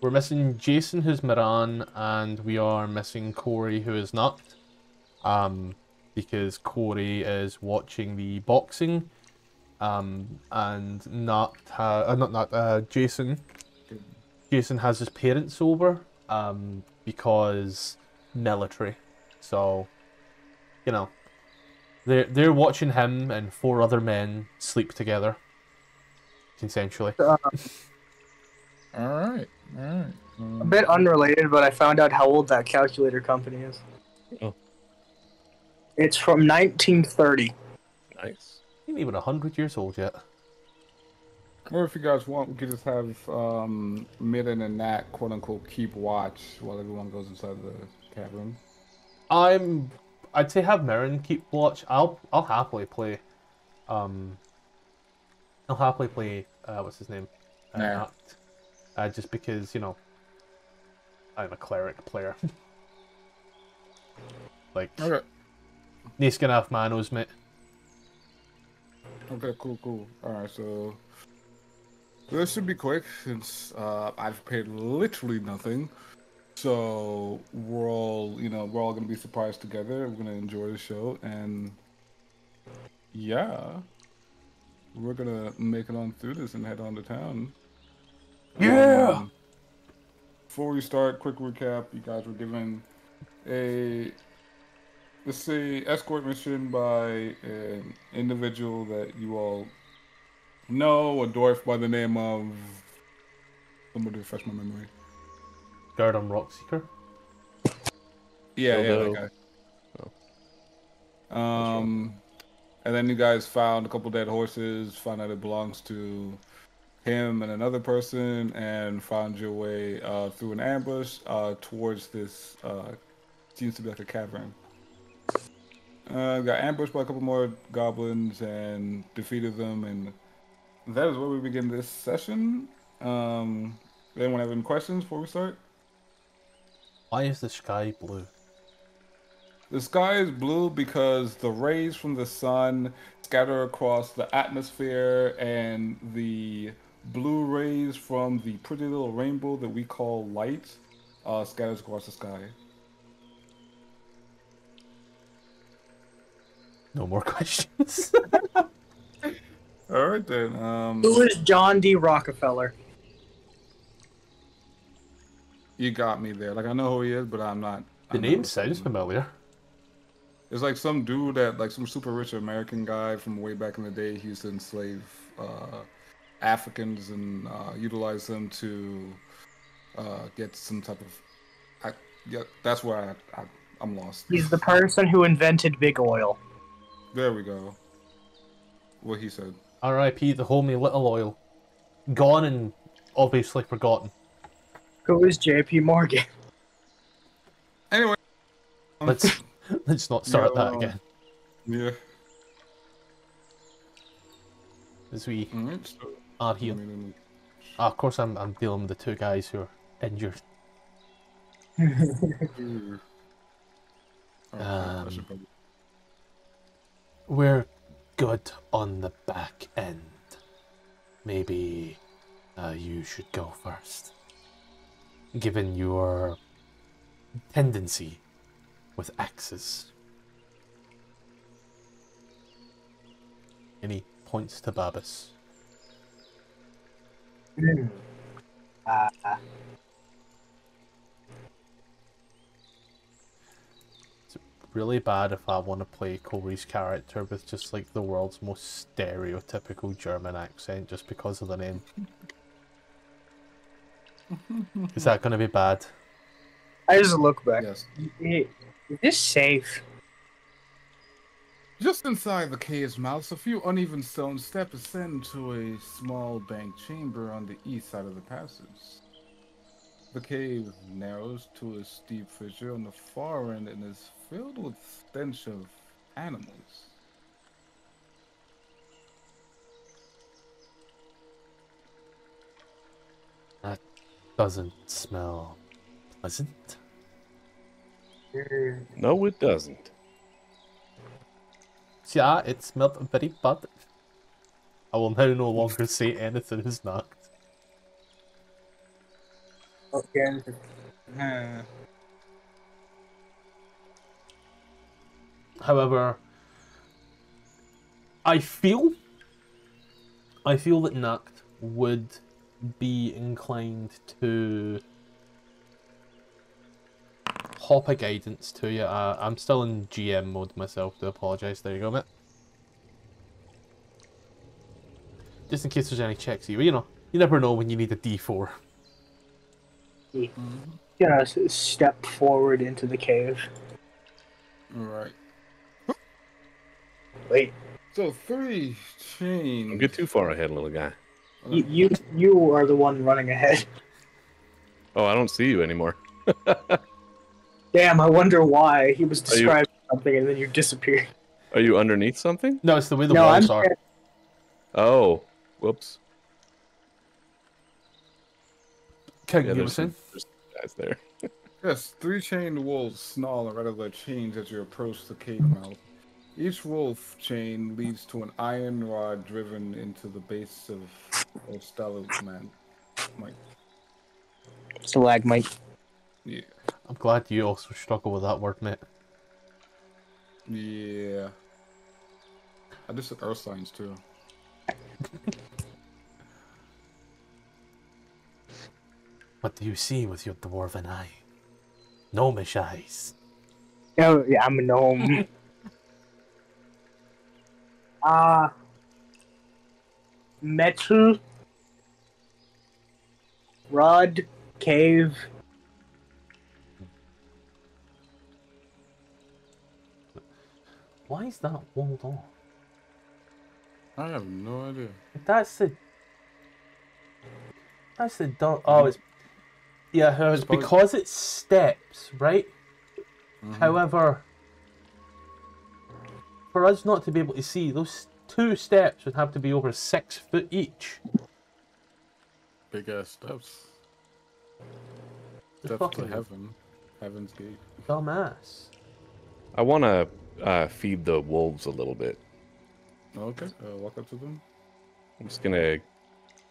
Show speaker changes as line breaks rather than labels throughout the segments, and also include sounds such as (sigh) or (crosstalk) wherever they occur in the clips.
we're missing Jason, who's Moran, and we are missing Corey, who is not. Um, because Corey is watching the boxing, um, and not uh, not not uh, Jason. Jason has his parents over, um, because military. So, you know, they're they're watching him and four other men sleep together, consensually.
All right, all right.
a bit unrelated, but I found out how old that calculator company is.
Oh.
It's from 1930.
Nice.
Ain't even hundred years old yet.
Or if you guys want, we could just have um, Midden and Nat, quote unquote, keep watch while everyone goes inside the cavern.
I'm. I'd say have Mirren keep watch. I'll. I'll happily play. Um. I'll happily play. Uh, what's his name? Uh,
Nah.
Nat. Uh, just because you know. I'm a cleric player. (laughs) like,
Okay.
nice enough manos, mate.
Okay, cool, cool. All right, so this should be quick since uh, I've paid literally nothing. So we're all, you know, we're all gonna be surprised together. We're gonna enjoy the show, and yeah, we're gonna make it on through this and head on to town.
Yeah!
Um, before we start, quick recap: you guys were given a let's say escort mission by an individual that you all know, a dwarf by the name of somebody refresh my memory.
Gardam Rockseeker.
Yeah, yeah,
Bilbo.
that guy. Um, and then you guys found a couple dead horses. Found out it belongs to him and another person, and found your way uh, through an ambush uh, towards this. Uh, seems to be like a cavern. Uh, got ambushed by a couple more goblins and defeated them, and that is where we begin this session. Um, anyone have any questions before we start?
Why is the sky blue?
The sky is blue because the rays from the sun scatter across the atmosphere, and the blue rays from the pretty little rainbow that we call light uh, scatters across the sky.
No more (laughs) questions. (laughs)
All right then. Um,
Who is John D. Rockefeller?
you got me there. Like I know who he is, but I'm not.
the
I'm
name sounds familiar.
It's like some dude that, like some super rich American guy from way back in the day. He used to enslave uh, Africans and uh, utilize them to uh, get some type of. I, yeah, that's where I, I I'm lost.
He's the person who invented big oil.
There we go. What he said.
R.I.P. the homely little oil. Gone and obviously forgotten.
Who is J.P. Morgan?
Anyway.
Let's (laughs) let's not start
Yeah,
that
well,
again.
Yeah.
As we
Alright. So,
are
I
here.
mean,
Ah, of course, I'm I'm dealing with the two guys who are injured.
mm. (laughs) Oh,
Um, We're good on the back end. Maybe uh, you should go first. Given your tendency with axes. Any points to Babas?
Uh,
really bad if I want to play Corey's character with just like the world's most stereotypical German accent just because of the name. Is that going to be bad?
I just look back.
Yes.
Is this safe?
Just inside the cave's mouth, a few uneven stone steps ascend to a small bank chamber on the east side of the passage. The cave narrows to a steep fissure on the far end and is filled with stench of animals.
That doesn't smell pleasant.
No, it doesn't.
Yeah, it smelled very bad. I will now no longer say anything is not.
Okay.
Eh.
However, I feel I feel that Nacht would be inclined to hop a guidance to you. Uh, I'm still in GM mode myself, to apologise. There you go, mate. Just in case there's any checks you, you know, you never know when you need a D4.
You know, s- step forward into the cave.
Right.
Wait,
So three chains.
Don't get too far ahead, little guy.
you you, you are the one running ahead.
Oh, I don't see you anymore. (laughs)
Damn, I wonder why he was
Are you-
describing something and then you disappeared.
Are you underneath something?
No, it's the way the
no, I'm
walls are.
Oh, whoops.
King,
Yeah,
you were
there's
saying?
some, there's some guys there. (laughs)
Yes, three chained wolves snarl and rattle their chains as you approach the cave mouth. Each wolf chain leads to an iron rod driven into the base of of stalagmite. Mike.
Stalagmite.
Yeah.
I'm glad you also struggle with that word, mate.
Yeah. I just said earth signs too. (laughs)
What do you see with your dwarven eye? Gnomish eyes.
Oh, yeah, I'm a gnome. Ah. (laughs) metal. Rod. Cave.
Why is that walled off?
I have no idea.
That's the. That's the door. Oh, it's. Yeah, it's
Suppose-
because it's steps, right?
Mm-hmm.
However, for us not to be able to see, those two steps would have to be over six foot each.
Big ass steps. Steps to heaven. Heaven's gate.
dumbass.
I want to uh, feed the wolves a little bit.
Okay. Uh, walk up to them.
I'm just gonna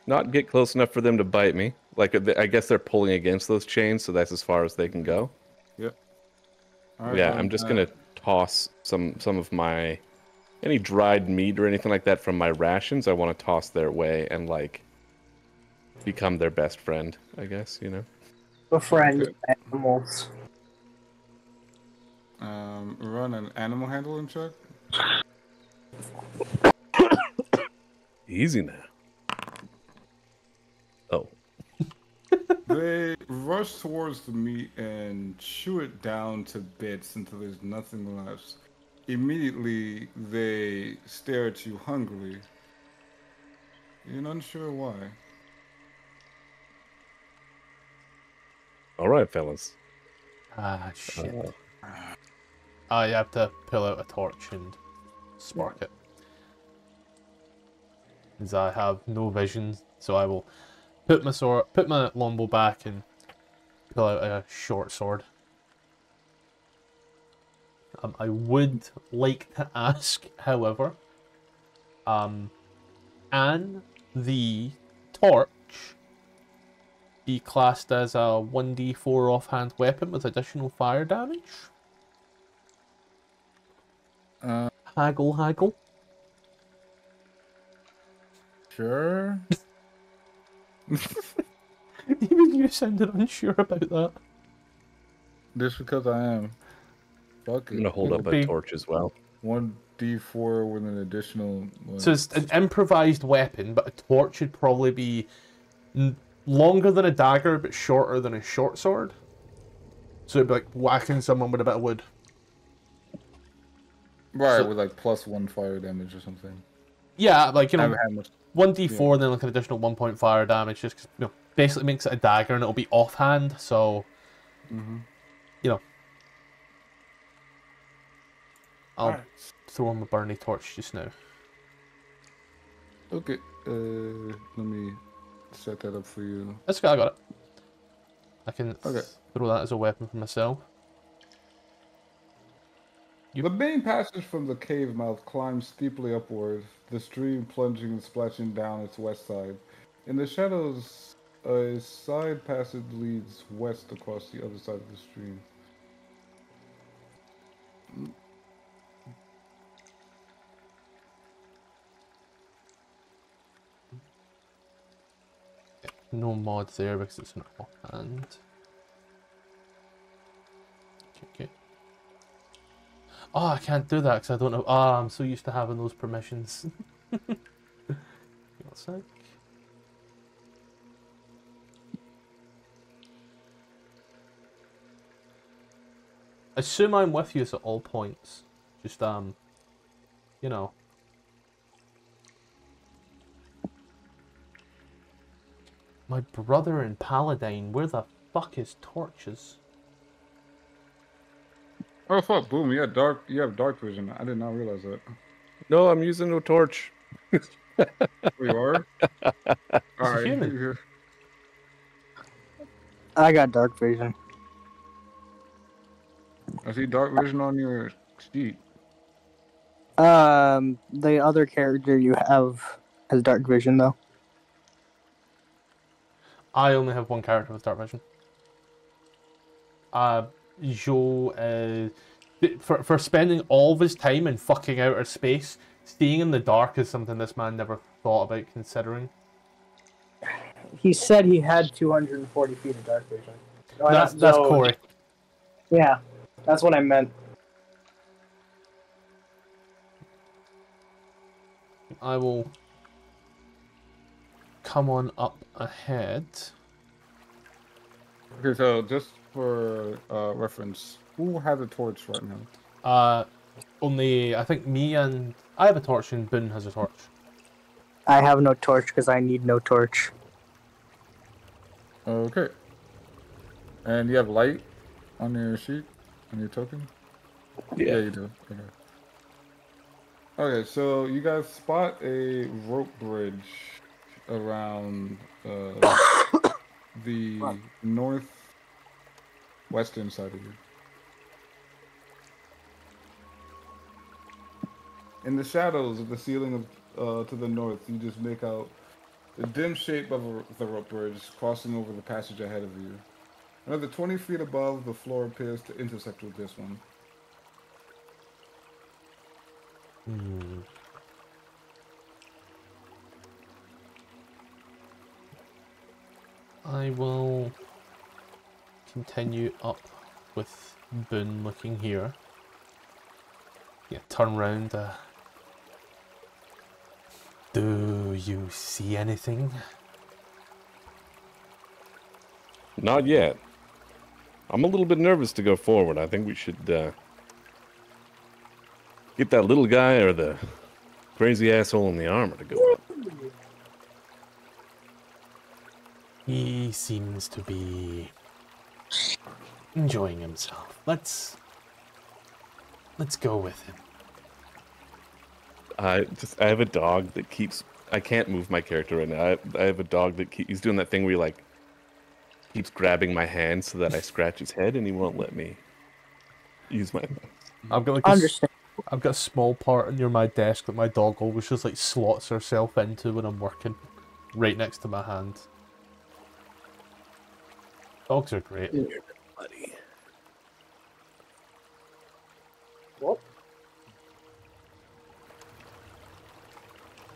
not get close enough for them to bite me. Like uh, I guess they're pulling against those chains, so that's as far as they can go.
All right,
yeah,
um,
I'm just
uh,
gonna toss some some of my any dried meat or anything like that from my rations. I want to toss their way and like become their best friend. I guess you know.
Befriend
Okay.
animals.
Um, run an animal handling check. (coughs)
Easy now. Oh, (laughs)
They rush towards the meat and chew it down to bits until there's nothing left. Immediately, they stare at you hungrily. You're unsure why.
all right, fellas.
Ah, shit.
Uh,
I have to pull out a torch and spark it. As I have no vision, so I will put my sword, put my longbow back, and pull out a short sword. Um, I would like to ask, however, um, can the torch be classed as a 1d4 offhand weapon with additional fire damage?
Uh,
Haggle, haggle.
sure.
Even (laughs) you sounded unsure about that.
Just because I am. Fuck
I'm gonna hold
It'll
up a
be-
torch as well.
One D4 with an additional. Like,
So it's an improvised weapon, but a torch should probably be n- longer than a dagger, but shorter than a short sword. So it'd be like whacking someone with a bit of wood.
Right,
so-
with like plus one fire damage or something.
Yeah, like you know,
haven't much.
one d4, then like an additional one point fire damage, just 'cause, you know, basically makes it a dagger, and it'll be offhand. So
Mm-hmm.
you know, I'll
Alright.
throw him a burning torch just now.
Okay. Uh, let me set that up for you.
That's good. I got it. I can
Okay.
throw that as a weapon for myself.
The main passage from the cave mouth climbs steeply upward, the stream plunging and splashing down its west side. In the shadows a side passage leads west across the other side of the stream.
No mods there because it's an offhand. Oh, I can't do that because I don't know. Ah, I'm so used to having those permissions. (laughs) A sec. Assume I'm with you at all points. Just um, you know. My brother in Paladine, where the fuck is torches?
Oh fuck! Boom! You have dark. You have dark vision. I did not realize that.
No, I'm using a torch.
Where you are? (laughs) All right.
I got dark vision.
I see dark vision on your sheet.
Um, the other character you have has dark vision though.
I only have one character with dark vision. Uh, Joe, uh, for for spending all of his time in fucking outer space, Staying in the dark is something this man never thought about considering.
He said he had 240 feet of dark vision. No,
that's
no,
that's Corey.
Yeah, that's what I meant.
I will come on up ahead.
Okay, so just for uh, reference, who has a torch right now?
Uh, only I think me and I have a torch and Boone has a torch.
I have no torch because I need no torch.
Okay. And you have light on your sheet, on your token. Yeah, you do. Okay. Okay, so you guys spot a rope bridge around uh, (coughs) the north western side of you. In the shadows of the ceiling of uh, to the north, you just make out the dim shape of a, the rope bridge crossing over the passage ahead of you. Another 20 feet above, the floor appears to intersect with this one.
Hmm. I will continue up with Boone looking here. Yeah, turn round. Uh, do you see anything?
Not yet. I'm a little bit nervous to go forward. I think we should uh, get that little guy or the crazy asshole in the armor to go up.
He seems to be enjoying himself. Let's let's go with him.
I just I have a dog that keeps. I can't move my character right now. I, I have a dog that keep, he's doing that thing where he like keeps grabbing my hand so that I scratch his head, and he won't let me use my.
I've got like a, s-
Understand?
I've got a small part near my desk that my dog always just like slots herself into when I'm working, right next to my hand. Dogs are great.
Buddy.
What?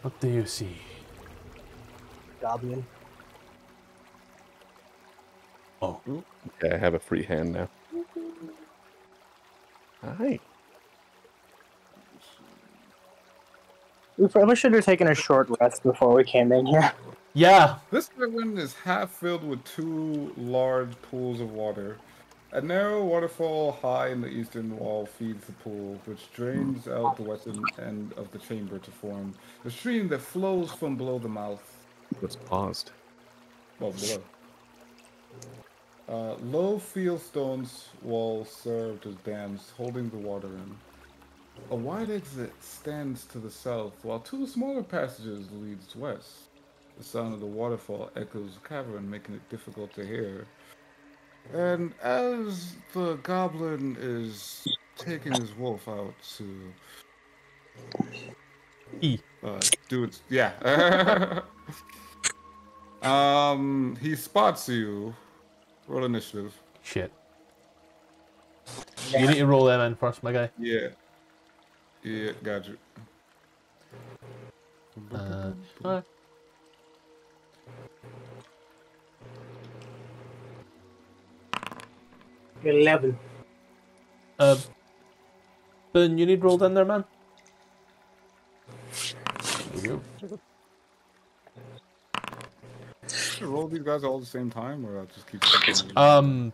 What do you see?
Goblin.
Oh,
Okay, I have a free hand now. Hi.
We probably should have taken a short rest before we came in here.
yeah.
This cavern is half filled with two large pools of water. A narrow waterfall high in the eastern wall feeds the pool, which drains out the western end of the chamber to form a stream that flows from below the mouth.
What's paused?
Well, below. Uh, low field stones walls served as dams, holding the water in. A wide exit stands to the south, while two smaller passages leads west. The sound of the waterfall echoes the cavern, making it difficult to hear. And as the goblin is taking his wolf out to
E.
uh, do its yeah. (laughs) Um, he spots you. Roll initiative.
Shit. You need to roll them in first, my guy.
Yeah. Yeah, got you.
Uh,
Eleven.
Uh, Boone, you need rolled in there, man. There you go.
Roll these guys all at the same time, or I'll just keep.
Um,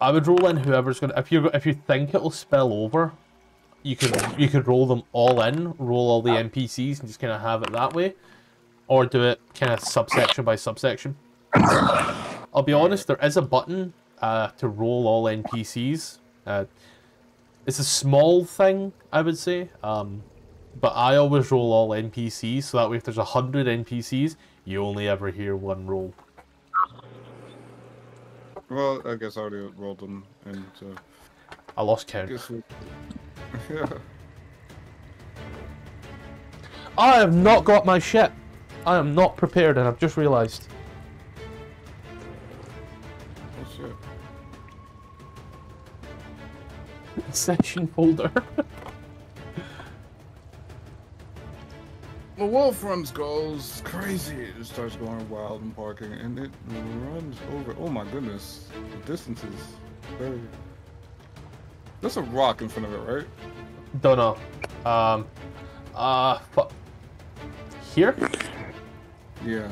I would roll in whoever's gonna. If you if you think it'll spill over, you could you could roll them all in, roll all the NPCs, and just kind of have it that way, or do it kind of subsection by subsection. I'll be honest, there is a button uh, to roll all NPCs. Uh, it's a small thing, I would say. Um, but I always roll all NPCs, so that way if there's a hundred NPCs, you only ever hear one roll.
Well, I guess I already rolled them, and uh,
I lost count.
we. yeah. (laughs)
I have not got my shit. I am not prepared, and I've just realised. Session folder.
The wolf runs goes crazy. It starts going wild and barking, and it runs over. Oh my goodness, the distance is very. There's a rock in front of it, right?
Don't know. Um. Uh. Here?
Yeah.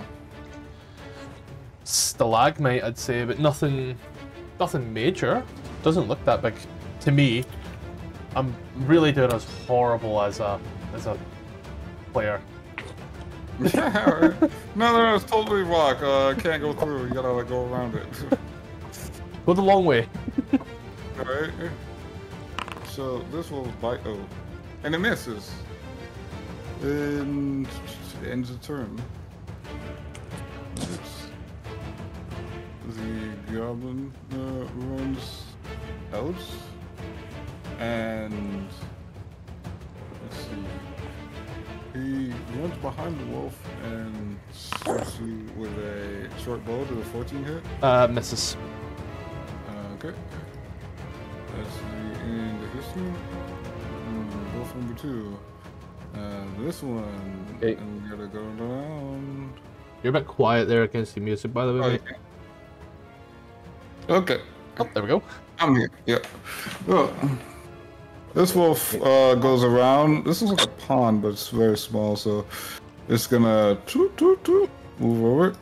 Stalagmite, I'd say, but nothing. Nothing major. Doesn't look that big to me. I'm really doing as horrible as a as a player. (laughs)
No, no, it's totally rock. Uh, can't go through. You gotta like go around it. (laughs)
Go the long way. (laughs)
All right. So this will bite. Oh, and it misses. And ends the turn. The goblin uh, runs out, and let's see. He runs behind the wolf and shoots you with a short bow to the 14 hit.
Uh, misses.
Uh, okay. That's the end of this one. Mm, wolf number two. Uh, this one.
Okay.
And we gotta go down.
You're a bit quiet there against the music, by the way.
Oh, yeah. Okay.
Oh, there we go.
I'm here. Yeah. Well, this wolf uh, goes around. This is like a pond, but it's very small, so it's gonna toot, toot, toot, move over.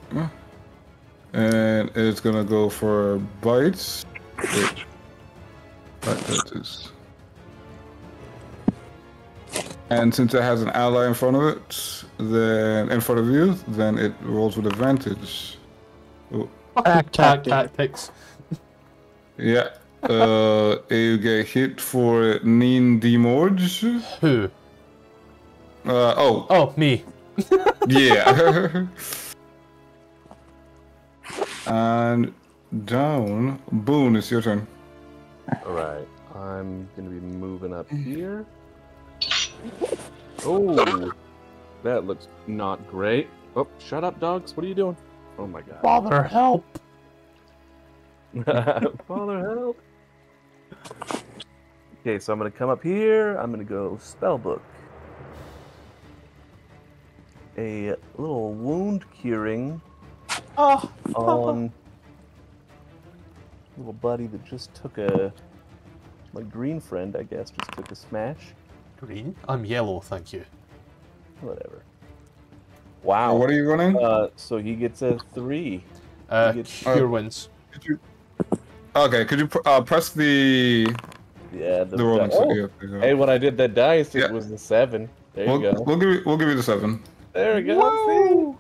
And it's gonna go for bites. Wait. Right, there it is. And since it has an ally in front of it, then in front of you, then it rolls with advantage. Oh,
tactic.
tactics.
yeah. Uh, you get hit for Neen Demorge.
Who?
Uh, oh,
Oh, me. (laughs)
yeah. (laughs) and down. Boone, it's your turn.
Alright, I'm gonna be moving up here. Oh, that looks not great. Oh, shut up, dogs. What are you doing? Oh my god.
Father, help! (laughs)
Father, help. Okay, so I'm gonna come up here. I'm gonna go spellbook. A little wound curing
Oh,
on little buddy that just took a my green friend, I guess, just took a smash.
green. I'm yellow, thank you.
Whatever. Wow.
what are you running?
Uh, so he gets a three.
Uh,
You get-
cure wounds.
Could you... Okay, could you pr- uh, press the
Yeah. The,
the rolling?
oh,
yeah, there you go.
Hey, when I did that dice, it
Yeah.
was the seven. There you
we'll,
go.
we'll give you we'll give you the seven.
There we go.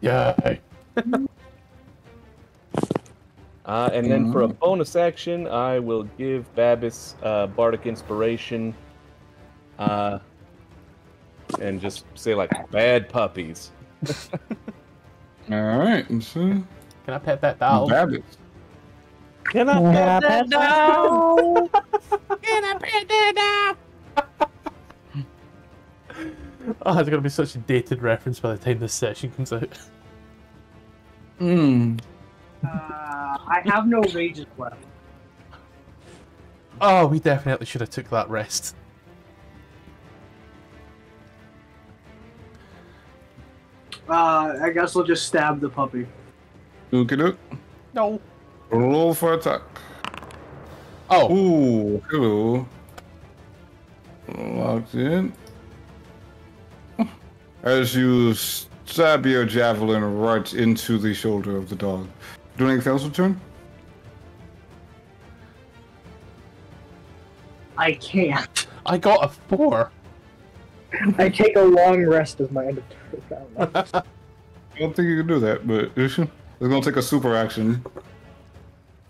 Yay! (laughs)
Uh, and then for a
Mhm.
bonus action, I will give Babis uh, Bardic Inspiration. Uh, and just say like bad puppies. (laughs)
All right. So,
Can I pet that dog?
Babbitt.
Can I
Yeah,
pet that dog? (laughs) Can I pet that dog?
Oh, it's gonna be such a dated reference by the time this session comes out.
Hmm.
Uh, I have no rages left.
Oh, we definitely should have took that rest.
Uh, I guess we'll just stab the puppy.
Look at it.
No.
Roll for attack.
Oh,
Ooh, hello. Locked in. As you stab your javelin right into the shoulder of the dog. Do anything else with turn?
I can't.
I got a four. (laughs)
I take a long rest as my end of turn.
I don't think you can do that, but (laughs) it's gonna take a super action.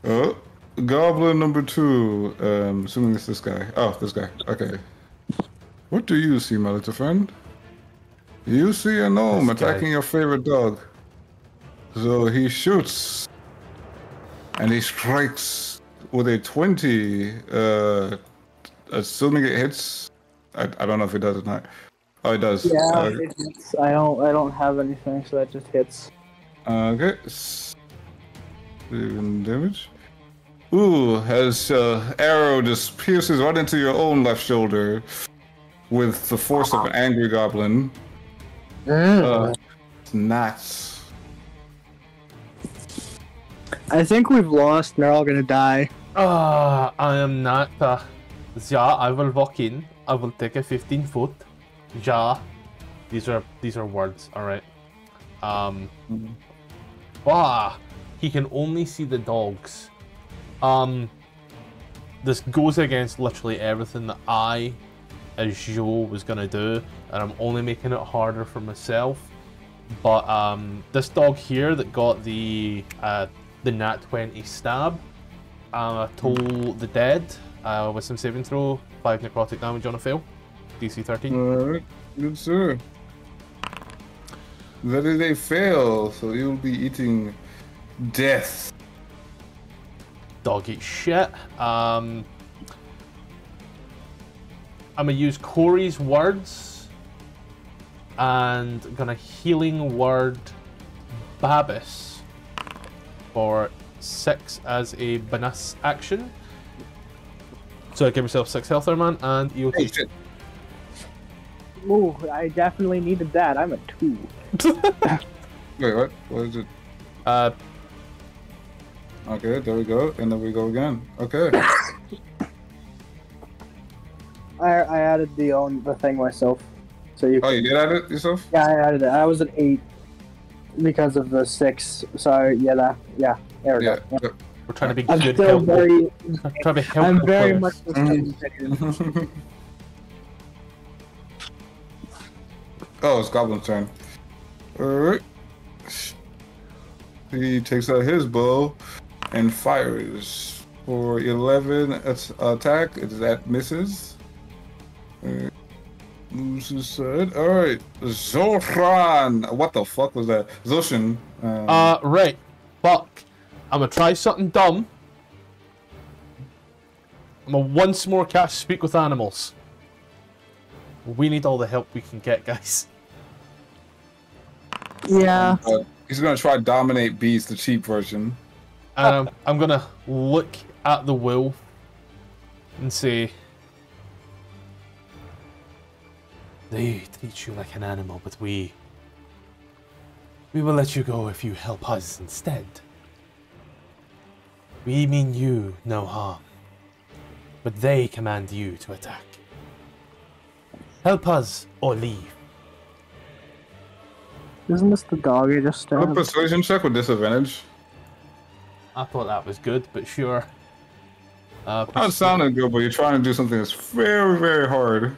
Oh, goblin number two. Um, assuming it's this guy. Oh, this guy. Okay. What do you see, my little friend? You see a gnome
This guy.
attacking your favorite dog. So he shoots, and he strikes with a twenty. Uh, assuming it hits. I, I don't know if it does or not. Oh, it does.
Yeah,
Uh,
it hits. I don't. I don't have anything, so that just hits.
Okay. Seven damage. Ooh, as uh, arrow just pierces right into your own left shoulder with the force of an angry goblin. Uh, not.
I think we've lost. and They're all gonna die.
Ah, I am not. Uh, ja, I will walk in. I will take a 15 foot. Ja. These are these are words. All right. Um. Ah, he can only see the dogs. Um. This goes against literally everything that I, as Joe, was gonna do, and I'm only making it harder for myself. But um, this dog here that got the uh, the nat 20 stab, uh, Toll the Dead uh, with some saving throw, 5 necrotic damage on a fail, DC 13.
Alright, good sir. That is a fail, so you'll be eating death.
Dog eat shit. Um, I'm gonna use Corey's words and gonna healing word Babis for 6 as a bonus action. So I give myself 6 health there, man, and
Hey,
EOT.
shit.
Ooh, I definitely needed that. I'm a two. (laughs)
Wait, what? What is it?
uh,
Okay, there we go, and then we go again. Okay.
I I added the own the thing myself. So you.
Oh, you did add it yourself?
Yeah, I added it. I was an eight because of the six. So yeah, that yeah. There we
Yeah.
go. Yeah.
we're trying to be
I'm
good
still
helpful.
very.
trying to be helpful
I'm very
players.
much.
Mm. (laughs) oh, it's Goblin's turn. Alright. He takes out his bow and fires for 11 at- attack. It's that misses. Alright. Moves aside. Alright. Zoran! What the fuck was that? Zoshin. Um,
Uh, right. Fuck. I'm gonna try something dumb. I'm gonna once more cast Speak with Animals. We need all the help we can get, guys.
Yeah.
uh, he's gonna try Dominate Beast, the cheap version.
Um, I'm gonna look at the will and say, They treat you like an animal, but we. We will let you go if you help us instead. We mean you no harm, but they command you to attack. Help us or leave.
Isn't this the dog I just
A persuasion check with disadvantage.
I thought that was good, but sure. Uh,
That sounded good, but you're trying to do something that's very, very hard.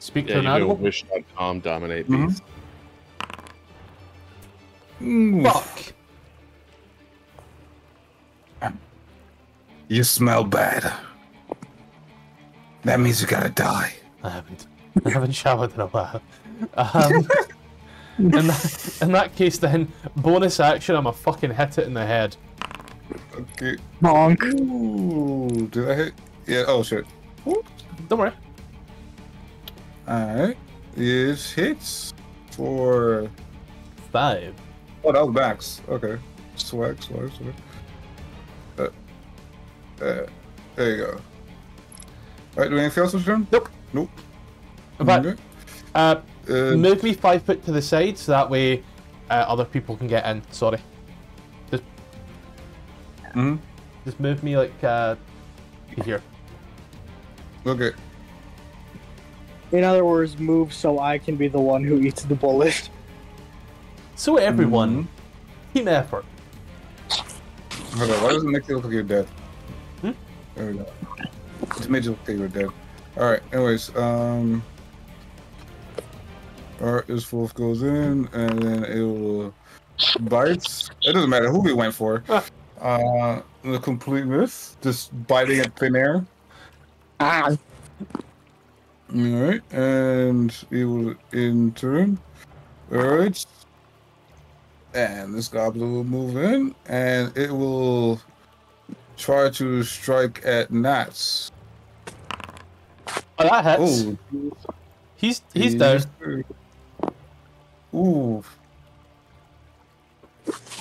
Speak
Yeah,
to
you
an
go
animal.
wish.com dominate
Mhm.
beast.
Mm,
Fuck.
You smell bad. That means you gotta die.
I haven't. I haven't showered in a while. Um, (laughs) in, that, in that case, then, bonus action, I'm a fucking hit it in the head.
Okay.
Bonk.
Ooh, did I hit? Yeah. Oh shit.
Don't worry.
All right. It hits for
Five.
Oh, that was Max. Okay. Swag, swag, swag. Uh, uh, there you go. Alright, do anything else this turn?
Nope.
Nope.
But
Okay.
uh,
Uh,
move me five foot to the side so that way uh, other people can get in. Sorry. Just,
mhm.
just move me like uh, here.
Okay.
In other words, move so I can be the one who eats the bullet.
So everyone, team effort.
Hold on, why does it make you look like you're dead?
Hmm?
There we go. It made you look like you're dead. Alright, anyways, um. Alright, this wolf goes in, and then it will bites. It doesn't matter who we went for. Uh, the complete miss. Just biting at thin air.
Ah,
Alright, and it will in turn. Alright. And this goblin will move in, and it will try to strike at Nats.
Oh, that hits.
Oh,
He's he's down.
Ooh.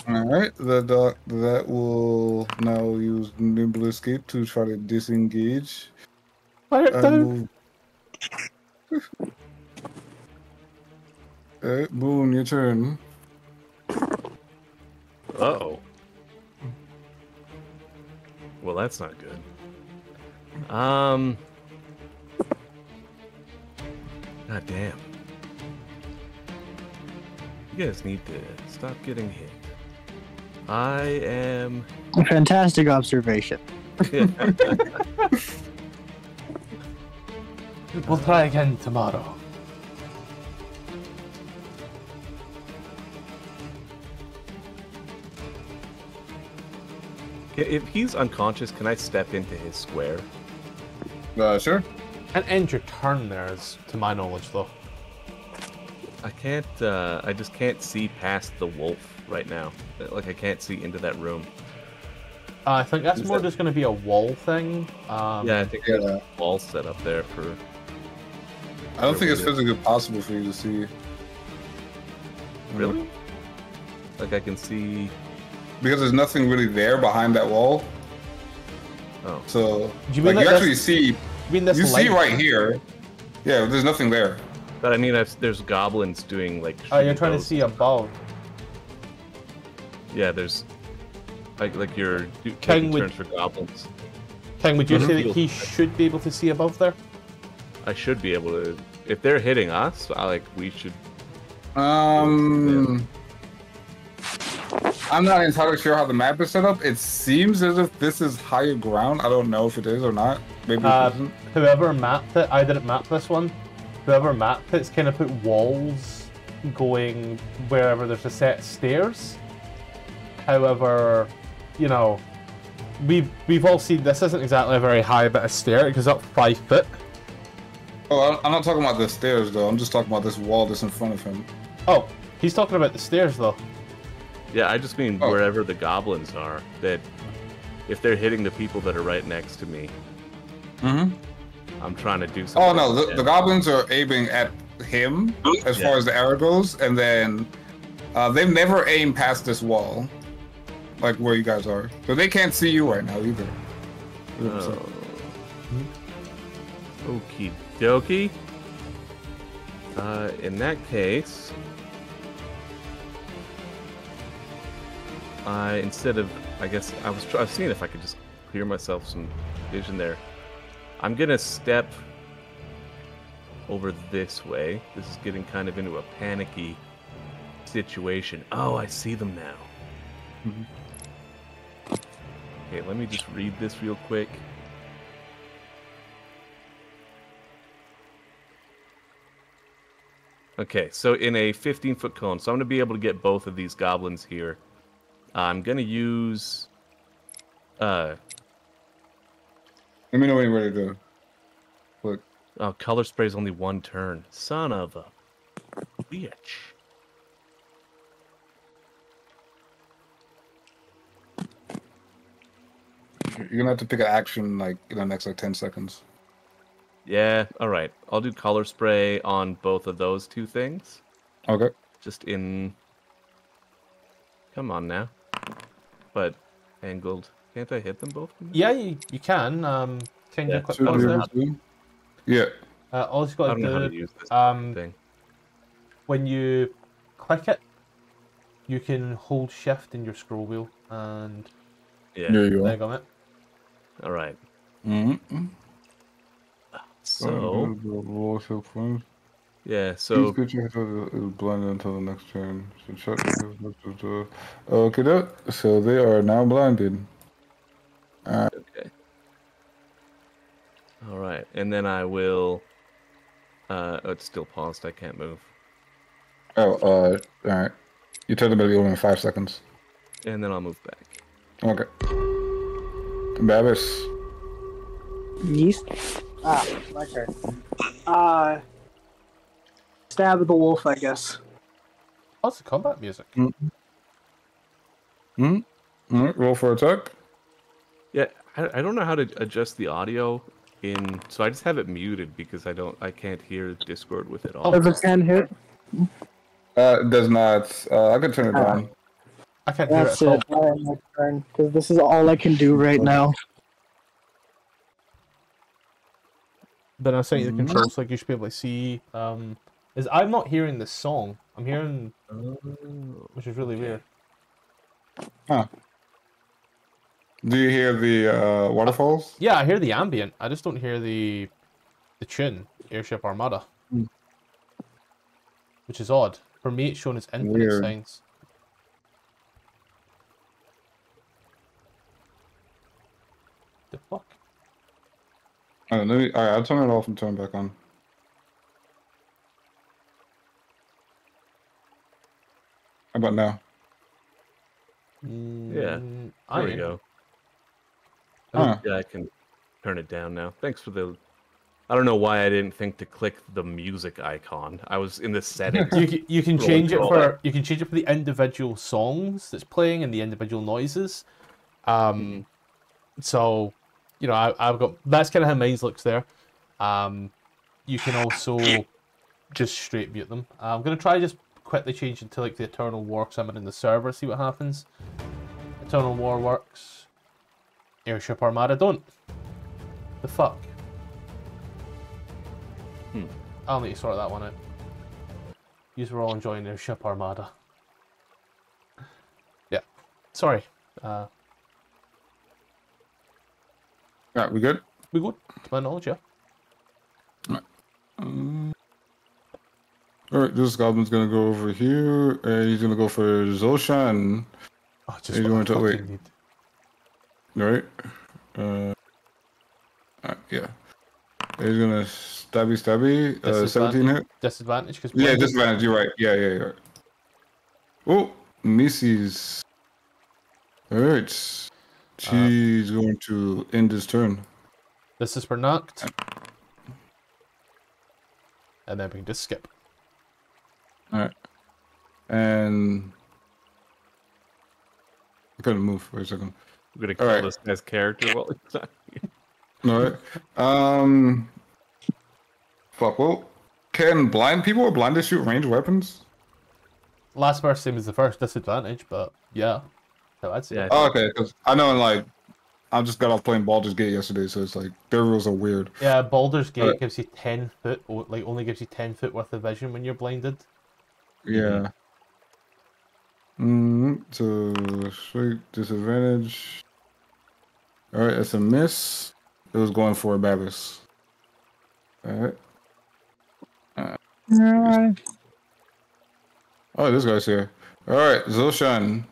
Alright, the dog that will now use nimble escape to try to disengage.
Fire
and
down.
move. (laughs) Alright, Boone, your turn.
Uh-oh. Well, that's not good. Um. God damn. You guys need to stop getting hit. I am.
fantastic observation. (laughs)
We'll try again tomorrow.
If he's unconscious, can I step into his square?
Uh, sure.
And end your turn there, is to my knowledge, though.
I can't. Uh, I just can't see past the wolf right now. Like I can't see into that room.
Uh, I think that's
Is
more
that-
just going to be a wall thing. Um,
Yeah, I think
Yeah.
there's a wall set up there for.
I don't think it's physically possible for you to see.
Really? Like I can see.
Because there's nothing really there behind that wall.
Oh,
So,
Do you mean
like,
that
you actually see,
You mean this
you see right here. Yeah, there's nothing there.
But I mean, I've, there's goblins doing like.
Oh, you're
shooting
trying to see above.
Yeah, there's. Like like you're do-
King
taking
would-
turns for goblins.
King, would you
Mhm.
say that he should be able to see above there?
I should be able to. If they're hitting us, I like we should.
Um, I'm not entirely sure how the map is set up. It seems as if this is higher ground. I don't know if it is or not. Maybe
Uh,
it isn't.
Whoever mapped it, I didn't map this one. Whoever mapped it's kind of put walls going wherever there's a set of stairs. However, you know, we've we've all seen this isn't exactly a very high bit of stair. It goes up five foot.
Oh, I'm- I'm not talking about the stairs though. I'm just talking about this wall that's in front of him.
Oh, he's talking about the stairs though.
Yeah, I just mean
Oh.
wherever the goblins are. That if they're hitting the people that are right next to me,
Mm-hmm.
I'm trying to do something.
Oh no, the, the goblins are aiming at him as
Yeah.
far as the arrow goes, and then uh, they've never aimed past this wall, like where you guys are. So they can't see you right now either.
Oh. Okie dokie. Uh, in that case, I instead of I guess I was try- I was seeing if I could just clear myself some vision there. I'm gonna step over this way. This is getting kind of into a panicky situation. Oh, I see them now.
Mhm.
Okay, let me just read this real quick. Okay, so in a 15 foot cone, so I'm going to be able to get both of these goblins here. I'm going to use. Uh,
Let me know when you're ready to. Do. Look,
oh, color spray's only one turn. Son of a bitch.
you're gonna have to pick an action like in the next like ten seconds.
Yeah, all right. I'll do color spray on both of those two things.
Okay.
Just in. Come on now. But angled. Can't I hit them both?
Yeah, you, you can. Um, change
Yeah,
your quick
Should
pause
be
there.
able to. Yeah.
Uh, all you've
I
got
don't know how
to
to
do
use this
um,
thing.
when you click it, you can hold shift in your scroll wheel, and
Yeah.
There you
there
go.
you go, mate.
All right.
Mm-hmm.
So
So,
yeah.
so
So
is blinded until the next turn. So check. Okay, that. So they are now blinded.
Okay. All right, and then I will. Uh, oh, it's still paused. I can't move.
Oh, uh, all right. You turn the ability over in five seconds.
And then I'll move back.
Okay. Babis.
Yeast. Ah, my turn. Uh, stab of the wolf, I guess.
What's the combat music.
Hmm. All right. Roll for attack.
Yeah, I, I don't know how to adjust the audio in, so I just have it muted because I don't, I can't hear Discord with it all.
Does it ten hit?
Uh, it does not. Uh, I can turn it
Ah.
down.
I can't hear it at all.
it. Alright, my turn. Because this is all I can do right now.
Then I sent you the
Mhm.
controls, like you should be able to see. Um, is I'm not hearing the song. I'm hearing,
Oh,
which is really weird.
Do you hear the uh, waterfalls?
Yeah, I hear the ambient. I just don't hear the the tune, Airship Armada.
Hmm.
Which is odd. For me, it's shown as infinite
Weird.
signs. The fuck?
Oh, let me. All right, I'll turn it off and turn it back on. How about now?
Mm, I
there we
am-
go.
Huh.
Yeah, I can turn it down now. Thanks for the. I don't know why I didn't think to click the music icon. I was in the (laughs) settings.
You can, you can change it for you can change it for the individual songs that's playing and the individual noises. Um, so you know I, I've got that's kind of how mine looks there. Um, you can also just straight mute them. Uh, I'm gonna try just quickly change it to like the Eternal War because I'm in the server. See what happens. Eternal War works. Airship Armada don't. The fuck.
Hmm.
I'll need to sort that one out. Yous were all enjoying their ship armada. Yeah. Sorry. Uh,
All right, we good?
we good? To my knowledge, yeah.
Um, all right, this goblin's gonna go over here, and he's gonna go for Zoshan.
Oh, just
you want to- wait.
need.
Right. Uh, uh, yeah. He's gonna stabby stabby. Uh, seventeen hit.
Disadvantage because
Yeah, disadvantage. You're right. Yeah, yeah, yeah. Oh, Missy's. All right. She's going to end his turn.
This is for knocked. And then we can just skip. Alright.
And I couldn't move. Wait a second.
I'm gonna kill
Alright.
this guy's character while it's not.
All right. Um. Fuck. Well, can blind people or blinded shoot ranged weapons?
Last verse same as the first disadvantage, but yeah. So I'd say.
Yeah.
Oh, okay. Because I know, like, I just got off playing Baldur's Gate yesterday, so it's like their rules are weird.
Yeah, Baldur's Gate
Alright.
gives you ten foot, like only gives you ten foot worth of vision when you're blinded.
Yeah. Mm, so straight disadvantage. All right, that's a miss. It was going for Babis. All right. Oh, this guy's here. All right, Zoshan.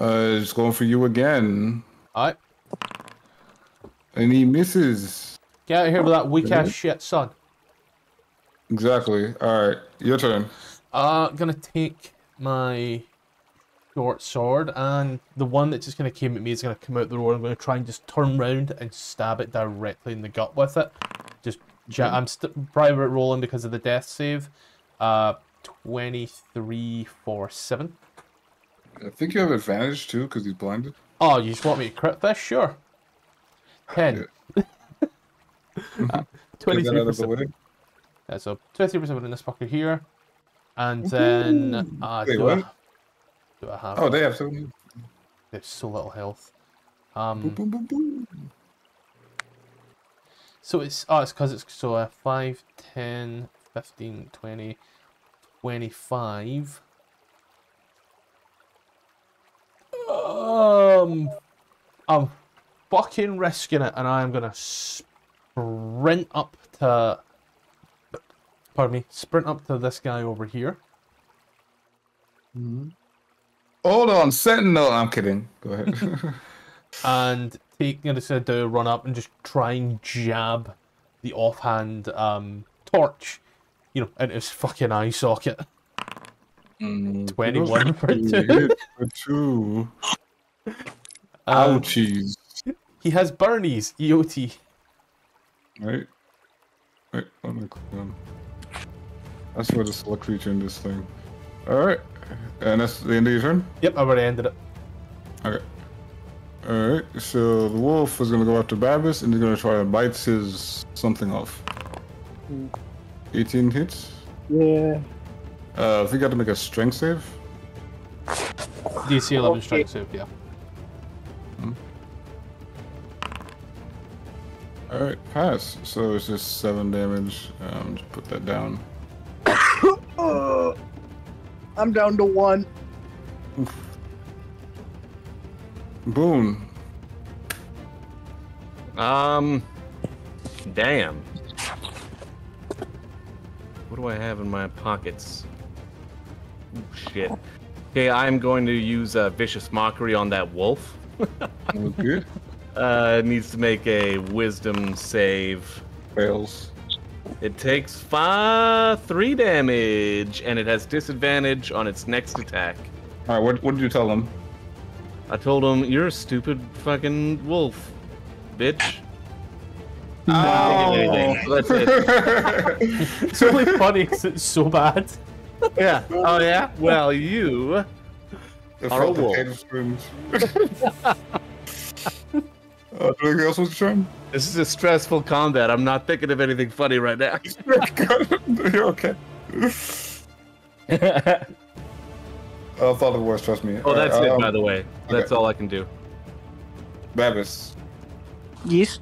Uh, it's going for you again,
Alright,
and he misses.
get out of here with that weak ass shit, son.
Exactly. All right, your turn.
Uh, gonna take my short sword, and the one that just kind of came at me is gonna come out the door. I'm gonna try and just turn round and stab it directly in the gut with it. Just, ja- I'm st- private rolling because of the death save. Uh, twenty-three for seven.
I think you have advantage too because he's blinded.
Oh, you just want me to crit this? Sure. Ten. (laughs) (laughs) Uh,
Get
Twenty-three
that out
for
of the
seven.
way.
Yeah, so twenty-three for seven in this fucker here, and then uh,
Wait,
do
what?
a do I have?
Oh, they have some.
They have so little health.
Boom,
Um,
boom, boom, boom.
so it's oh, it's because it's so uh, 5, 10, 15, 20, 25. Um, I'm fucking risking it, and I'm gonna sprint up to. Pardon me, sprint up to this guy over here.
Hold on, Sentinel. I'm kidding. Go ahead. (laughs)
and take I'm gonna do a run up and just try and jab the offhand um torch, you know, into his fucking eye socket.
Mm,
21 for two.
For two. (laughs)
Um,
Ouchies.
he has Bernie's EOT.
Right? Wait, let me click on. That's for the select creature in this thing. Alright. And that's the end of your turn?
Yep, I already ended it.
Okay. Alright, so the wolf is gonna go after Babis and he's gonna try to bite his something off.
Hmm.
18 hits.
Yeah.
Uh, if you got to make a strength save.
DC 11
Okay.
strike save, yeah.
Alright, pass. So it's just 7 damage. Um, just put that down.
I'm down to one.
Boom.
Um, damn. What do I have in my pockets? Ooh, shit. Okay, I'm going to use uh, vicious mockery on that wolf. (laughs)
That good.
Uh, it needs to make a wisdom save.
Fails.
It takes five, three damage, and it has disadvantage on its next attack.
Alright, what, what did you tell him?
I told him, "You're a stupid fucking wolf, bitch."
Oh.
Anything. So (laughs) that's it. (laughs)
It's only funny 'cause it's so bad. (laughs)
Yeah. Oh yeah. Well, you.
The
Are a
felt
wolf.
potato spoons. Uh, anything else with your turn?
This is a stressful combat. I'm not thinking of anything funny right now. (laughs)
You're okay. (laughs) I thought of worse, trust me.
oh, that's it.
um,
By the way, that's all I can do.
Babis.
Yeast.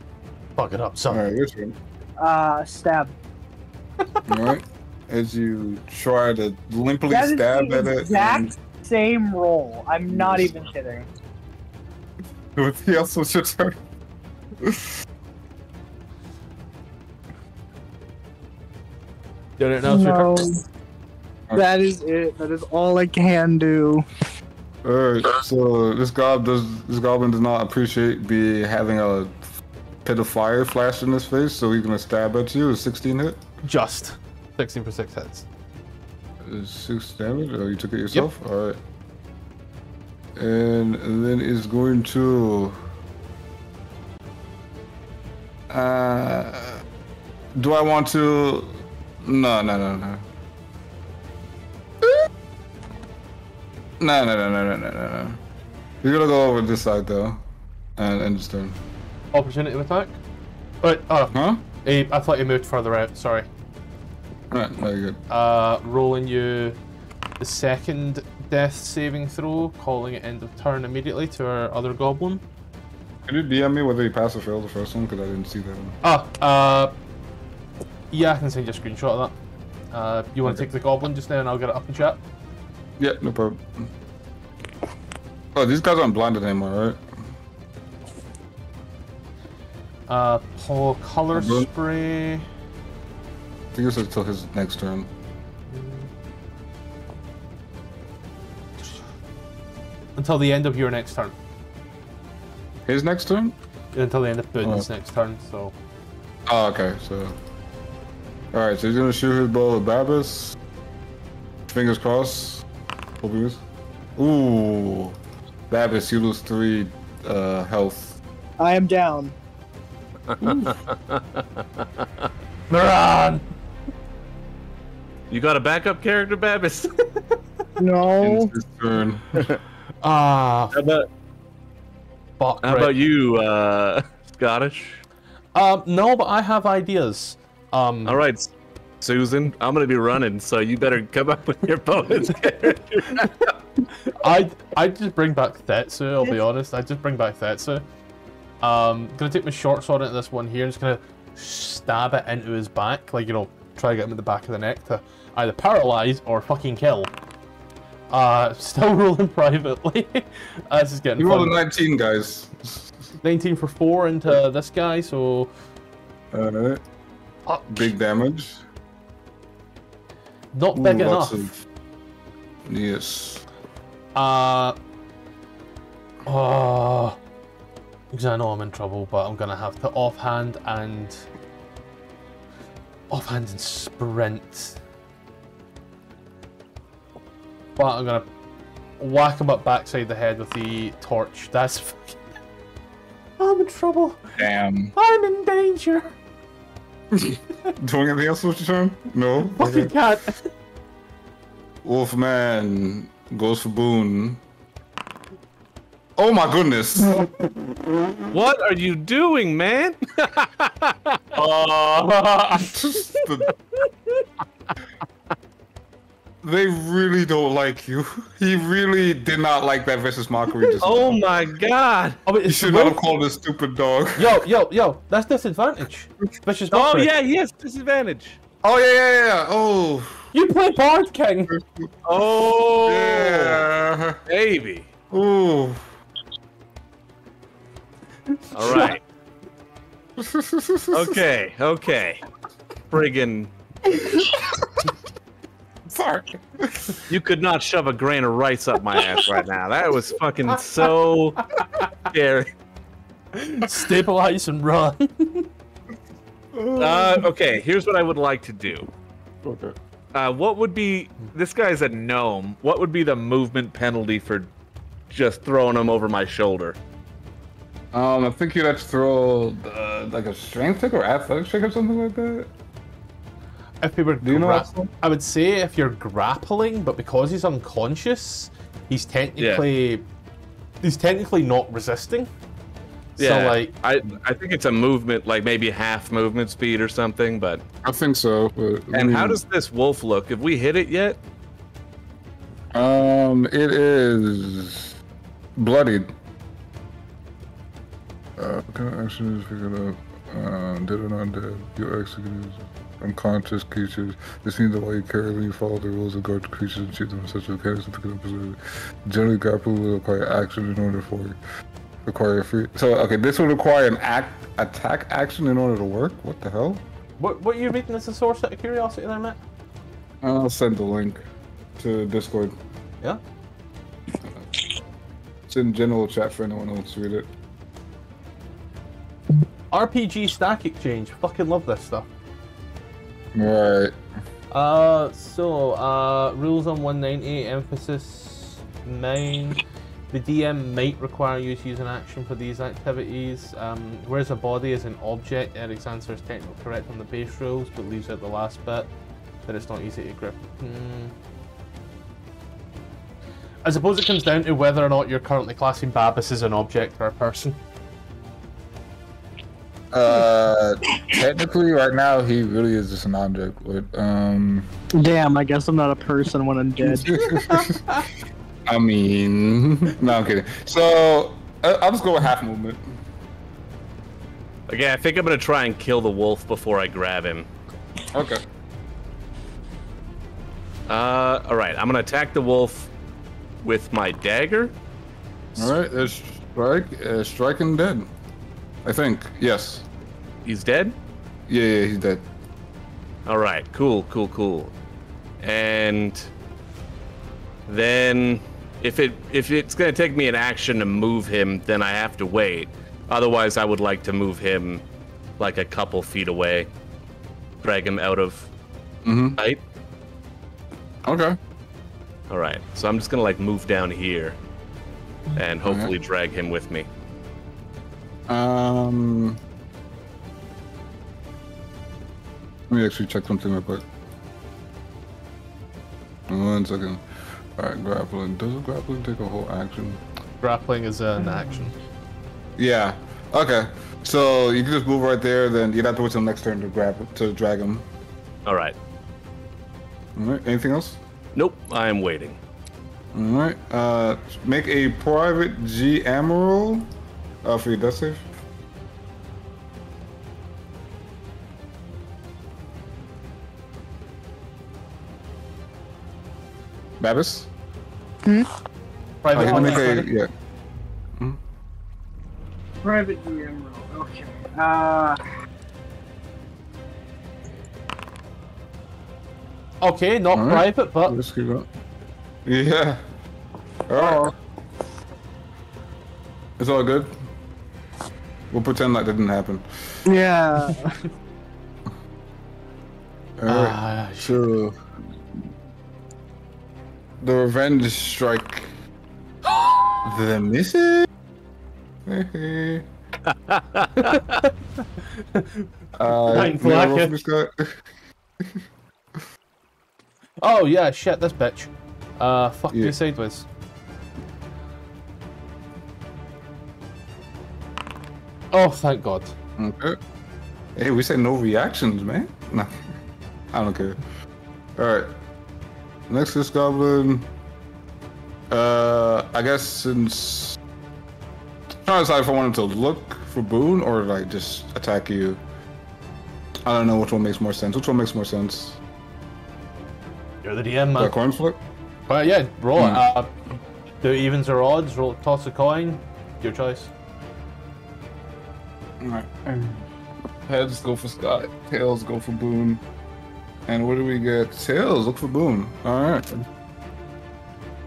Fuck it up, son.
Alright, your turn.
Uh, stab. (laughs)
Alright. As you try to limply
That is
stab
the
at it.
exact same roll. I'm not even kidding.
and Everything else was your turn.
Did it now, it's your
No.
turn.
That is it. That is all I can do.
Alright, so this gob does this goblin does not appreciate be having a pit of fire flash in his face, so he's gonna stab at you. Is 16 hit?
Just 16 for 6 hits.
Is six damage? Oh, you took it yourself? Yep. Alright. And then is going to. Uh, do I want to? No, no, no, no. No, no, no, no, no, no, no, no. You're gonna go over this side though, and end his turn.
Opportunity attack? Wait, oh,
Huh?
eh, I thought you moved further out, sorry.
Alright, very good.
Uh, rolling you the second death saving throw, calling it end of turn immediately to our other goblin.
Could you DM me whether you pass or fail the first one? Because I didn't see that one.
Ah, uh, yeah, I can send you a screenshot of that. Uh, you want to
Okay.
take the goblin just now and I'll get it up in chat?
Yeah, no problem. Oh, these guys aren't blinded anymore, right?
Uh, Paul color spray.
I think it's until his next turn.
Until the end of your next turn.
His next turn?
Until the end of Boon's
Oh.
next turn, so.
Oh, okay, so. Alright, so he's gonna shoot his bow at Babis. Fingers crossed. Hope he is. Ooh. Babis, you lose three uh, health.
I am down. (laughs)
Moran!
You got a backup character, Babis? (laughs)
No.
Ends his turn. (laughs)
Ah,
how about how
right.
about you, uh, Scottish?
Um, no, but I have ideas. Um,
All right, Susan, I'm gonna be running, so you better come up with your bonus (laughs) character.
I I just bring back Thetsu. I'll be honest. I just bring back Thetsu. Um, gonna take my short sword into this one here. and just gonna stab it into his back, like you know, try to get him in the back of the neck to either paralyze or fucking kill. Uh, (laughs) still rolling privately. (laughs) uh, this is getting
You rolled a 19, guys.
19 for four into this guy, so
Alright.
Fuck,
Big damage.
not
Ooh,
big enough.
of- Yes.
Uh. Oh. Because I know I'm in trouble, but I'm gonna have to offhand and. Offhand and sprint. But I'm gonna whack him up backside the head with the torch. That's. (laughs) I'm in trouble.
Damn.
I'm in danger. (laughs)
Doing anything else with your turn? No.
Fucking cat.
Wolfman goes for Boone. Oh my goodness. (laughs)
what are you doing, man? (laughs)
Uh, the- they really don't like you. (laughs) He really did not like that vicious mockery. Just
Oh
now.
my god.
Oh, wait,
You should not have called it stupid dog. (laughs)
Yo, yo, yo, that's disadvantage. Vicious
Oh
mockery.
yeah, yes, disadvantage.
Oh yeah, yeah, yeah. Oh.
You play Bard King.
Oh
Yeah.
baby.
Ooh.
All right. Okay, okay. Friggin' (laughs)
Sorry.
you could not shove a grain of rice up my ass right now. That was fucking so scary.
Stabilize and run.
Uh, okay, here's what I would like to do.
Okay.
Uh, what would be this guy's a gnome? What would be the movement penalty for just throwing him over my shoulder?
Um, I think you'd have to throw uh, like a strength check or athletic check or something like that.
If we were
Do you know?
I would say if you're grappling, but because he's unconscious, he's technically he's technically not resisting.
Yeah,
So like
I I think it's a movement, like maybe half movement speed or something. But
I think so. But
and how does this wolf look? Have we hit it yet?
Um, it is bloodied. Uh, what kind of action is figured out? Uh, dead or not dead. You execute unconscious creatures. This means that while you carefully follow the rules of guard creatures and shoot them in such a mechanics to pick up preserve. Generally, grapple will require action in order for require a free. So okay, this will require an act attack action in order to work. What the hell?
what what are you reading as a source out of curiosity there, Matt?
I'll send the link to Discord.
Yeah?
It's in general chat for anyone who wants to read it.
RPG stack exchange. Fucking love this stuff.
Right.
Uh so uh rules on 190, emphasis 9. The DM might require you to use an action for these activities. Um, whereas a body is an object, Eric's answer is technically correct on the base rules, but leaves out the last bit that it's not easy to grip. Hmm. I suppose it comes down to whether or not you're currently classing Babis as an object or a person.
Uh, technically, right now he really is just an object. But um,
Damn, I guess I'm not a person when I'm dead. (laughs)
I mean, (laughs) no, I'm kidding. So uh, I'll just go with half movement.
Okay, I think I'm gonna try and kill the wolf before I grab him.
Okay.
Uh, all right, I'm gonna attack the wolf with my dagger.
All right. There's strike. Uh, strike and dead. I think. Yes.
He's dead.
Yeah. Yeah. He's dead.
All right, cool, cool, cool. And then if it if it's gonna take me an action to move him, then I have to wait. Otherwise, I would like to move him like a couple feet away, drag him out of
Mm-hmm.
sight.
Okay.
All right, so I'm just gonna like move down here, and hopefully drag him with me.
Um. Let me actually check something real quick. One second. Alright, grappling. Does grappling take a whole action?
Grappling is an action.
Yeah. Okay. So you can just move right there, then you'd have to wait till next turn to grab to drag him.
All right,
All right. Anything else?
Nope, I am waiting.
All right. Uh, make a private GM roll uh, for your death save. Babis?
Private
Uh, you can make a
ready?
yeah.
Private GM roll. Okay. Uh,
Okay, not
Alright.
private, but
Let's keep going. Yeah. All right.
oh,
It's all good. We'll pretend that didn't happen.
yeah. (laughs)
All right.
Ah, sh-
So the revenge strike. the misses. (laughs) Uh,
Nine
may I roll
black.
for this guy?
oh yeah, shit, this bitch. Uh, fuck
Yeah.
me sideways. Oh, thank God.
Okay. Hey, we said no reactions, man. No, I don't care. All right. Next this goblin. Uh, I guess since I'm trying to decide if I wanted to look for Boone or like just attack you. I don't know which one makes more sense. Which one makes more sense?
You're the DM,
The
man.
coin flip.
But yeah, roll.
Hmm.
Uh, do evens or odds, roll, toss a coin. Your choice.
Alright. Heads go for Scott. Tails go for Boone. And what do we get? Tails, look for Boone. Alright.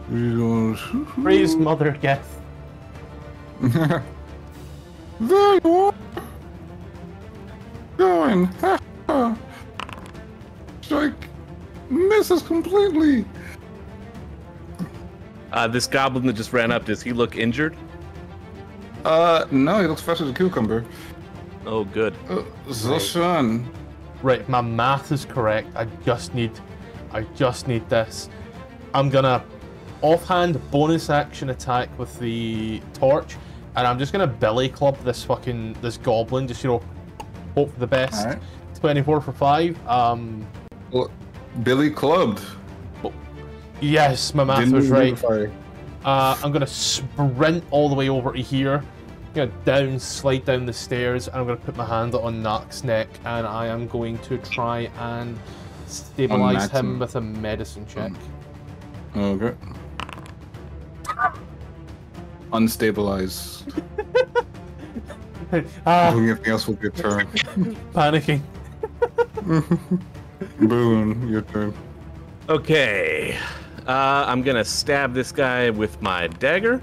We don't.
Praise Mother Geth. (laughs)
there you are. Going. Ha, ha. Strike. Misses completely.
Uh, this goblin that just ran up, does he look injured?
Uh, no, he looks fresh as a cucumber.
Oh, good.
Uh, Zoshan.
Right, my math is correct. I just need, I just need this. I'm gonna offhand bonus action attack with the torch, and I'm just gonna belly club this fucking this goblin. Just you know, hope for the best.
Alright.
Twenty-four for five. Um,
Well, Billy clubbed.
yes, my math
Didn't
was right. Uh, I'm gonna sprint all the way over to here. I'm gonna down, slide down the stairs, and I'm gonna put my hand on Nak's neck, and I am going to try and stabilize
him.
him with a medicine check.
Okay. Unstabilize. (laughs)
ah,
Doing anything else with your turn. (laughs)
panicking. (laughs)
Boone, your turn.
Okay. Uh, I'm gonna stab this guy with my dagger.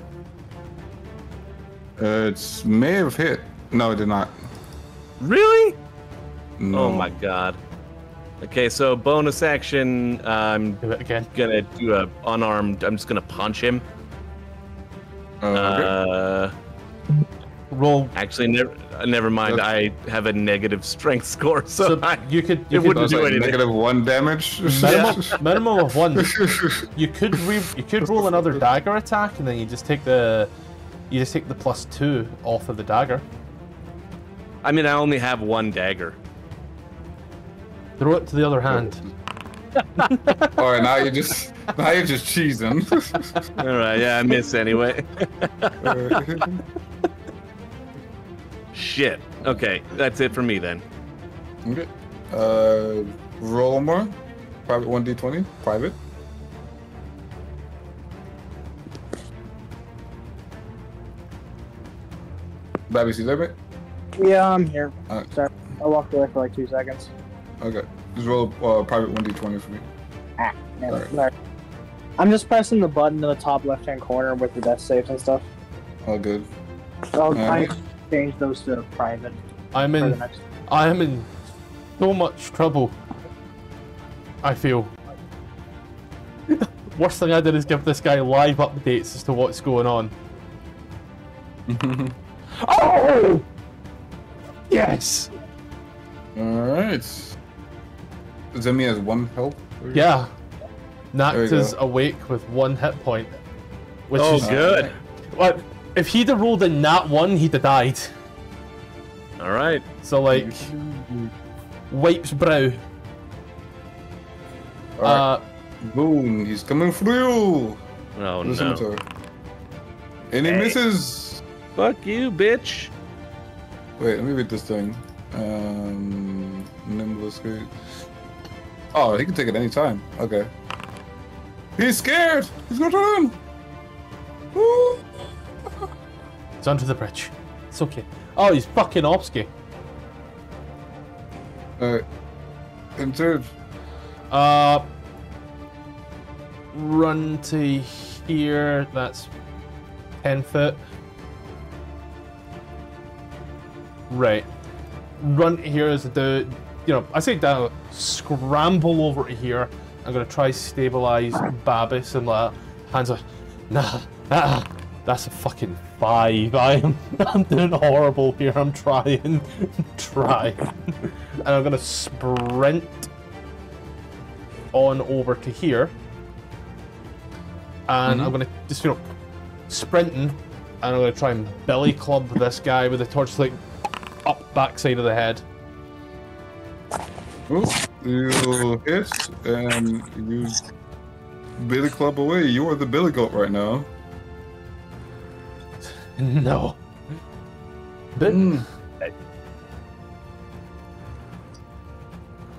Uh, it's may have hit. No, it did not.
Really?
No.
Oh my god. Okay, so bonus action. I'm
Do it again.
gonna do a unarmed. I'm just gonna punch him.
Uh, okay.
Uh,
Roll.
actually, never. Uh, never mind. I have a negative strength (laughs) score, so,
So
I,
you could you
it
could
wouldn't do
like
anything.
negative one damage.
minimum, (laughs) minimum of one. (laughs) You could re- you could roll another dagger attack, and then you just take the you just take the plus two off of the dagger.
I mean, I only have one dagger.
Throw it to the other hand. (laughs)
All right, now you're just now you're just cheesing. (laughs)
All right, yeah, I miss anyway. (laughs) Shit. Okay, that's it for me then.
okay. Uh, roll more. Private one d twenty. Private. Babby, see that bit?
Yeah, I'm here.
Alright.
Sorry. I walked away for like two seconds.
Okay. Just roll uh, private one d twenty for me.
Ah, damn it.
Alright.
Sorry. I'm just pressing the button in the top left hand corner with the death saves and stuff.
All good.
I'll
Alright.
I change those to private
I'm in. I am in so much trouble. I feel. (laughs) Worst thing I did is give this guy live updates as to what's going on. (laughs) Oh! Yes!
All right. Zemi has one health.
Yeah.
There
Nact is
go.
awake with one hit point. Which
Oh,
is
good.
What? If he'd have rolled a nat one, he'd have died.
All right.
So like, wipes brow. Uh,
Boom, he's coming for you.
Oh
The
no!
scimitar. And he
Hey.
misses.
Fuck you, bitch!
Wait, let me read this thing. Um, nimble escape. Oh, he can take it any time. Okay. He's scared. He's gonna turn. Woo! (laughs)
it's under the bridge. It's okay. Oh, he's fucking Opsky.
Alright. Entered.
Uh, run to here. That's ten foot. Right. Run here as a. You know, I say down. Scramble over to here. I'm gonna try stabilize Babis and like hands up. Nah, nah. That's a fucking five. (laughs) I am. I'm doing horrible here. I'm trying, (laughs) trying, and I'm gonna sprint on over to here. And I'm mm-hmm. gonna just you know sprinting and I'm gonna try and belly club this guy with the torchlight up backside of the head.
Ooh, you hit and you billy club away. You are the billy goat right now. (laughs)
No. But hmm.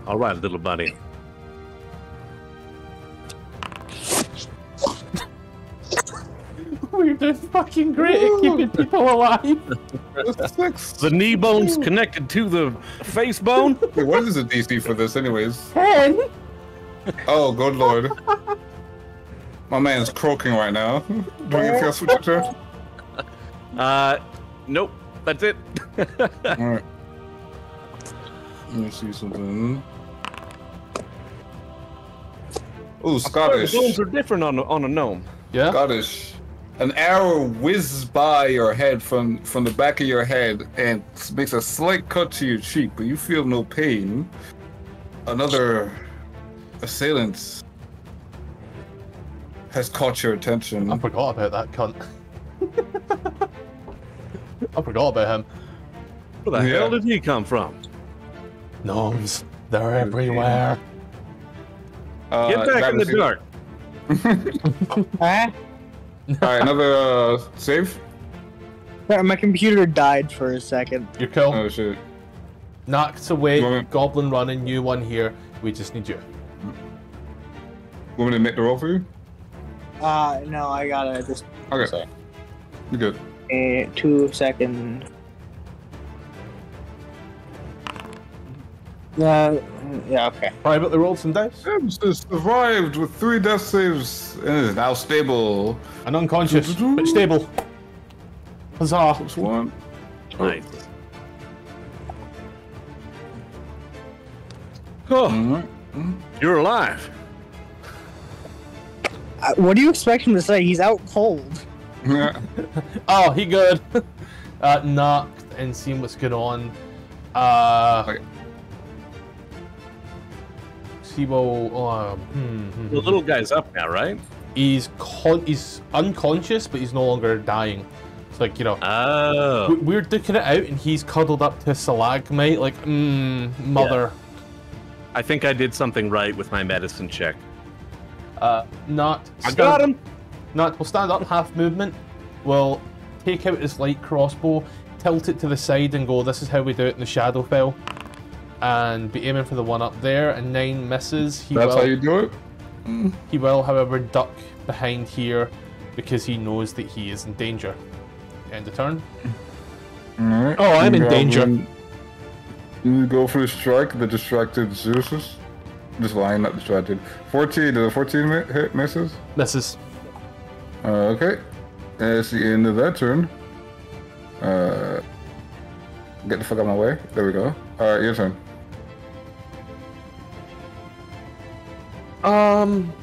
All right, little buddy.
We're doing fucking great at keeping people alive.
Six.
The knee bone's connected to the face bone. (laughs)
Wait, what is the DC for this, anyways?
Ten.
Oh, good lord. My man's croaking right now. Do you feel switch your turn?
Uh, nope. That's it. (laughs)
Alright. Let me see something. Ooh, Scottish.
Bones are different on a, on a gnome.
Yeah.
Scottish. An arrow whizzes by your head from from the back of your head and makes a slight cut to your cheek, but you feel no pain. Another assailant has caught your attention.
I forgot about that cunt. I forgot about him.
Where the
Yeah.
hell did he come from?
Gnomes. They're everywhere.
Uh,
Get back in the dark.
Ah, (laughs)
Alright, another uh, save.
my computer died for a second.
You're cool.
Oh shit.
Knocked away.
Moment.
Goblin running. New one here. We just need you.
Want me to make the roll for you?
Uh, no, I gotta just
Okay. You're good.
uh, two second. Uh, yeah, okay.
Privately rolled some dice.
Sims has survived with three death saves and is now stable.
And unconscious, but stable. Huzzah.
Plus one.
Nice. Oh,
Alright.
you're alive.
Uh, what do you expect him to say? He's out cold.
Yeah. (laughs)
Oh, he good. (laughs) uh, knocked and seen what's going on. Uh,
Okay.
Sibo, uh, hmm,
The little guy's up now, right?
he's con- he's unconscious, but he's no longer dying. It's like you know,
Oh.
we- we're duking it out, and he's cuddled up to a stalagmite, like, mmm, mother.
I think I did something right with my medicine check.
Uh, not.
I got him.
Not. We'll stand up, half movement. We'll take out his light crossbow, tilt it to the side, and go. This is how we do it in the Shadowfell. And be aiming for the one up there. And nine misses. He
That's
will.
how you do it?
He will, however, duck behind here because he knows that he is in danger. End of turn.
Alright.
Oh, I'm in danger.
You go for the strike, the distracted Zeus. Just lying, not distracted. 14, the 14 hit misses.
Misses.
Uh, okay. That's the end of that turn. Uh, get the fuck out of my way. There we go. Alright, your turn.
Um.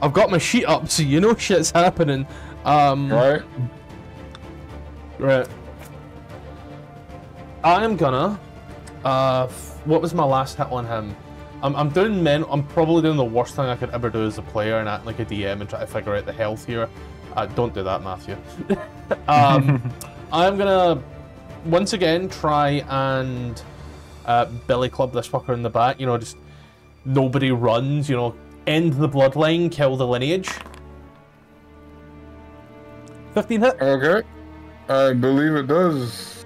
I've got my sheet up, so you know (laughs) shit's happening. Um.
Alright?
Right. I'm gonna. Uh, f- what was my last hit on him? I'm, I'm doing men. I'm probably doing the worst thing I could ever do as a player and act like a DM and try to figure out the health here. Uh, don't do that, Matthew. (laughs) um, (laughs) I'm gonna once again try and uh, Billy Club this fucker in the back. You know, just nobody runs. You know, end the bloodline, kill the lineage. 15 hit.
Okay. I believe it does.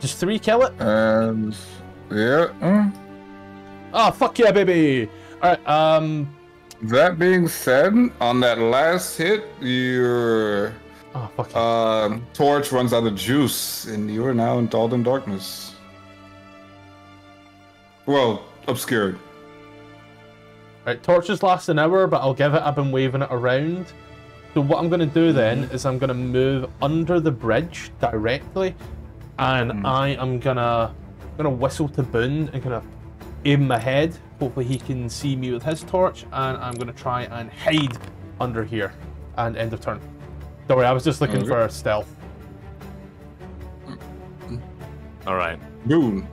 Just three kill it.
And yeah. mm.
Oh fuck yeah, baby. All right. Um.
That being said, on that last hit, your
Oh fuck yeah.
uh, torch runs out of juice, and you are now in darkness. Well, obscured.
Right, torches last an hour, but I'll give it. I've been waving it around. So what I'm gonna do then mm-hmm. is I'm gonna move under the bridge directly, and mm-hmm. I am gonna gonna whistle to Boone and kind of aim my head. Hopefully he can see me with his torch, and I'm gonna try and hide under here. And end of turn. Don't worry, I was just looking
Okay.
for stealth.
All right.
Boom.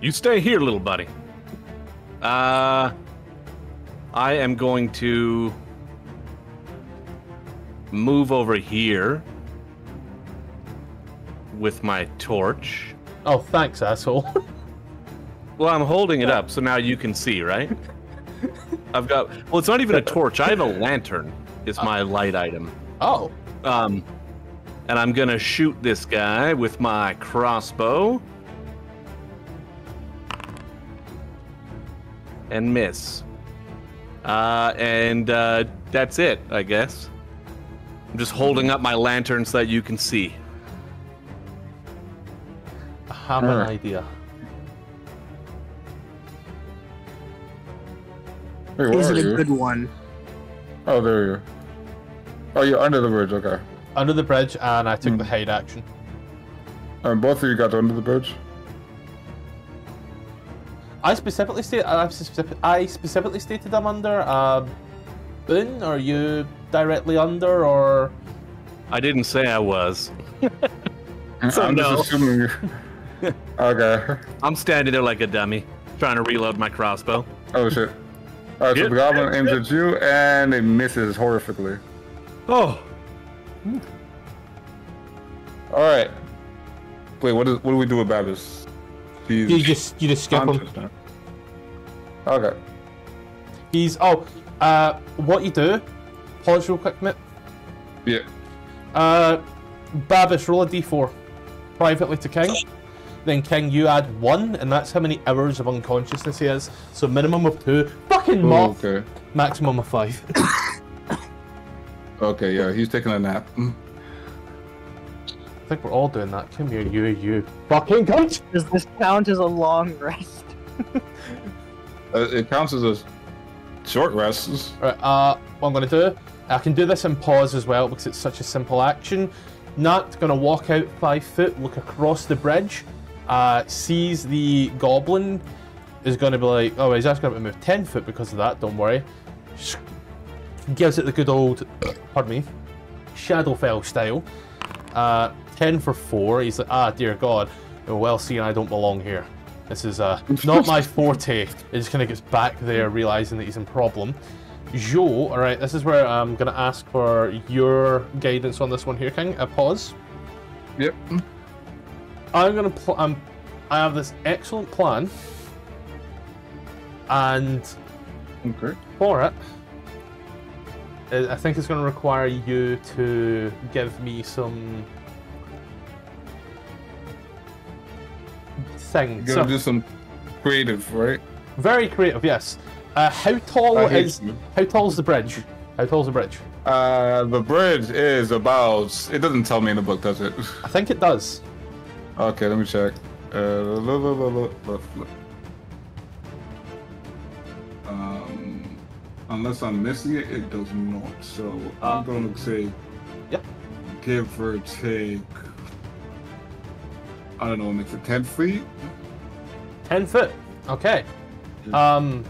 You stay here, little buddy. Uh, I am going to move over here with my torch.
Oh, thanks, asshole. (laughs)
Well, I'm holding it up, so now you can see, right? I've got. Well, it's not even a torch. I have a lantern. Is my light item.
oh,
Um, and I'm gonna shoot this guy with my crossbow. And miss. Uh, and uh, that's it, I guess. I'm just holding up my lantern so that you can see.
I have an idea.
Hey, where
Is
are
it a
you?
good one?
Oh, there you are. Oh, you're under the bridge. Okay.
Under the bridge, and I took
Hmm.
the hide action.
And both of you got under the bridge.
I specifically state I, specific, I specifically stated I'm under. Uh, Boone, are you directly under or?
I didn't say I was. (laughs) So
I'm
no.
just assuming. (laughs) okay.
I'm standing there like a dummy, trying to reload my crossbow.
Oh shit. Alright, so
Yep.
the goblin aims at you and it misses horrifically.
Oh,
Alright. Wait, what, is, what do we do with Babis? He's
You just you just skip him.
Okay.
He's oh, uh, what you do? Pause real quick, mate.
Yeah.
Uh, Babis, roll a d4 privately to King. Then King, you add one, and that's how many hours of unconsciousness he is. So minimum of two. Fucking
Ooh,
moth.
okay.
Maximum of five. (coughs)
Okay, yeah, he's taking a nap.
I think we're all doing that. Come here, you, you. Fucking cunt!
Does this count as a long rest? (laughs)
Uh, it counts as a short rest.
Right, uh, what I'm gonna do, I can do this in pause as well because it's such a simple action. Nat gonna walk out five foot, look across the bridge, uh, sees the goblin, is gonna be like, oh, he's actually gonna move 10 foot because of that, don't worry. Sh- Gives it the good old, pardon me, Shadowfell style. Uh, 10 for 4, he's like, ah, dear god, oh, well, see, I don't belong here. This is uh, (laughs) not my forte. He just kind of gets back there, realizing that he's in problem. Joe, all right, this is where I'm gonna ask for your guidance on this one here, King. A pause.
Yep.
I'm gonna. Pl- I'm. I have this excellent plan, and
Okay.
for it, I I think it's gonna require you to give me some thing.
You
So,
gotta do some creative, right?
very creative, yes. Uh, how tall is
you.
how tall is the bridge? How tall is the bridge?
Uh, the bridge is about. It doesn't tell me in the book, does it?
I think it does.
Okay, let me check. Uh, la, la, la. Um, unless I'm missing it, it does not. So I'm gonna say,
Yeah.
give or take. I don't know, what makes it ten feet.
10 foot. Okay. Um,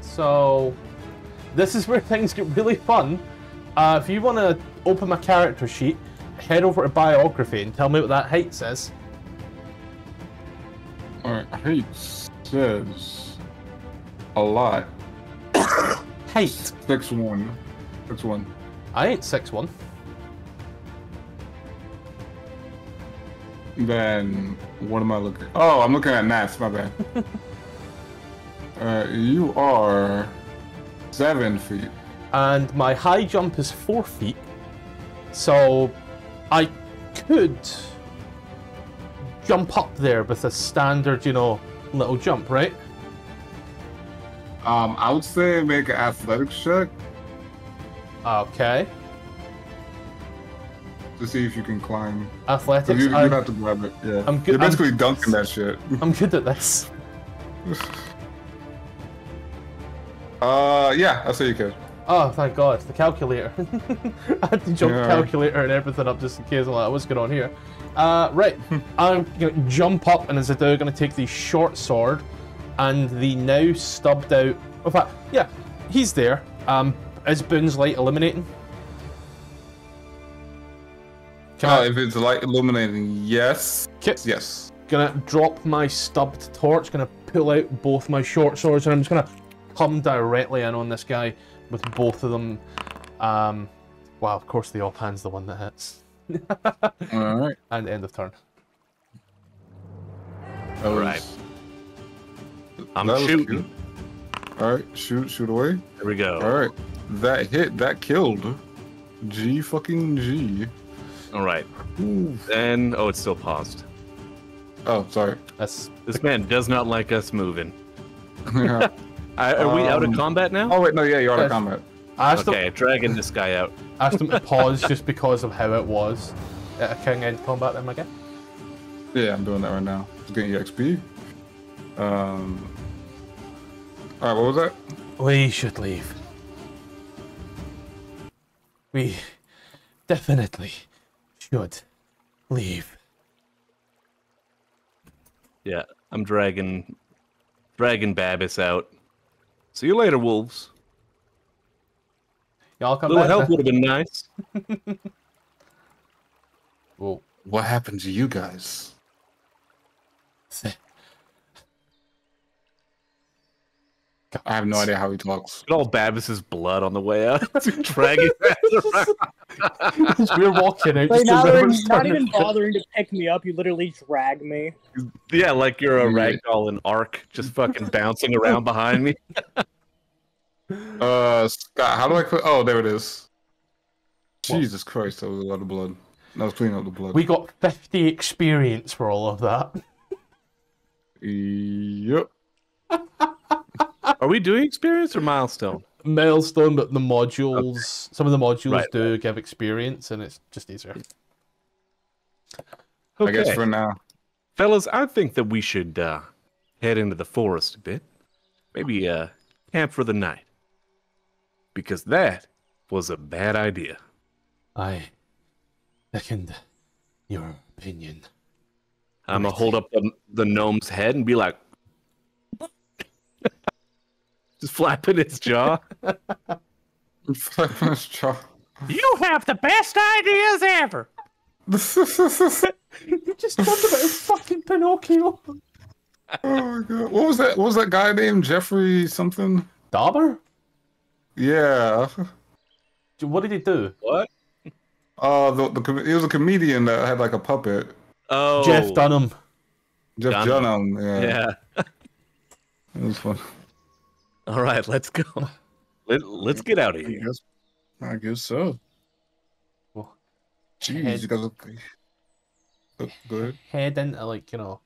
so this is where (laughs) things get really fun. Uh, if you want to open my character sheet, head over to biography and tell me what that height says.
All right, height says a lot. (coughs)
Height.
Six one. Six one.
I ain't six one.
Then what am I looking? Oh, I'm looking at Nats. My bad. (laughs) uh, you are seven feet.
and my high jump is four feet. So I could jump up there with a standard, you know, little jump, right?
Um, I would say make an athletics check
Okay.
To see if you can climb.
Athletics.
You, you
I,
have to grab it. Yeah.
I'm good-
You're
I'm-
basically dunking that shit. (laughs)
I'm good at this. (laughs)
Uh, yeah, I say you can.
Oh, thank God, the calculator. (laughs) I had to jump
Yeah.
calculator and everything up just in case. I'm like, what's going on here? Uh, right, I'm gonna jump up and as I do, I'm gonna take the short sword and the now stubbed out. In fact, yeah, he's there. Um, is Boon's light illuminating? Can
Uh,
I,
if it's light illuminating, yes.
Ki-
Yes.
gonna drop my stubbed torch, gonna pull out both my short swords, and I'm just gonna come directly in on this guy with both of them. Um, wow, of course the offhand's the one that hits. (laughs)
All right.
And end of turn.
Alright. I'm
that
shooting.
All right, shoot, shoot away.
There we go.
All right, that hit, that killed. G fucking G.
All right. Then, oh, it's still paused.
Oh, sorry.
That's
This man does not like us moving.
Yeah. (laughs)
I, are we out of
Um,
combat now?
oh wait, no, yeah, you're out of combat.
I asked,
okay,
him,
dragging this guy out.
asked him to (laughs) pause just because of how it was at a king end combat. Then again.
Yeah, I'm doing that right now. Just getting XP. Um. All right, what was that?
We should leave. We definitely should leave.
Yeah, I'm dragging, dragging Babis out. See you later, wolves.
Y'all
A
come
little
back.
help would have been nice. (laughs)
Well,
What happened to you guys? (laughs) I have no idea how he talks.
Look at all Babis's blood on the way out. (laughs) dragging (laughs) around.
we're walking out.
Like,
just
now they're
river's
not even (laughs) bothering to pick me up. You literally drag me.
Yeah, like you're a
Yeah.
ragdoll in Ark, just fucking bouncing around behind me.
Uh, Scott, how do I click? Oh, there it is. Jesus Christ, that was a lot of blood. I was cleaning up the blood.
We got 50 experience for all of that.
Yep.
Are we doing experience or milestone?
Milestone, but the modules, some of the modules
Right,
do give experience, and it's just easier.
I guess for now.
Fellas, I think that we should uh, head into the forest a bit. Maybe uh, camp for the night. Because that was a bad idea.
I second your opinion.
I'm gonna hold up the, the gnome's head and be like, just (laughs) flapping its jaw.
Flapping his jaw.
You have the best ideas ever. (laughs)
You just talked about fucking Pinocchio.
Oh my god. What was that? What was that guy named Jeffrey something?
Dauber?
Yeah.
What did he do?
What?
Uh, the, the he was a comedian that had like a puppet.
Oh,
Jeff Dunham.
Jeff
Dunham.
Dunham. Yeah.
Yeah.
It was fun.
All right, let's go. Let, let's get out of
I
here.
guess. I guess so.
Well,
Jeez,
head-
you guys look. Oh, go ahead.
head into like you know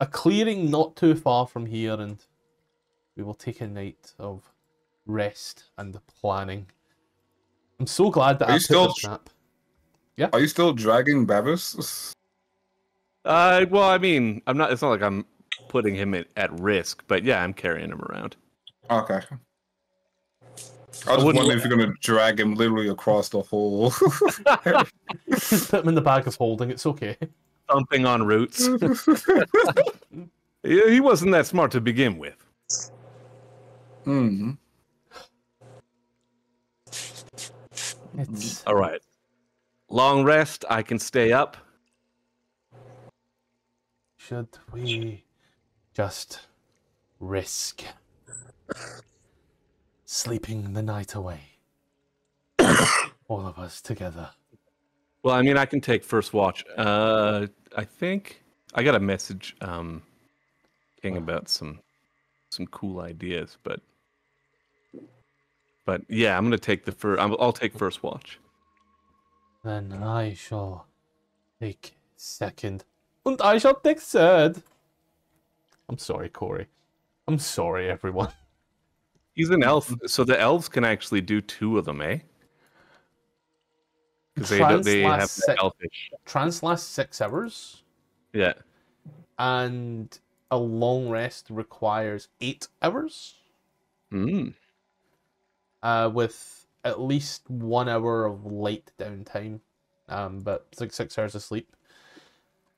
a clearing not too far from here and we will take a night of rest and planning i'm so glad that
Are
i
you
put
still
this
tr-
map
Are you still dragging Babis?
Uh, well, I mean, I'm not. It's not like I'm putting him at, at risk, but yeah, I'm carrying him around.
Okay. I was just
wouldn't-
wondering if you're gonna drag him literally across the whole.
just put him in the bag of holding it's okay
Thumping on roots. (laughs) he he wasn't that smart to begin with.
hmm
it's
All right. Long rest. I can stay up.
should we just risk sleeping the night away (coughs) all of us together
Well, I mean, I can take first watch. Uh, I think I got a message, um, King about some some cool ideas, but but yeah, I'm gonna take the first. I'll take first watch.
Then I shall take second. And I shall take third. I'm sorry, Corey. I'm sorry, everyone. (laughs)
He's an elf, so the elves can actually do two of them, eh? Because they don't, they have
six-
elfish.
Trance lasts six hours,
Yeah.
and a long rest requires eight hours,
Mm.
uh, with at least one hour of light downtime. Um, but it's like six hours of sleep.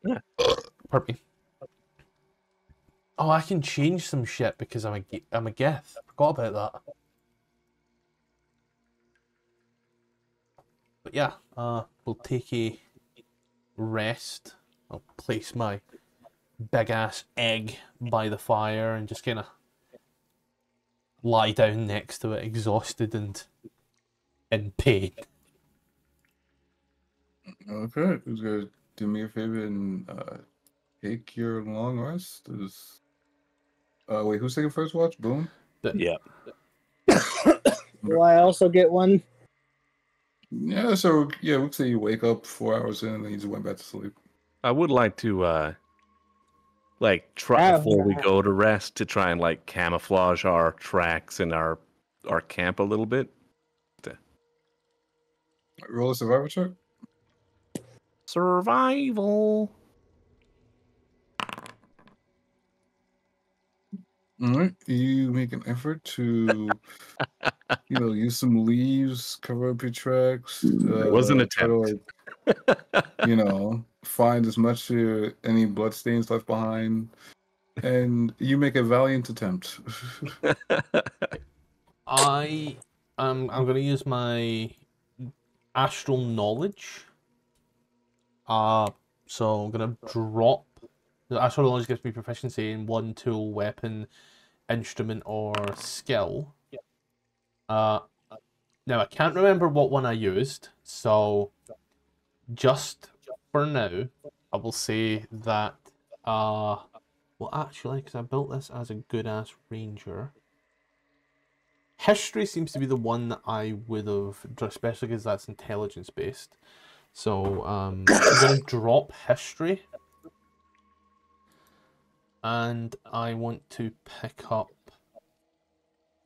Yeah.
Pardon me. Oh, I can change some shit because I'm a I'm a Gith. Forgot about that. But yeah, uh, we'll take a rest. I'll place my big ass egg by the fire and just kind of lie down next to it, exhausted and in pain.
Okay, who's gonna do me a favor and uh, take your long rest? Is uh, wait, who's taking first watch? Boom.
Yeah.
Will I also get one?
Yeah, so yeah, we'll say you wake up four hours in and then you just went back to sleep.
I would like to, uh, like, try
Yeah.
before we go to rest to try and like camouflage our tracks and our our camp a little bit.
Roll a survival check.
Survival.
All right, you make an effort to, you know, use some leaves, cover up your tracks. Uh,
It was an
try to, like, you know, find as much uh, any bloodstains left behind, and you make a valiant attempt. (laughs)
I um I'm gonna use my astral knowledge. Uh so I'm gonna drop the astral knowledge gives me proficiency in one tool, weapon, instrument, or skill. Uh now I can't remember what one I used, so just for now, I will say that uh well actually because I built this as a good ass ranger. History seems to be the one that I would have, especially because that's intelligence based. So um, I'm going to drop history, and I want to pick up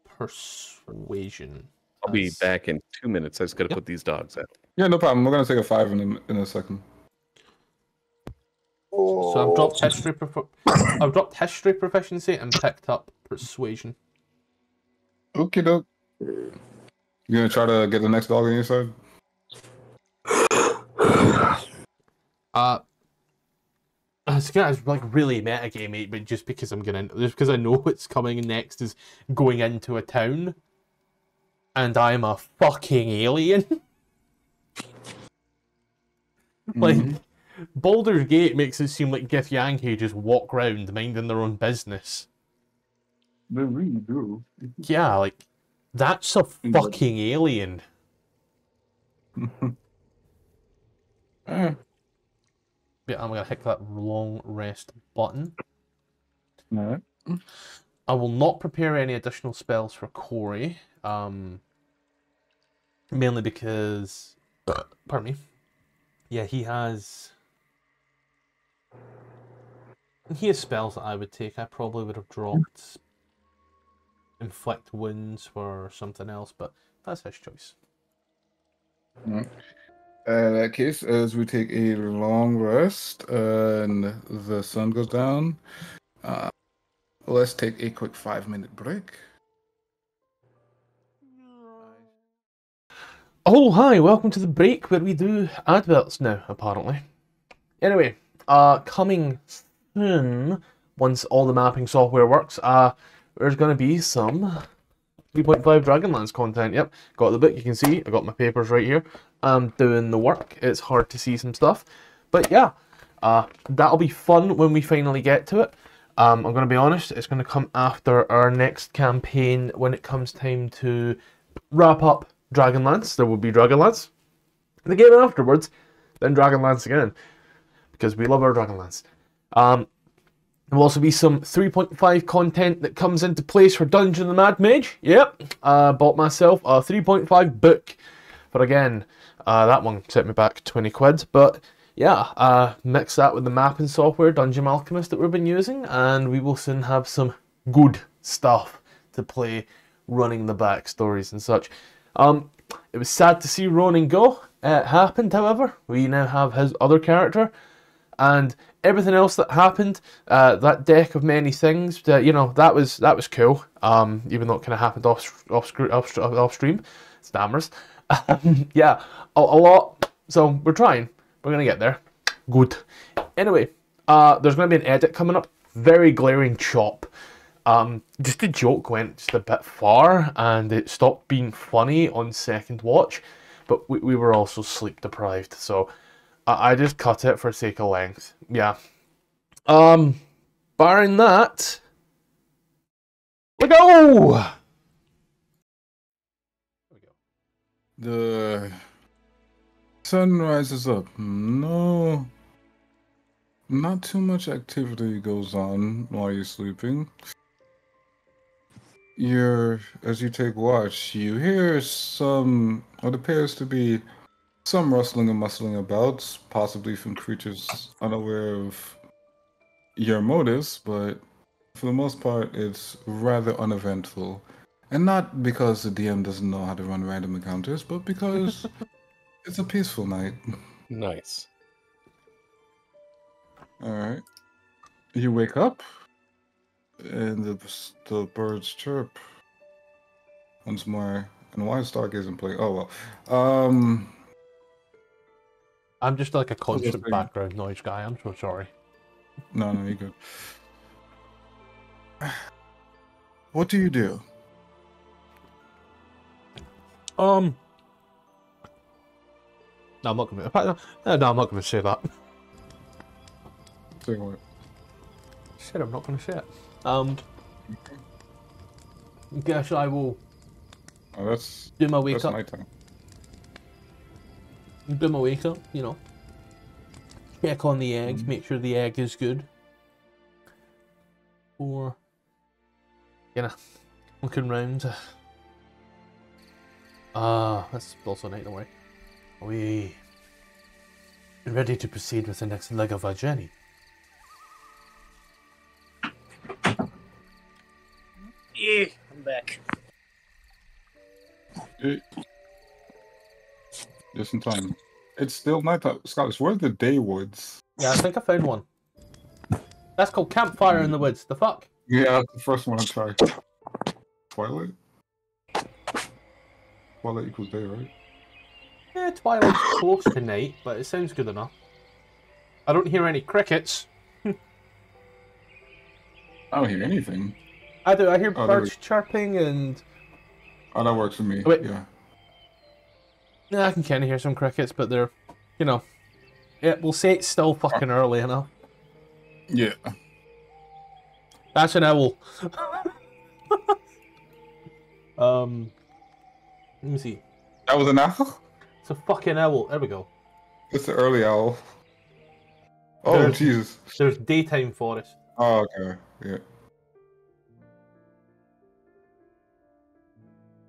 persuasion.
I'll be back in two minutes. I just gotta
Yep.
put these dogs out.
yeah, no problem. We're gonna take a five in a, in a second.
So I've dropped history. Prof- I've dropped history proficiency and picked up persuasion.
Okay, doke. You gonna try to get the next dog on your side?
Uh, it's gonna like really metagamey, but just because I'm gonna just because I know (laughs) what's coming next is going into a town, and I'm a fucking alien. (laughs) like
Mhm.
Baldur's Gate makes it seem like Githyanki just walk around minding their own business.
They really do. (laughs)
Yeah, like that's a
Mm.
fucking alien.
Ah,
Yeah, I'm gonna hit that long rest button.
No.
I will not prepare any additional spells for Corey. Um, mainly because, (coughs) pardon me. Yeah, he has. He has spells that I would take. I probably would have dropped inflict wounds for something else, but that's his choice.
Uh, in that case, as we take a long rest and the sun goes down, uh, let's take a quick five minute break.
Oh, hi, welcome to the break where we do adverts now, apparently. Anyway, uh, coming soon, once all the mapping software works, uh, there's going to be some 3.5 Dragonlance content. Yep, got the book, you can see, I got my papers right here. I'm doing the work, it's hard to see some stuff. But yeah, uh, that'll be fun when we finally get to it. Um, I'm going to be honest, it's going to come after our next campaign when it comes time to wrap up Dragonlance. There will be Dragonlance. The game afterwards, then Dragonlance again. because we love our Dragonlance. Um, there will also be some 3.5 content that comes into place for Dungeon the Mad Mage. Yep, uh, bought myself a 3.5 book. But again, uh, that one set me back 20 quid. But yeah, uh, mix that with the mapping software, Dungeon Alchemist, that we've been using, and we will soon have some good stuff to play running the backstories and such. Um, it was sad to see Ronan go. It happened, however. We now have his other character, and everything else that happened, uh, that deck of many things, uh, you know, that was that was cool. Um, even though it kind of happened off off, off off stream, stammers. Um, (laughs) yeah, a, a lot. So we're trying. We're gonna get there. Good. Anyway, uh, there's gonna be an edit coming up. Very glaring chop. Um, just the joke went just a bit far, and it stopped being funny on second watch. But we, we were also sleep deprived, so I, I just cut it for sake of length. Yeah. Um, barring that, we go.
The sun rises up. No, not too much activity goes on while you're sleeping. You're, as you take watch, you hear some, what appears to be some rustling and bustling about, possibly from creatures unaware of your motives, but for the most part, it's rather uneventful. And not because the DM doesn't know how to run random encounters, but because (laughs) it's a peaceful night.
Nice.
Alright. You wake up, and the, the birds chirp once more. And why is Stargaze playing? Oh well. Um.
I'm just like a constant
thing.
background noise guy. I'm so sorry.
No, no, you're good. (sighs) What do you do?
Um. No, I'm not gonna. fact, No, no, I'm not gonna say that.
Say what?
Shit, I'm not gonna say it. Um. Guess I will
Oh, that's
do my wake
that's
up.
nighttime.
Do my wake up. You know. Check on the egg. Make sure the egg is good. Or. You know, looking round. Ah, that's also night away. Are we ready to proceed with the next leg of our journey?
Yeah, I'm back.
Just in time. It's still night nighttime. Scottish, where's the day woods?
Yeah, I think I found one. That's called Campfire in the Woods. The fuck?
Yeah, the first one I tried. Twilight? Twilight equals day, right?
Yeah, Twilight's (coughs) close to night, but it sounds good enough. I don't hear any crickets.
I don't hear anything.
I do. I hear
Oh,
birds chirping, and
Oh, that works for me.
Wait.
Yeah.
yeah, I can kind of hear some crickets, but they're, you know, yeah. We'll say it's still fucking early enough.
Yeah.
That's an owl. (laughs) (laughs) um, let me see.
That was an owl?
It's a fucking owl. There we go.
It's an early owl. Oh,
There's-
Jesus.
There's daytime forest.
Oh, okay. Yeah.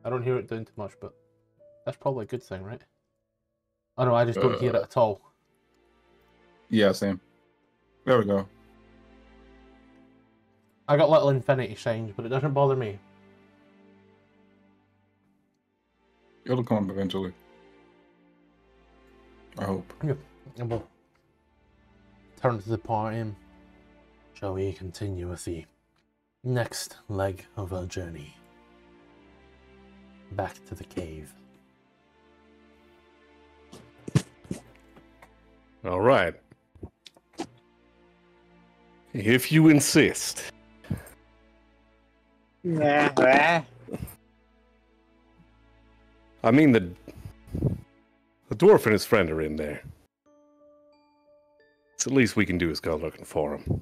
I don't hear it doing too much, but that's probably a good thing, right? Oh no, I just don't hear it
Uh,
at all.
Yeah, same. There we go.
I got little infinity signs, but it doesn't bother me.
It'll come up eventually. I hope.
And we'll turn to the party. Shall we continue with the next leg of our journey? Back to the cave.
All right. If you insist.
Nah,
I mean, the the dwarf and his friend are in there. It's the least we can do is go looking for him.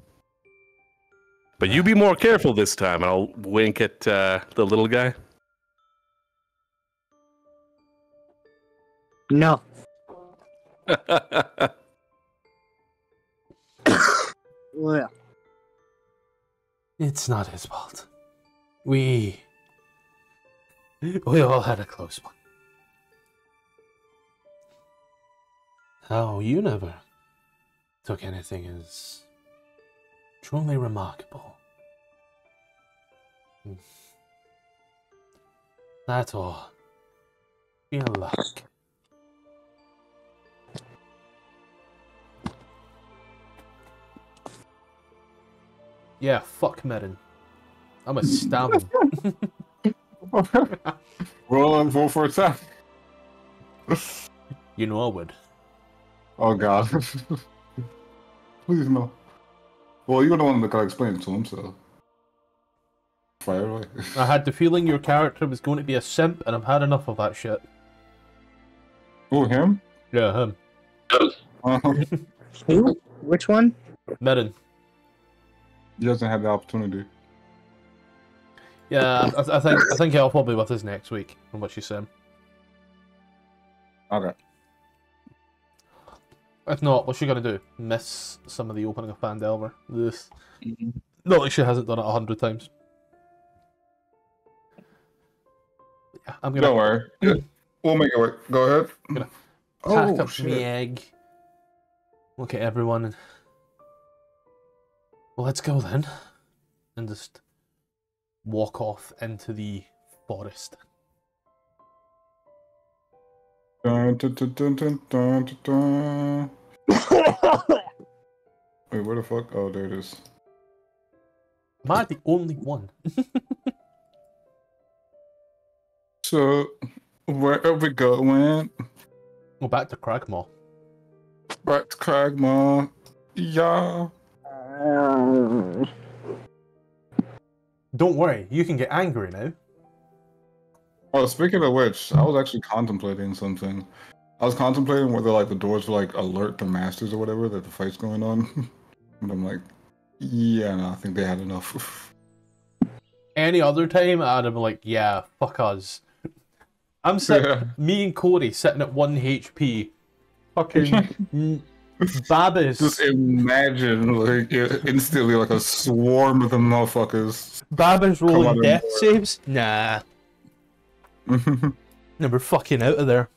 But you be more careful this time, and I'll wink at uh, the little guy.
no. (laughs) Well,
It's not his fault. We. We all had a close one. How you never took anything is truly remarkable. Hmm. That's all. Feel luck. Yeah, fuck Merin. I'm a stab him. (laughs)
Roll on four for attack.
You know I would.
Oh god. (laughs) Please no. Well, you're the one that can explain it to him, so. Fire away. (laughs)
I had the feeling your character was going to be a simp, and I've had enough of that shit.
Oh, him?
Yeah, him.
Uh, (laughs)
who? Which one?
Merin.
he doesn't have the opportunity.
Yeah, I, I think I think he'll probably with us next week, from what she's saying.
Okay.
If not, what's she gonna do? Miss some of the opening of Phandelver? This. Mm-hmm. Not like she hasn't done it a hundred times. Yeah, I'm gonna
Don't worry. (coughs) We'll make it work. Go ahead.
I'm Gonna pack
Oh,
up
shit.
the egg. Look at everyone and well, let's go then, and just walk off into the forest.
Dun, dun, dun, dun, dun, dun, dun, dun. (laughs) Wait, where the fuck? Oh, there it is.
Am I the only one? (laughs)
So, where are we going?
We're back to Cragmaw.
Back to Cragmaw. Yeah.
Um,
Don't worry, you can get angry now.
Oh, speaking of which, I was actually contemplating something. I was contemplating whether like the doors will like alert the masters or whatever that the fight's going on. (laughs) and I'm like, yeah, no, I think they had enough. (laughs)
Any other time, I'd have been like, yeah, fuck us. (laughs) I'm sitting,
Yeah.
me and Cody sitting at 1 HP. Fucking Babis.
Just imagine like instantly like a swarm of them motherfuckers.
Babis rolling death saves? Nah. No, we're fucking out of there.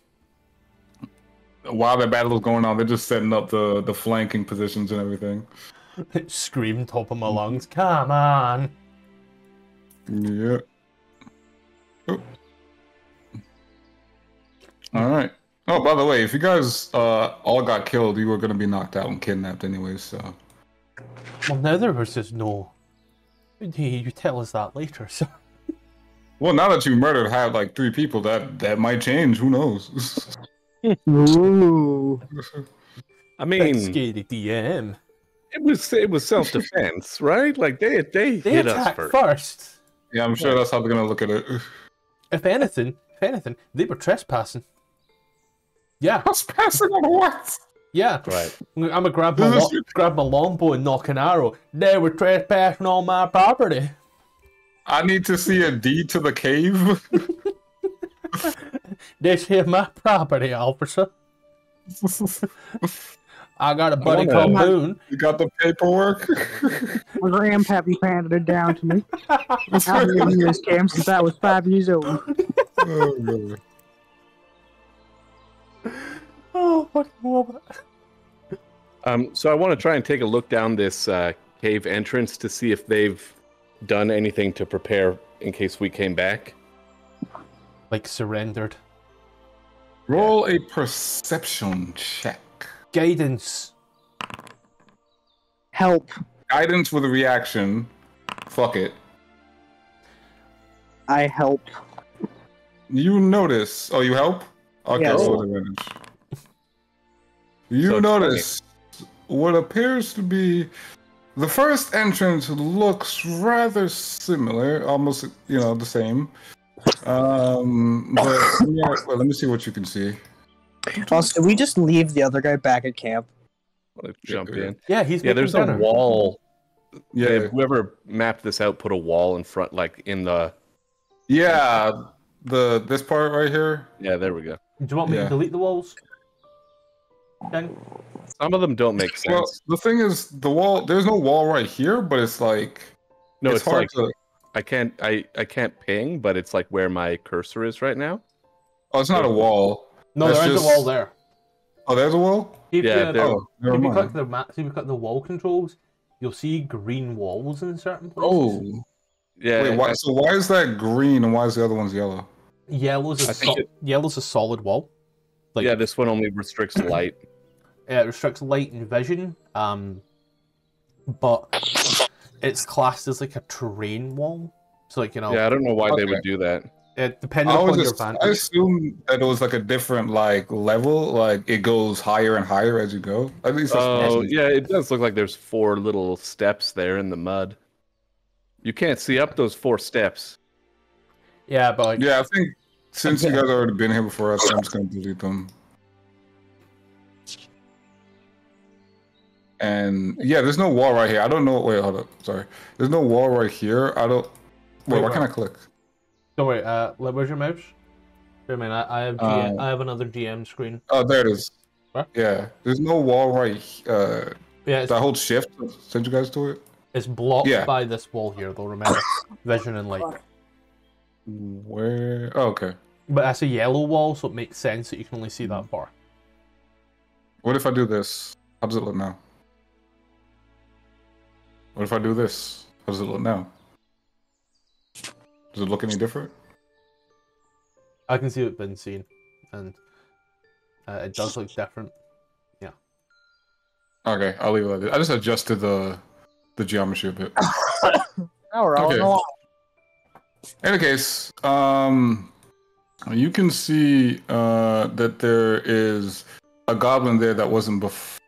While the battle's going on, they're just setting up the the flanking positions and everything. (laughs)
Scream top of my lungs. Come on.
Yeah. Oh. All right. Oh, by the way, if you guys uh, all got killed, you were gonna be knocked out and kidnapped anyways. So
Well, now there was just no. You you tell us that later, (laughs) so.
Well, now that you murdered had like three people, that that might change. Who knows?
ooh. (laughs)
I mean,
scary DM.
it was it was self defense, (laughs) right? Like they they,
They
hit us
attacked
first.
first.
yeah, I'm sure that's how they're gonna look at it.
If anything, if anything, they were trespassing. Yeah,
What's passing on what?
yeah.
Right.
I'm gonna grab my (laughs) lo- grab my longbow and knock an arrow. They were trespassing on my property.
I need to see a deed to the cave. (laughs)
This here my property, officer. I got a buddy
wanna-
called Boone.
you got the paperwork.
My grandpappy handed it down to me. (laughs) I've been in this camp since I was five years old.
oh, God. (laughs)
Oh, fucking love it.
Um, so I want to try and take a look down this uh, cave entrance to see if they've done anything to prepare in case we came back.
Like surrendered.
Roll a perception check.
Guidance.
Help.
Guidance with a reaction. Fuck it.
I help.
You notice. Oh, you help? Okay,
Yes.
so advantage. You
So it's
notice what appears to be the first entrance looks rather similar, almost you know the same. Um, but yeah, well, let me see what you can see.
Also, we just leave the other guy back at camp.
Let's jump
yeah.
in.
Yeah, he's
Yeah, there's
dinner.
a wall.
Yeah,
Yeah, whoever mapped this out put a wall in front, like in the.
yeah. The this part right here.
Yeah, there we go.
Do you want me
Yeah.
to delete the walls? Ken?
Some of them don't make sense.
Well, the thing is, the wall. There's no wall right here, but it's like
no,
it's,
it's,
hard
like
to.
I can't I I can't ping, but it's like where my cursor is right now.
Oh, it's not a wall.
No,
That's
there is
just-
a wall there.
Oh, there's a wall.
If
Yeah,
you,
there-
Oh, never
if you click the map, if you click the wall controls, you'll see green walls in certain places.
Oh,
Yeah.
wait. Why, so why is that green and why is the other one's yellow?
Yellow's a
I think
sol-
it-
yellow's a solid wall. Like
yeah, this one only restricts light.
It restricts light and vision. Um, but it's classed as like a terrain wall. So like you know,
Yeah, I don't know why they would do that.
it depends
I
upon
was
your
just, I
vantage.
assumed that it was like a different like level, like it goes higher and higher as you go. At least
Oh,
that's-
yeah, it does look like there's four little steps there in the mud. You can't see up those four steps.
Yeah, but like
yeah. I think since you guys already been here before, I think I'm just gonna delete them. And yeah, there's no wall right here. I don't know. Wait, hold up. Sorry. There's no wall right here. I don't. Wait,
Wait,
why
what?
can't I click?
don't worry. Uh, where's your mouse? I mean, I, I have GM,
Uh,
I have another GM screen.
Oh, there it is.
What?
Yeah, there's no wall right. Uh,
Yeah, it's,
that hold shift send you guys to it.
it's blocked
yeah.
by this wall here, though. Remember, (coughs) vision and light.
Where? Oh, okay.
But that's a yellow wall, so it makes sense that you can only see that far.
What if I do this? How does it look now? What if I do this? How does it look now? Does it look any different?
I can see what been seen, and uh, it does look different. Yeah.
Okay, I'll leave it like this. I just adjusted the the geometry a bit.
Now (coughs) we're all
Okay.
along.
In any case, um, you can see uh, that there is a goblin there that wasn't before.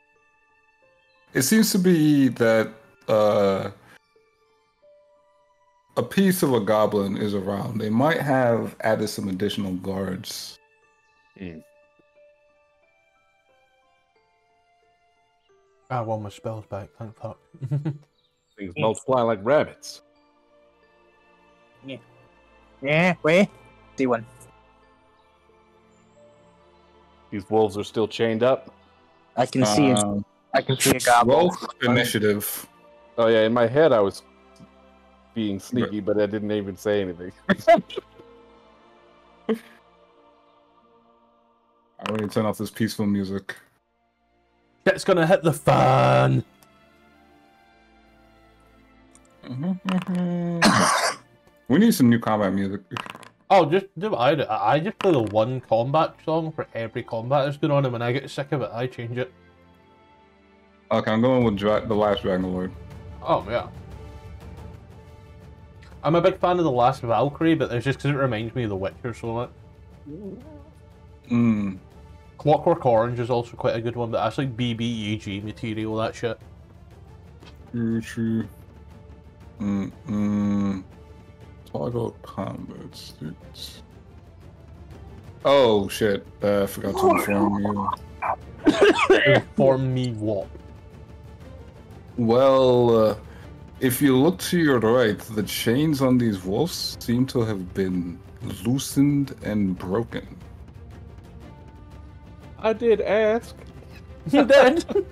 It seems to be that uh, a piece of a goblin is around. They might have added some additional guards.
Ah, well, my spell's back. Thank fuck. (laughs)
Things multiply like rabbits.
Yeah, Yeah, wait. See one.
These wolves are still chained up.
I can see. it.
Um,
I can see a goblin.
roll initiative.
Oh yeah, in my head I was being sneaky, but I didn't even say anything. (laughs)
I already turn off this peaceful music.
It's gonna hit the fan. (coughs)
we need some new combat music.
Oh, just do what I do. I I just play the one combat song for every combat that's going on, and when I get sick of it, I change it.
Okay, I'm going with Dra- the last Dragon Lord.
Oh yeah. I'm a big fan of the last Valkyrie, but it's just because it reminds me of The Witcher so much.
Mm.
Clockwork Orange is also quite a good one, but that's like BBEG material, that shit.
True, true. Mm, mm. Toggle combat suits. Oh shit! Uh, I forgot to inform you.
Inform me what?
Well, uh, if you look to your right, the chains on these wolves seem to have been loosened and broken.
I did ask. (laughs)
You did? (laughs)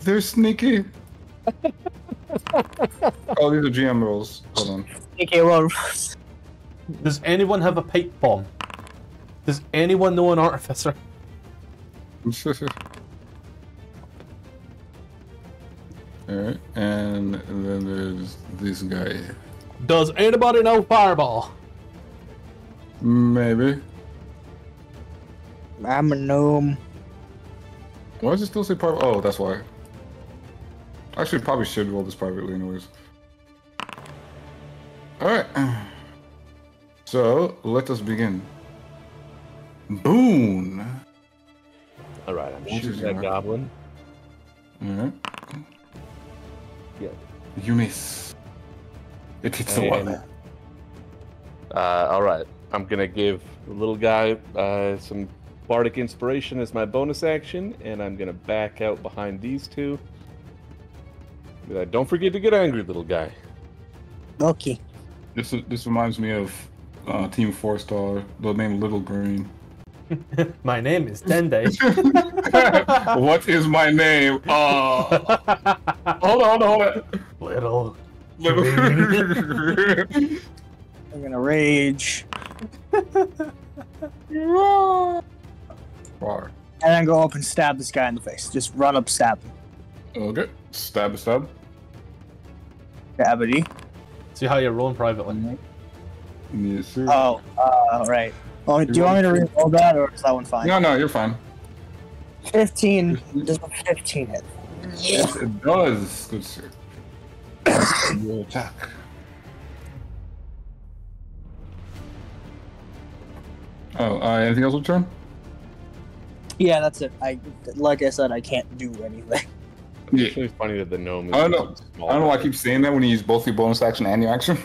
They're sneaky. (laughs) oh, these are GM rolls. Hold on.
Sneaky wolf.
Does anyone have a pipe bomb? Does anyone know an artificer? (laughs)
Alright, and then there's this guy.
Does anybody know fireball?
Maybe.
I'm a gnome.
Why does it still say private? Oh, that's why. Actually, probably should roll this privately, anyways. Alright. So, let us begin. Boon!
All right, I'm
Wolves
shooting that
right.
goblin.
Alright.
Yeah.
You miss. It hits the
And-
wall.
Uh, all right, I'm gonna give the little guy uh, some bardic inspiration as my bonus action, and I'm gonna back out behind these two. Don't forget to get angry, little guy.
Okay.
This, this reminds me of uh, Team Four Star. The name Little Green. (laughs)
My name is Dende. (laughs)
what is my name? Oh, (laughs) hold on, hold on.
Little.
Little.
I'm gonna rage
Far.
and then go up and stab this guy in the face. Just run up, stab him.
Okay. Stab, stab.
Stabity.
See how you're rolling privately.
Yes, sir.
Oh, uh, right. Oh, do you want me to re-roll that, or is that one fine?
no, no, you're fine.
15. Just a 15 hit.
Yes, it does. Good sir. (coughs) Your attack. Oh, uh, anything else with turn?
Yeah, that's it. I, like I said, I can't do anything. (laughs)
Yeah.
It's really funny that the gnome is
I don't know.
small.
I don't know why I keep saying that when you use both your bonus action and your action.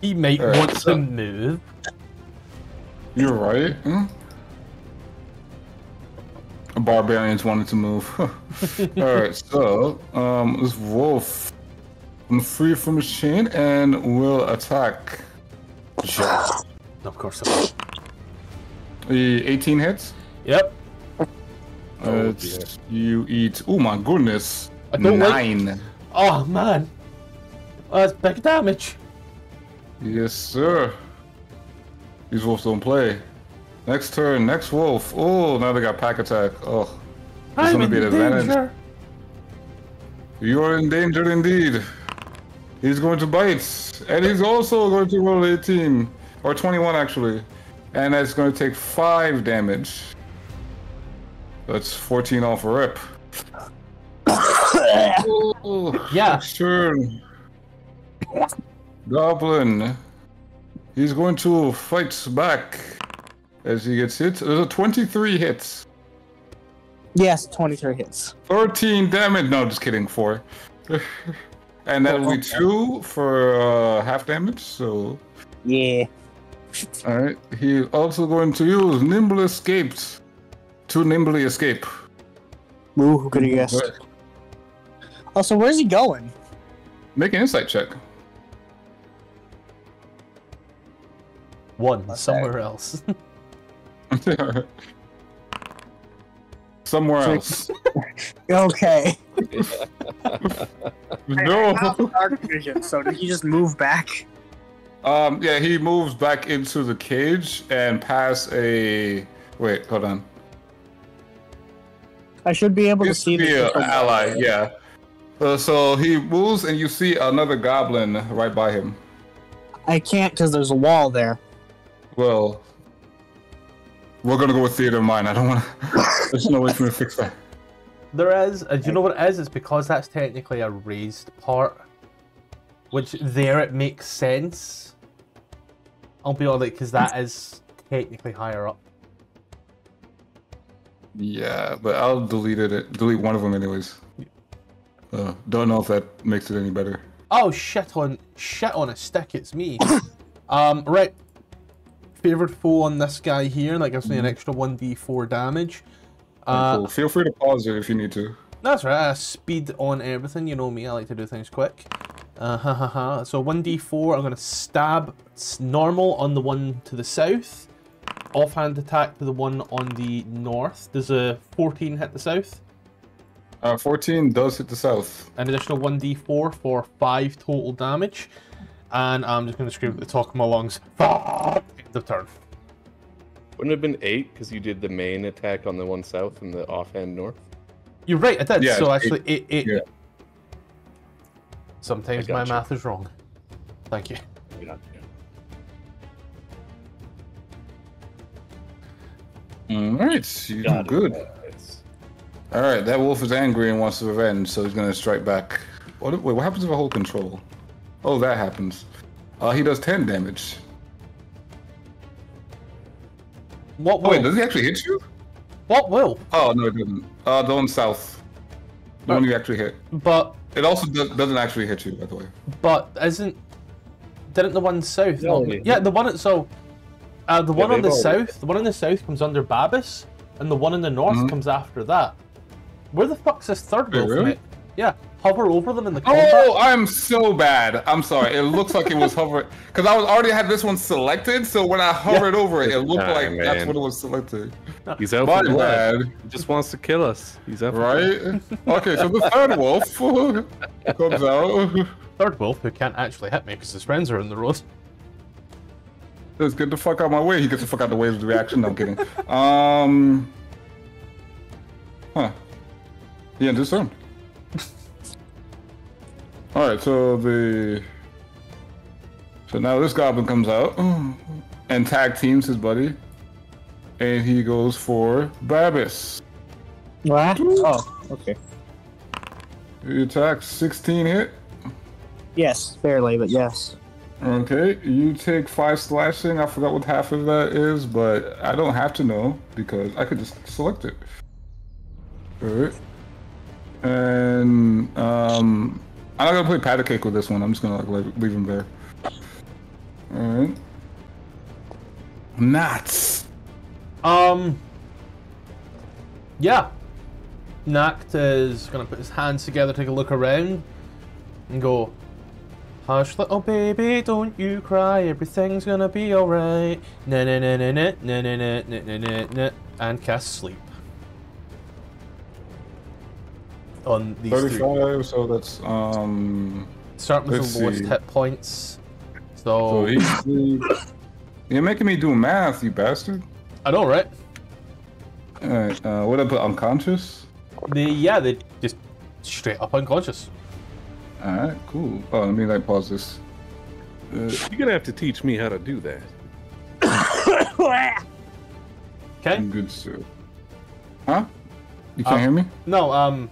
He might
Alright,
want
so-
to move.
You're right. Hmm? Barbarians wanted to move. (laughs) Alright, so um this wolf I'm free from his chain and will attack. Jack.
Of course I will.
The 18 hits.
Yep.
Oh,
Uh, it's- you eat. Oh my goodness.
I don't like-
Nine.
Oh man. Oh, that's big damage.
Yes, sir. These wolves don't play. Next turn, next wolf. Oh, now they got pack attack. Oh, There's
I'm
gonna be an advantage.
danger.
you are in danger indeed. He's going to bite, and he's also going to roll 18 or 21 actually, and that's going to take five damage. That's 14 off a rip. (coughs) Oh,
Yeah.
next turn. Goblin. He's going to fight back as he gets hit. There's a 23 hits.
yes, 23 hits.
13 damage. No, just kidding. Four. (laughs) and that'll be two for uh, half damage. So,
Yeah.
all right. He's also going to use nimble escaped to nimbly escape.
Ooh, who could have guessed?
Right.
Oh, so where's he going?
Make an insight check.
One
Okay.
somewhere else. (laughs)
Somewhere
So-
else. (laughs)
Okay. (laughs)
no.
Dark vision. So did he just move back?
Um, yeah, he moves back into the cage and past a. Wait, hold on.
I should be able to see
to be
this.
an ally, yeah. Uh, so he moves, and you see another goblin right by him.
I can't because there's a wall there.
Well, we're gonna go with theater of mind. I don't want to. (laughs) There's no way for me to fix that.
There is, and you know what it is? It's because that's technically a raised part, which there it makes sense. I'll be honest, because that is technically higher up.
Yeah, but I'll delete it. Delete one of them anyways. Uh, don't know if that makes it any better.
Oh shit on shit on a stick! It's me. (coughs) um, right. Favorite foe on this guy here, and that gives me an extra one d four damage. Uh,
cool. Feel free to pause it if you need to.
That's right. Uh, speed on everything. You know me. I like to do things quick. Uh, ha ha ha. So 1d4. I'm gonna stab normal on the one to the south. Offhand attack to the one on the north. Does a 14 hit the south?
Uh, 14 does hit the south.
An additional 1d4 for five total damage. And I'm just gonna scream at the top of my lungs. Fuck! End of turn.
Wouldn't it have been eight because you did the main attack on the one south and the offhand north?
You're right. I did.
Yeah,
so
it's
actually, it. it
yeah.
Sometimes my
gotcha.
math is wrong. Thank you.
Yeah.
Alright, you do
Got it.
good. Alright, that wolf is angry and wants revenge, so he's gonna strike back. What, wait, what happens if I hold control? Oh, that happens. Uh, he does 10 damage.
What
Oh, wait, does he actually hit you?
What will?
Oh, no, it doesn't. Uh, the one south. The one you actually hit.
But
It also does, doesn't actually hit you, by the way.
But isn't didn't the one south?
No,
not- yeah, the one at so uh, the one on the
they've
south, the one in the south comes under Babis, and the one in the north
Mhm.
comes after that. Where the fuck's this third
Wait,
wolf,
really?
mate? Yeah, hover over them in the combat.
Oh, I'm so bad. I'm sorry. It looks like it was hovering because I was already had this one selected. So when I hovered over it, it looked
Nah,
like that's what it was selected. (laughs)
He's out
My
for blood.
bad,
He just wants to kill us. He's out
right? Okay, so the third wolf (laughs) comes out.
Third wolf, who can't actually hit me because his friends are in the road.
Let's get the fuck out of my way. He gets the fuck out of the way of the reaction. No, I'm kidding. Um. Huh. Yeah, this turn. Alright, so the. So now this goblin comes out and tag teams his buddy. And he goes for Babis.
What? Oh, okay.
He attacks 16 hit.
Yes, barely, but yes.
Okay, you take five slashing. I forgot what half of that is, but I don't have to know because I could just select it. Alright. And um I'm not gonna play pat cake with this one. I'm just gonna like leave, leave him there. Alright. Nats.
Um. Yeah. Nact is gonna put his hands together, take a look around, and go, Hush, little baby, don't you cry, everything's gonna be alright. Na na na na na na na na na na na and cast sleep. On these three.
35, so that's um
Start with
let's
the lowest
see.
hit points.
so
So,
You're making me do math, you bastard.
I know, right?
Alright, uh what I put unconscious?
They, yeah, they just straight up unconscious.
Alright, cool. Oh, let me like pause this. Uh,
You're gonna have to teach me how to do that. (coughs)
Okay?
good sir. Huh? You can't
Uh,
hear me?
No, um,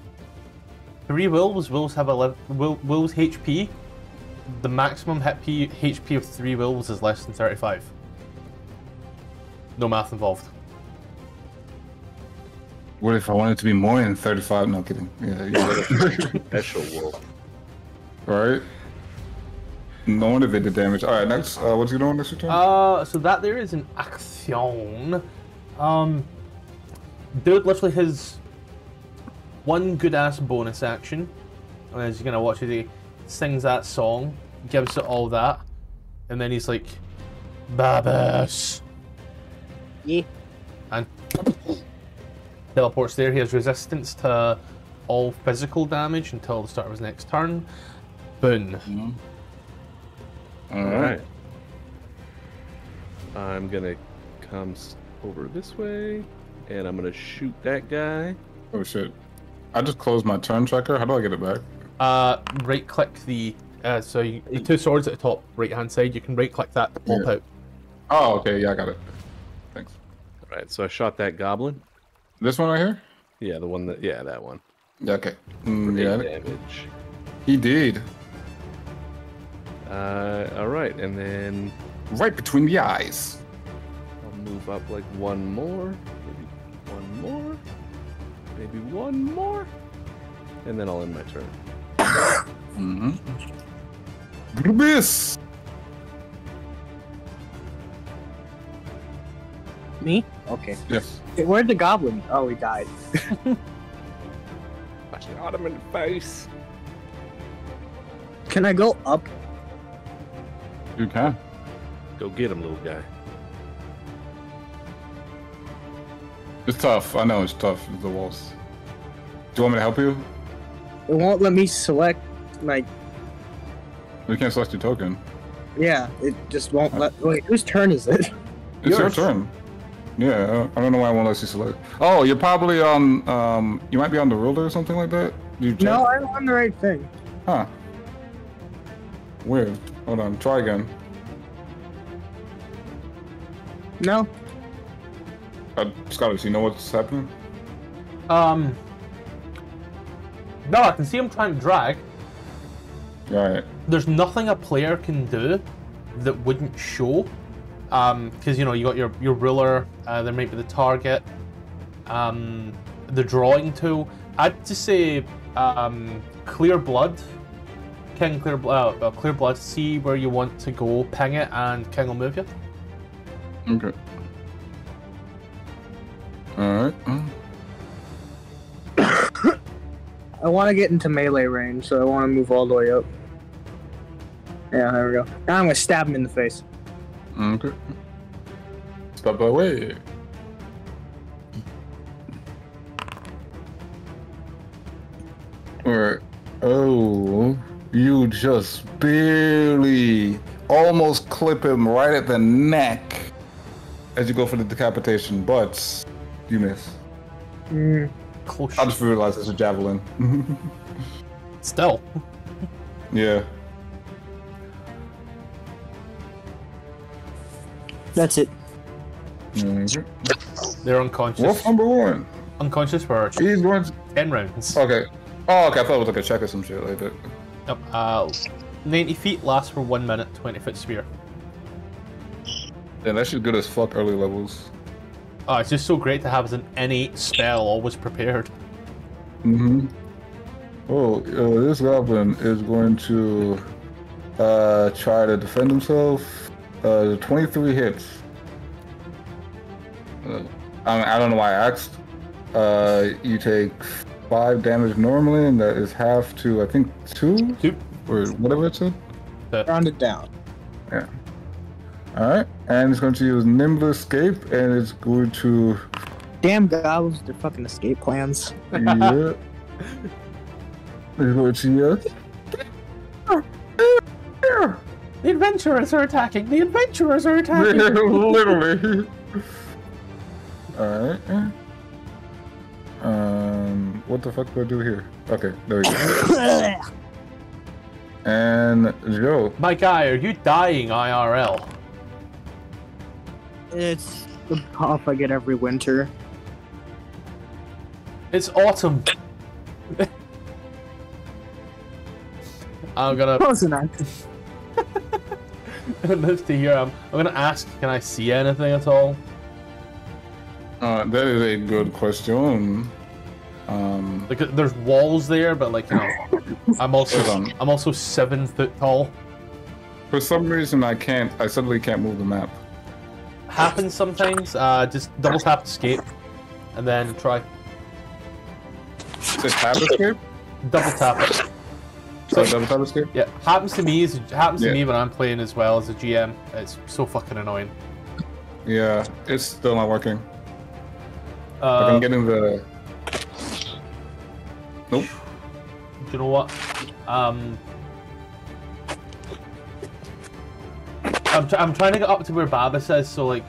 three wolves. Wolves have 11. Will, wolves HP. The maximum hit P, HP of three wolves is less than 35. No math involved.
What if I wanted to be more than 35? No kidding. Yeah, yeah. (laughs)
Special wolf.
right? No wonder they did damage. Alright, next. Uh, what's he doing next turn?
Uh, so that there is an action. Um, dude, literally his one good ass bonus action. And as you're gonna watch as he sings that song, gives it all that, and then he's like, Babis.
Yeah.
and (coughs) teleports there. He has resistance to all physical damage until the start of his next turn. Boon. Mm-hmm.
Alright.
I'm gonna come over this way, and I'm gonna shoot that guy.
Oh shit. I just closed my turn tracker. How do I get it back?
Uh, right click the uh, so you, the two swords at the top right hand side. You can right click that to pop
Yeah.
out.
Oh, okay. Yeah, I got it. Thanks.
All right, so I shot that goblin.
This one right here?
Yeah, the one that. Yeah, that one.
Yeah, okay. Mm, yeah,
damage.
he did.
Uh, all right, and then
Right between the eyes.
I'll move up like one more, maybe one more, maybe one more, and then I'll end my turn.
Mm-hmm. Grubis!
Me? Okay.
Yes.
Hey, Where'd the goblin? Oh, he died. (laughs)
I shot him in the face.
Can I go up?
You can.
Go get him, little guy.
It's tough. I know it's tough. It's the walls. Do you want me to help you?
It won't let me select my.
We can't select your token.
Yeah, it just won't let. Wait, whose turn is it?
It's your turn. Yeah, I don't know why I won't let you select. Oh, you're probably on. Um, you might be on the ruler or something like that. You check?
No, I'm on the right thing.
Huh. Weird. Hold on. Try again.
No.
Uh, Scottish, you know what's happening?
Um, no, I can see him trying to drag.
Right.
There's nothing a player can do that wouldn't show. Um, because you know you got your your ruler. Uh, there might be the target. Um, the drawing tool. I'd just say um, clear blood. King clear blood. Uh, clear blood. See where you want to go. Ping it, and King will move you.
Okay. Alright. (coughs)
I want to get into melee range, so I want to move all the way up. Yeah, there we go. Now I'm gonna stab him in the face.
Okay. Step away. Alright. Oh, you just barely almost clip him right at the neck as you go for the decapitation, but you miss.
Mm,
Close.
I just realized it's a javelin. (laughs)
Still.
yeah.
That's it.
Mhm.
They're unconscious.
Wolf number one.
Unconscious for
He's going to.
10 rounds.
Okay. Oh, okay. I thought it was like a check or some shit like that.
Yep, uh, 90 feet lasts for 1 minute, 20 foot spear.
Yeah, that shit's good as fuck early levels.
Oh, it's just so great to have as an innate spell always prepared.
Mm-hmm. Oh, uh, this goblin is going to uh, try to defend himself. Uh, 23 hits. Uh, I, mean, I don't know why I asked. Uh, you take five damage normally, and that is half to I think two
Two.
or whatever it said.
Round it down.
All right, and it's going to use nimble escape, and it's going to
Damn goblins, their fucking escape plans.
yeah. It's going to yeah.
The adventurers are attacking! The adventurers are (laughs) attacking!
Literally. Alright. Um, what the fuck do I do here? Okay, there we go. (coughs) And Joe.
My guy, are you dying IRL?
It's the puff I get every winter.
It's autumn. I'm gonna
Close enough.
live to hear. I'm, I'm gonna ask, can I see anything at all?
Uh, that is a good question. Um,
Like, there's walls there, but like, you know, (laughs) I'm also I'm also seven foot tall.
for some reason, I can't. I suddenly can't move the map.
Happens sometimes. Uh, just double tap escape, and then try
Is it tab escape?
double tap it.
So double tab escape?
Yeah, happens to me. Is happens
Yeah.
to me when I'm playing as well as a GM. It's so fucking annoying.
Yeah, it's still not working.
Uh,
I'm getting the. Nope.
Do you know what? Um, I'm, tr- I'm trying to get up to where Babis is, so like,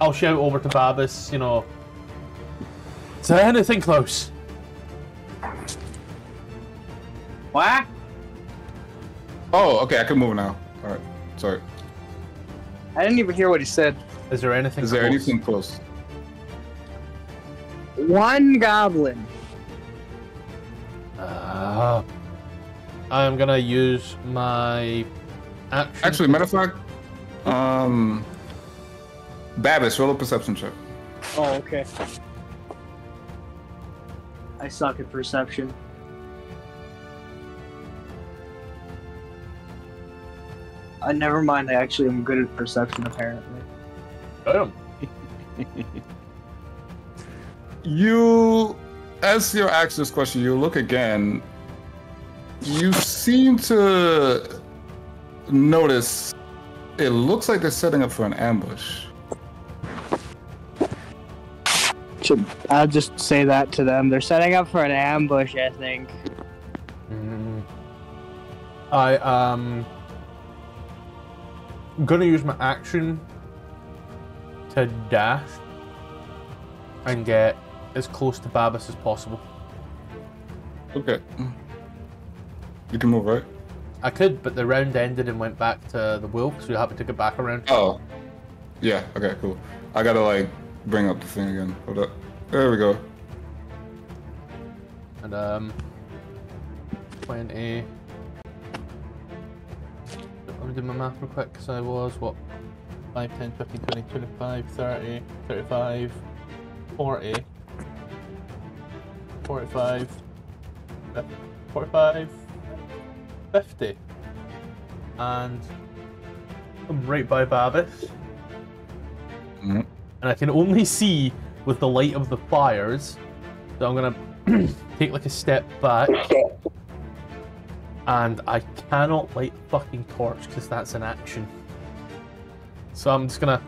I'll shout over to Babis, you know, is there anything close?
What?
Oh, okay. I can move now. All right. Sorry.
I didn't even hear what he said.
Is there anything?
Is there
close?
anything close?
One goblin.
Uh, I'm gonna use my action.
Actually, matter of fact, um, Babis, roll a perception check.
Oh, okay. I suck at perception. Uh, never mind. I actually am good at perception, apparently.
Boom.
You, as you ask this question, you look again. You seem to notice it looks like they're setting up for an ambush.
should I'll just say that to them. They're setting up for an ambush, I think.
Mm. I um, I'm gonna use my action to dash and get as close to Babis as possible.
Okay. You can move, right?
I could, but the round ended and went back to the wolf, so you have to take it back around.
Oh. Yeah, okay, cool. I gotta, like, bring up the thing again. Hold up. There we go.
And um, 20. Let me do my math real quick, because I was, what, 5, 10, 15, 20, 25, 30, 35, 40, 45, 45, 50. And I'm right by Babis.
Mhm.
And I can only see with the light of the fires. So I'm gonna (clears throat) take like a step back, and I cannot light fucking torch because that's an action. So I'm just gonna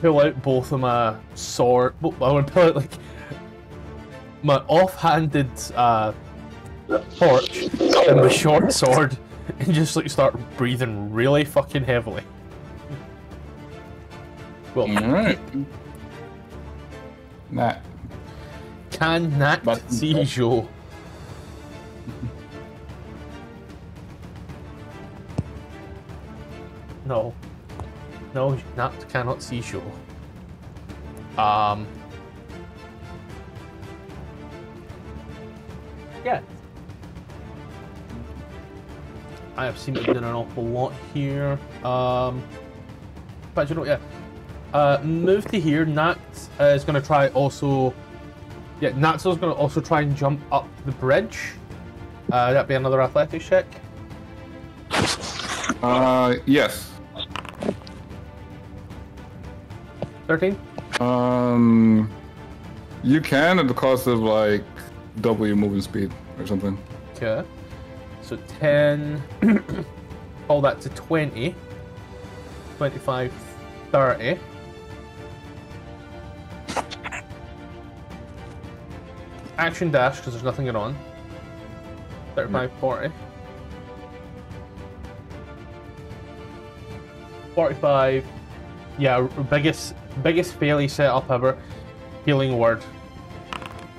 pull out both of my sword. well, I want to pull out like my offhanded uh, torch and my short sword, (laughs) and just like start breathing really fucking heavily. Well,
All right. Nat.
can Nat
But-
see Joe? No. No, Nat cannot see Joe. Um. Yeah. I have seen it done an awful lot here. Um. But you know, yeah. Uh, move to here. Nat uh, is going to try also. Yeah, Natsu's going to also try and jump up the bridge. Uh, that'd be another athletics check.
Uh, yes.
13.
Um, you can at the cost of like double your moving speed or something.
Okay. So 10. Call that to 20. 25, 30. Action dash, because there's nothing going on. 35, 40. 45. Yeah, biggest biggest fairly set up ever. Healing word.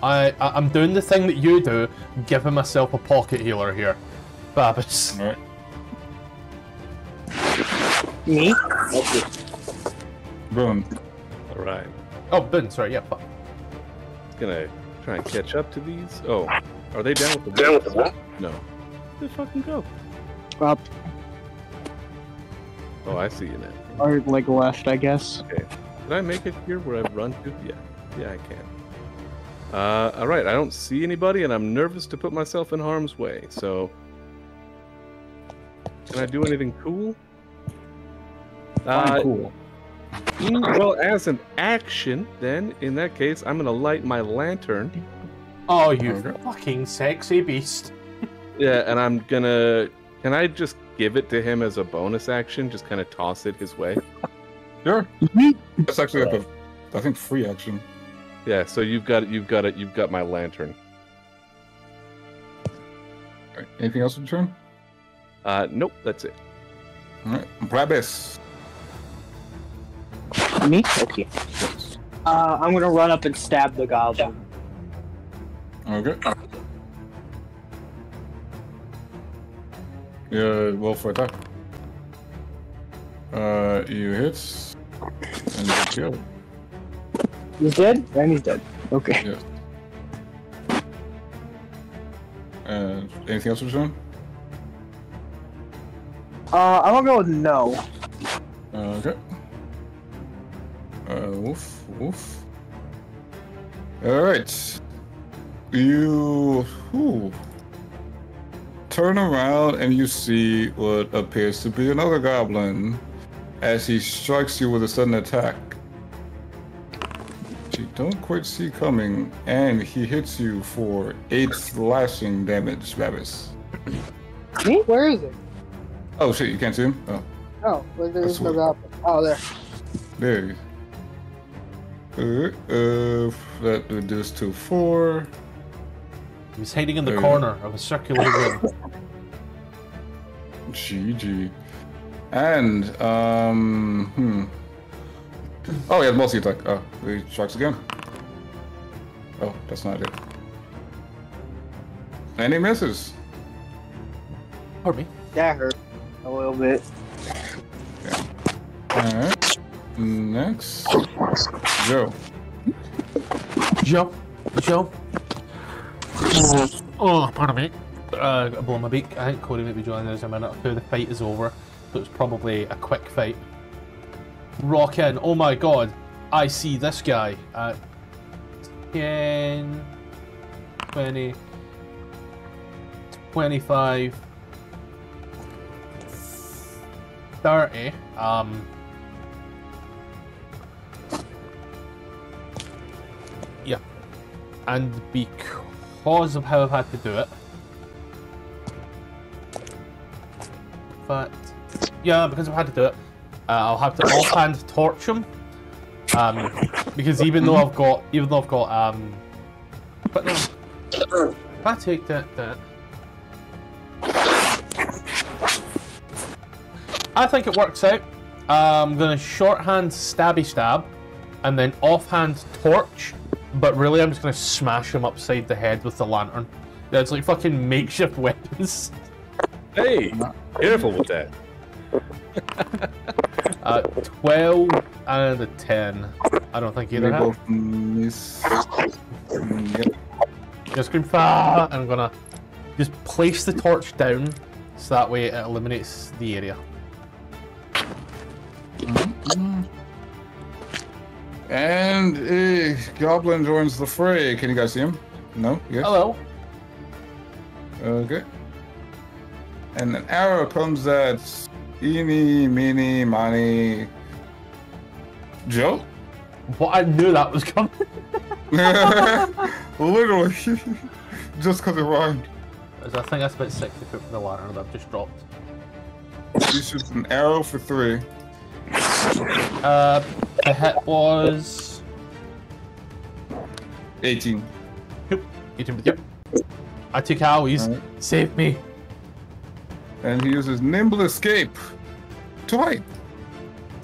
I, I I'm doing the thing that you do, giving myself a pocket healer here. Babis.
All right.
Me?
Boom.
All right.
Oh, Boone, sorry, yeah, fuck.
Gonna try and catch up to these. Oh, are they down with the down with the what? No. Where they fucking go?
Up
Oh, I see you now.
or like left, I guess. Okay.
Did I make it here where I've run to? Yeah. Yeah, I can. Uh, all right. I don't see anybody, and I'm nervous to put myself in harm's way. So, can I do anything cool? Uh,
cool.
mm, well, as an action, then in that case, I'm gonna light my lantern.
Oh, you
Okay.
fucking sexy beast. (laughs)
Yeah, and I'm gonna. Can I just give it to him as a bonus action? Just kind of toss it his way.
Sure. That's actually like a, I think free action.
Yeah. So you've got it. You've got it. You've got my lantern.
All right. Anything else in turn?
Uh, nope. That's it.
All right. Babis.
Me? Okay. Uh, I'm gonna run up and stab the goblin.
Okay. Yeah, roll for attack. Uh, you hit and you get killed.
He's dead? Then he's dead. Okay.
Yes. And anything else in turn?
Uh, I'm gonna go with no.
Okay. Uh, woof, woof. All right. You whew, turn around and you see what appears to be another goblin as he strikes you with a sudden attack. Which you don't quite see coming, and he hits you for eight slashing damage, Babis.
Me? Where is it?
Oh shit, you can't see him? Oh.
Oh, well, there's
That's
no goblin. Oh, there.
There you go. Uh, uh, that reduced to four.
He's hiding in the
Uh.
corner of a circular (laughs) room.
GG. And, um, hmm. Oh, yeah, multi attack. Oh, he strikes again. Oh, that's not it. And he misses.
Or me.
That hurt a little bit.
Alright. Next. Joe.
Joe. Joe. Oh, pardon me. Uh, got a blow in my beak. I think Cody might be joining us in a minute after the fight is over. So it's probably a quick fight. Rock in. Oh my god. I see this guy at 10, 20, 25, 30. Um, yeah. And because of how I've had to do it. But yeah, because I've had to do it, uh, I'll have to offhand torch him. Um, because even though I've got, even though I've got, um, but no, if I take that, that. I think it works out. Uh, I'm gonna shorthand stabby stab, and then offhand torch. But really, I'm just gonna smash him upside the head with the lantern. Yeah, it's like fucking makeshift (laughs) weapons.
Hey, careful with that.
Uh, 12 and a 10. I don't think either have.
both miss. Mm, Yep.
Just scream fire, and I'm gonna just place the torch down so that way it eliminates the area.
And a goblin joins the fray. Can you guys see him? No? Yes?
Hello.
Okay. And an arrow comes at Eeny, Meeny, Miny, Joe?
What I knew that was coming. (laughs) (laughs)
Literally. (laughs) Just because it rhymed.
I think that's about 60 foot from the ladder that I've just dropped.
He shoots an arrow for three.
Uh, the hit was
18.
Yep. Yep. I took Howie's.
Alright.
Save me.
And he uses Nimble Escape. Twice.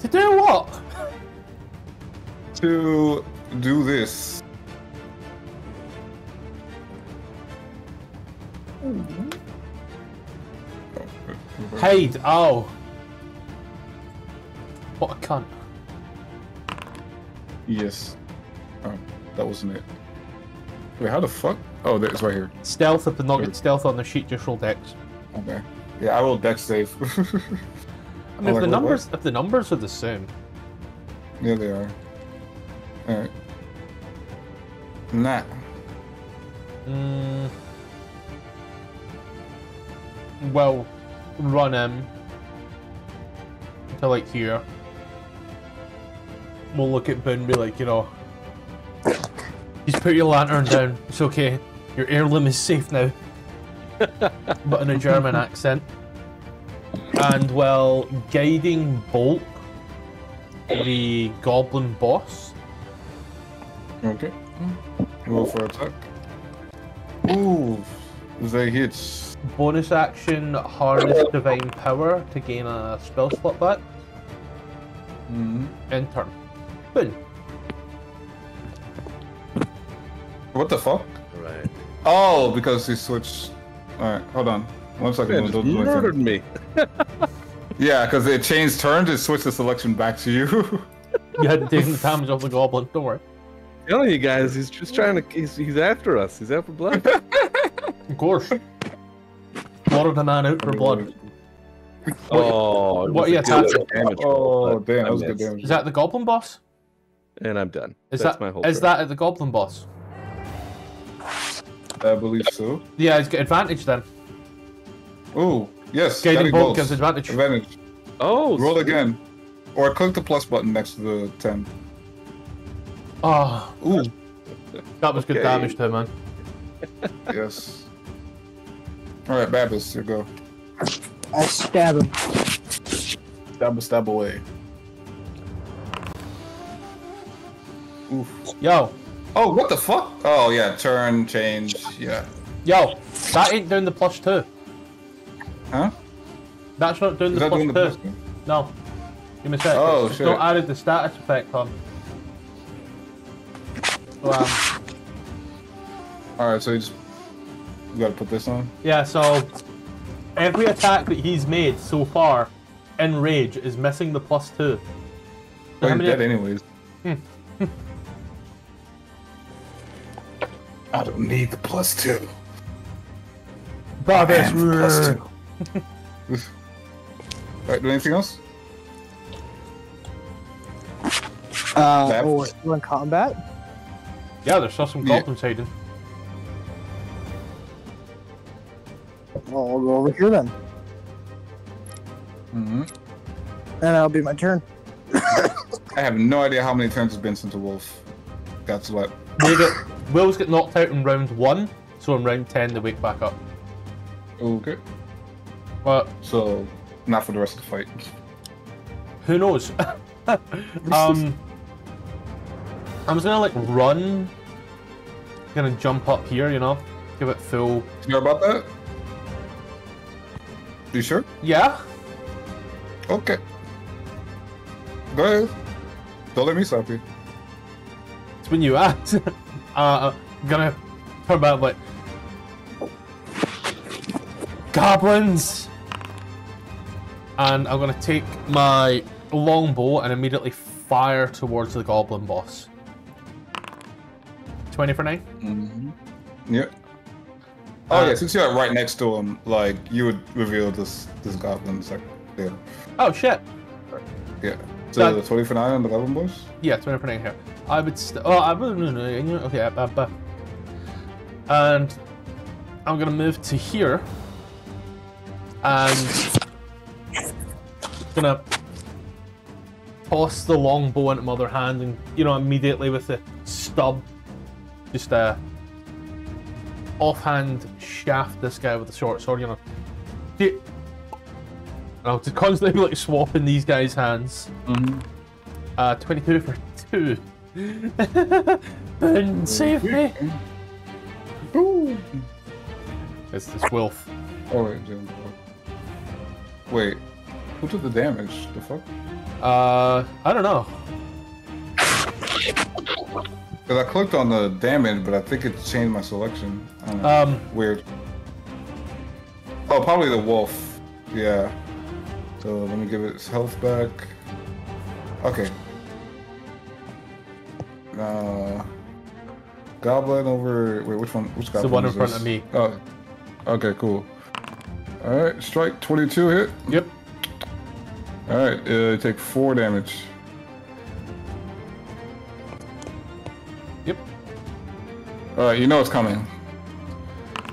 To do what?
To do this.
Hide. Oh. What a cunt.
Yes. Oh, that wasn't it. Wait, how the fuck? Oh, it's right here.
Stealth, if not get stealth on the sheet, just roll dex.
Okay. Yeah, I will dex save. (laughs)
I mean, if
like
the
what,
numbers, if the numbers are the same,
yeah, they are. Alright. Nah.
mm, well, run him to like here. We'll look at Boone be like, you know, just put your lantern down. It's okay. Your heirloom is safe now. (laughs) but in a German accent. And well, guiding bolt the goblin boss.
Okay. Roll for attack. Ooh. They hit.
Bonus action, harness divine power to gain a spell slot back.
Mm-hmm.
End turn. Boom.
What the fuck?
Right.
Oh, because he switched. Alright, hold on. One second.
Man
don't
just
do anything.
murdered me. (laughs) (laughs)
Yeah, because it changed turns, it switched the selection back to you. (laughs)
You had to take the damage off the goblin. Don't worry.
telling you guys, he's just trying to. He's, he's after us. He's after blood.
Of course. Water the man out for blood. (laughs)
oh,
what
was
are you attacking?
oh, damn, that was good damage.
Is that the goblin boss?
And I'm done.
Is
That's
that
my whole
is
turn.
that at the goblin boss?
I believe so.
Yeah, he's got advantage then.
Oh, yes.
Guiding bolt gives advantage.
Advantage.
Oh,
Roll again. Or click the plus button next to the 10.
Oh,
Ooh,
that was good damage to him, man.
yes. Alright, Babis, you go.
I stab him.
Stab, stab away. Oof.
Yo,
Oh, what the fuck? Oh, yeah, turn, change, yeah.
yo, that ain't doing the plus two.
Huh?
That's not doing
Is
the
that doing
plus
the
two. No. Give me a sec.
Oh,
it's
shit.
not added the status effect on. So, um,
Alright, so you just. You gotta put this on?
yeah, so every attack that he's made so far in rage is missing the plus two. So
Oh, you're
many-
dead anyways.
Hmm.
I don't need the plus two.
Brothers,
And plus two. (laughs) Alright, do anything else?
Uh, oh, we're still in combat?
Yeah, there's still some
Yeah.
goblins hiding.
Well, I'll go over here then.
Mm-hmm.
And that'll be my turn. (coughs)
I have no idea how many turns it's been since a wolf. That's what.
They get, Wills get knocked out in round one, So on round 10, they wake back up.
Okay.
But
So, not for the rest of the fight.
who knows? (laughs) um, I'm just gonna like run, gonna jump up here, you know, give it full.
You know about that? You sure?
Yeah,
Okay. Go ahead. Don't let me stop you.
it's when you ask. (laughs) uh, I'm gonna turn back like goblins, and I'm gonna take my longbow and immediately fire towards the goblin boss. Twenty for nine.
Mm-hmm. Yeah. Oh
Uh,
yeah, since you're right next to him, like you would reveal this this goblin. Like, yeah,
Oh shit.
yeah. So the twenty for nine on the goblin boss.
Yeah, 20 for 9 here. I would st- oh, I would, okay, uh, uh, and I'm gonna move to here, and gonna toss the longbow into my other hand, and you know immediately with the stub, just uh, offhand shaft this guy with the short sword, you know. Get- And I'll just constantly like swapping these guys' hands.
Mm-hmm.
Uh, 22 for 2. ben, save me!
Ooh.
It's this wolf.
Oh wait, Jim. Wait, who took the damage? The fuck?
Uh, I don't know.
Because I clicked on the damage, but I think it changed my selection. I don't know.
Um,
Weird. Oh, probably the wolf. Yeah. So let me give it its health back. Okay. Uh, goblin over. Wait, which one? Which goblin?
the one in front
this?
of me.
Oh. Okay, cool. All right, strike 22 hit.
Yep.
All right, uh, take four damage. Right, you know it's coming.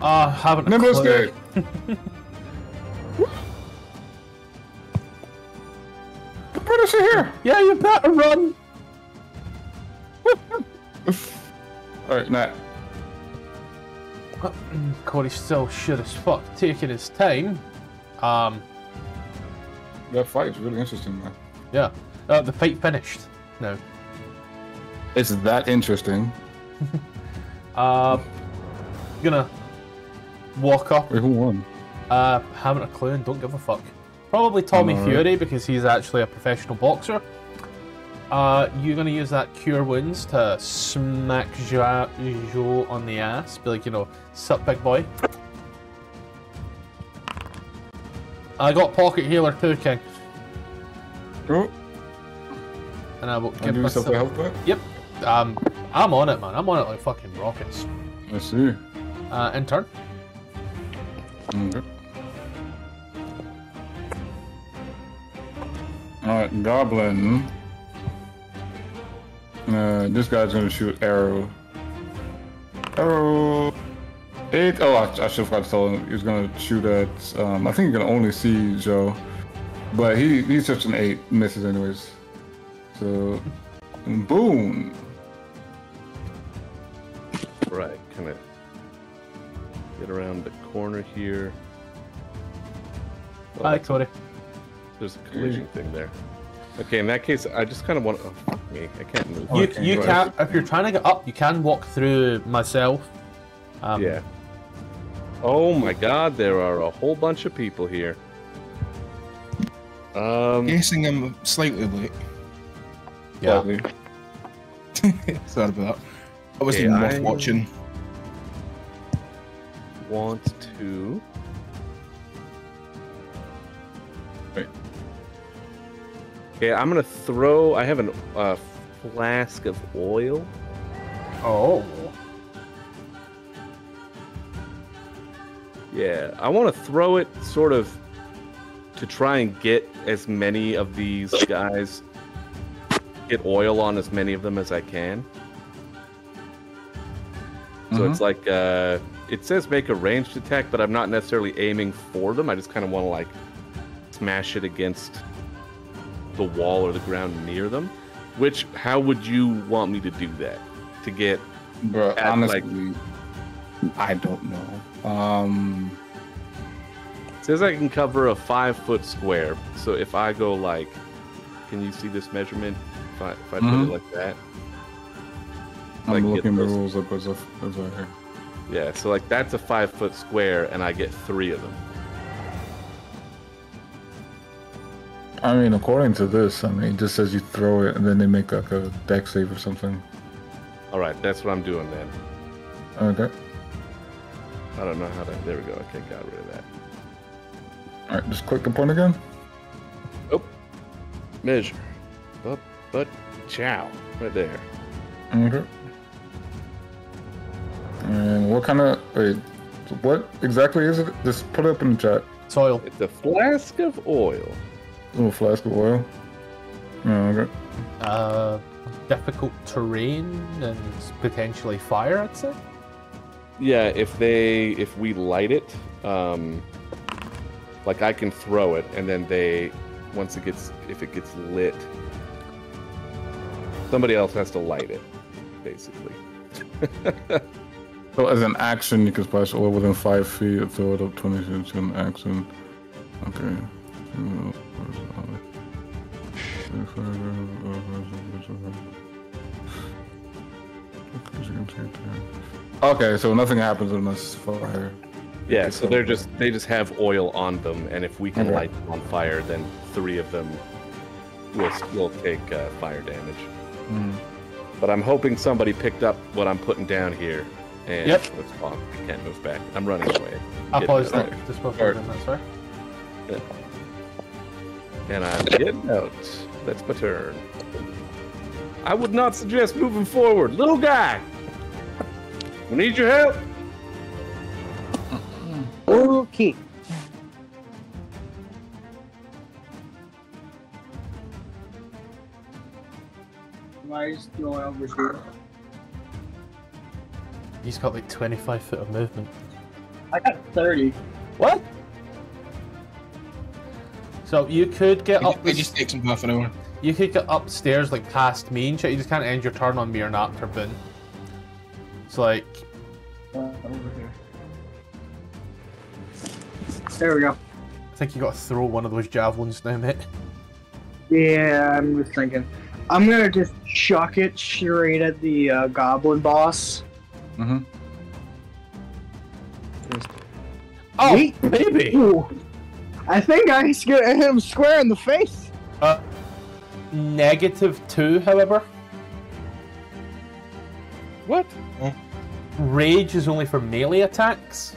Uh, haven't a
Nimble
clue.
escape. (laughs) the British are here.
Yeah, you better run! (laughs)
All right, Nat.
Corey's still shit as fuck, taking his time. Um,
That fight's really interesting, man.
yeah. Uh, the fight finished. No.
It's that interesting. (laughs)
Uh, gonna walk up
who won?
Uh, haven't a clue and don't give a fuck. Probably Tommy
Alright.
Fury because he's actually a professional boxer. Uh, you're gonna use that cure wounds to smack Jo, jo on the ass, be like, you know, sup big boy. I got pocket healer too, King,
Oh,
and I will give myself.
a health back.
Yep, um, I'm on it, man. I'm on it like fucking rockets.
Let's see.
Uh, in turn.
Okay. Alright, Goblin. Uh, this guy's gonna shoot arrow. Arrow. Eight. Oh, I, I should have forgot to tell him. He was gonna shoot at. Um, I think you can only see Joe, but he he's just an eight. Misses anyways. So, boom.
Kind of get around the corner here. Oh,
Hi, Corey.
There's a collision thing there. Okay, in that case, I just kind of want. Oh, fuck me. I can't move.
You,
Okay,
you can
ahead.
if you're trying to get up, you can walk through myself. Um,
Yeah. Oh my god, there are a whole bunch of people here. Um,
Guessing I'm slightly late.
Yeah.
Slightly. (laughs)
Sorry about that. I was
Okay,
in off
I-
watching.
Want to.
Wait.
Okay, I'm gonna throw. I have a uh, flask of oil.
Oh.
Yeah, I want to throw it sort of to try and get as many of these guys, get oil on as many of them as I can. So it's like uh, it says make a ranged attack, but I'm not necessarily aiming for them. I just kind of want to like smash it against the wall or the ground near them. Which, how would you want me to do that? To get
Bro,
At,
honestly,
like-
I don't know. Um,
It says I can cover a five foot square. So if I go like, can you see this measurement? If I, if I put
Mhm.
it like that.
I'm
Like,
looking the rules up as, of, as hear.
Yeah, so like that's a five foot square, and I get three of them.
I mean, according to this, I mean, it just says you throw it and then they make like a dex save or something.
All right, that's what I'm doing then.
Okay.
I don't know how to. There we go. Okay, got rid of that.
All right, just click the point again.
Oh, measure. Up, but chow right there.
Okay. And what kind of wait? What exactly is it? Just put it up in the chat.
Soil.
It's a flask of oil.
A little flask of oil. Oh, okay.
Uh, difficult terrain and potentially fire, I'd say.
Yeah, if they if we light it, um, like I can throw it, and then they once it gets if it gets lit, somebody else has to light it, basically. (laughs)
So as an action, you can splash oil within five feet and throw it up 20 feet to an action. Okay. Okay, so nothing happens unless fire.
Yeah, so they're just they just have oil on them, and if we can
Okay.
light them on fire, then three of them will will take uh, fire damage.
Mm.
But I'm hoping somebody picked up what I'm putting down here. And
Yep.
Let's walk. I can't move back. I'm running away.
I
Getting
paused
out
that
there.
just before
Alright.
doing that, sorry.
And I'm getting out. That's my turn. I would not suggest moving forward. Little guy! We need your help.
Okay.
Why is going over here?
He's got like 25 foot of movement.
I got 30.
What? So you could get
It,
up.
it just takes him half an hour.
You could get upstairs like past me and shit. You just can't end your turn on me or not or Boone. It's like
Uh, over here. There we go.
I think you got to throw one of those javelins now, mate.
Yeah, I'm just thinking. I'm gonna just chuck it straight at the uh, goblin boss.
Mm-hmm.
Oh,
Yeet.
baby.
Ooh. I think I hit him square in the face.
Uh, negative two, however.
What?
Rage is only for melee attacks.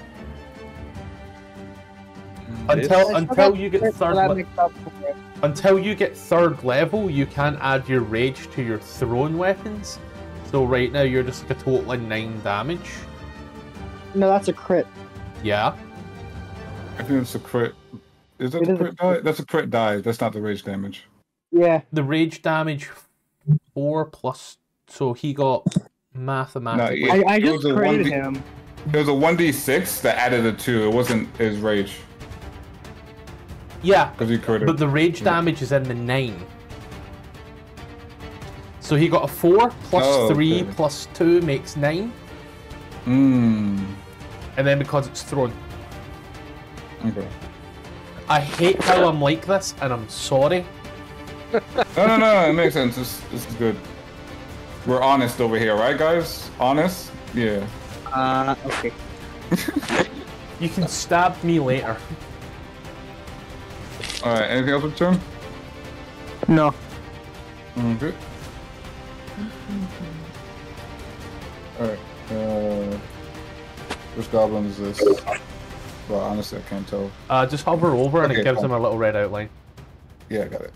This-
Until until you get third
That
le-
makes up for it.
until you get third level, you can add your rage to your thrown weapons. So right now you're just like a total of nine damage.
No, that's a crit.
Yeah.
I think it's a crit. Is that
It
a
is a
crit die? That's a crit die. That's not the rage damage.
Yeah.
The rage damage four plus so he got mathematically
Yeah.
I, I just
was a 1D
him.
It was a 1d6 that added a 2. It wasn't his rage.
Yeah,
Because he critted.
but the rage
Yeah.
damage is in the nine. So he got a four plus
Oh,
three
okay.
plus two makes nine,
Mmm.
and then because it's thrown.
Okay.
I hate how I'm like this, and I'm sorry.
No, no, no. It makes sense. This, this is good. We're honest over here, right, guys? Honest? Yeah.
Uh, okay. (laughs)
You can stab me later.
Alright, anything else with turn?
No.
Okay. Alright. Uh, which goblin is this? Well, honestly, I can't tell.
Uh, just hover over, and it gives him a little red outline.
Yeah, I got it.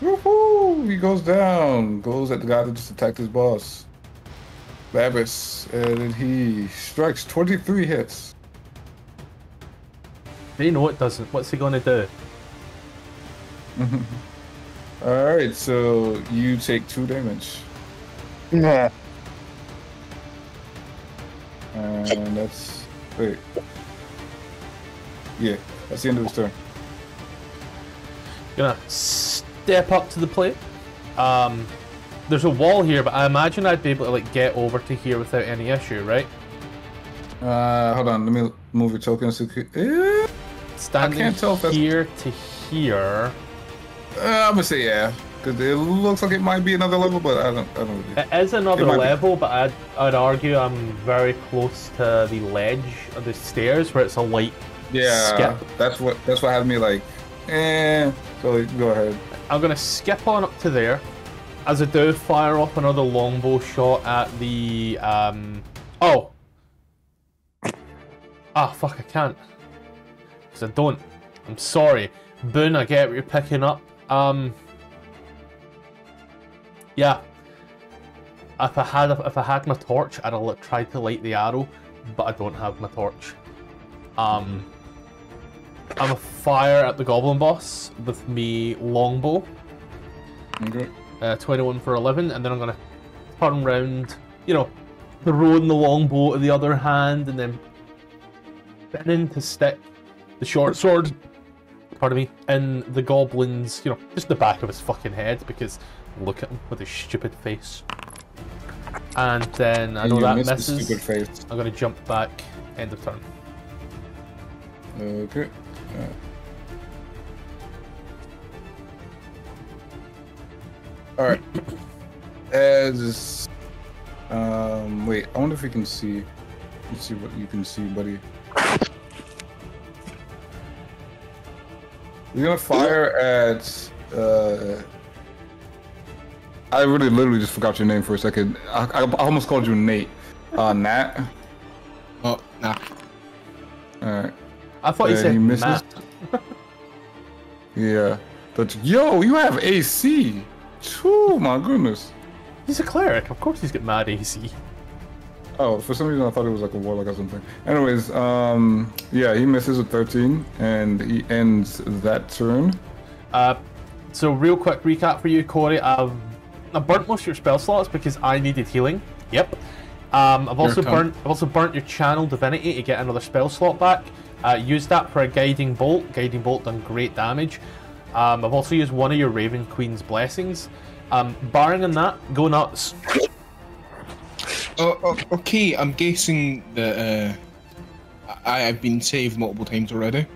Woohoo! He goes down. Goes at the guy that just attacked his boss. Babis. And he strikes 23 hits.
They know it doesn't. What's he gonna do? (laughs)
Alright, so you take 2 damage.
Yeah.
And that's. Wait. Yeah, that's the end of his turn.
Gonna step up to the plate. Um, there's a wall here, but I imagine I'd be able to like get over to here without any issue, right?
Uh, hold on. Let me move your token. So, eh,
Standing
can't tell if that's-
here to here.
uh, I'm gonna say yeah, because it looks like it might be another level, but I don't. I don't. Really.
It is another
It be-
level, but I'd, I'd argue I'm very close to the ledge of the stairs where it's a light.
Yeah,
skip.
that's what that's what had me like. Eh. So go ahead.
I'm gonna skip on up to there. As I do, fire off another longbow shot at the um. Oh. Ah, fuck! I can't. Cause I don't. I'm sorry, Boone. I get what you're picking up. Um. Yeah. If I had if I had my torch, I'd have tried to light the arrow, but I don't have my torch. Um. I'm a fire at the goblin boss with me longbow.
Okay.
Uh, 21 for 11, and then I'm gonna turn round, you know, throwing the longbow to the other hand, and then spinning to stick the short sword, pardon me, in the goblin's, you know, just the back of his fucking head, because look at him with his stupid face. And then I know
you
that misses.
Stupid face.
I'm gonna jump back, end of turn.
Okay. Alright. All right. (coughs) As um, wait, I wonder if we can see. Let's see what you can see, buddy. You're gonna fire at. Uh, I really, literally just forgot your name for a second. I, I, I almost called you Nate. Uh, Nat.
Oh, nah.
All right.
I thought you said
he misses.
Matt. (laughs)
Yeah. But yo, you have AC. Oh my goodness.
He's a cleric, of course he's got mad AC.
Oh, for some reason I thought it was like a warlock or something. Anyways, um, yeah, he misses with 13, and he ends that turn.
Uh, so real quick recap for you, Corey. I've I burnt most of your spell slots because I needed healing. Yep. Um, I've also burnt. I've also burnt your channel divinity to get another spell slot back. Uh, used that for a guiding bolt. Guiding bolt done great damage. Um, I've also used one of your Raven Queen's blessings. Um, barring on that, go nuts.
Oh, oh, okay, I'm guessing that uh, I've been saved multiple times already.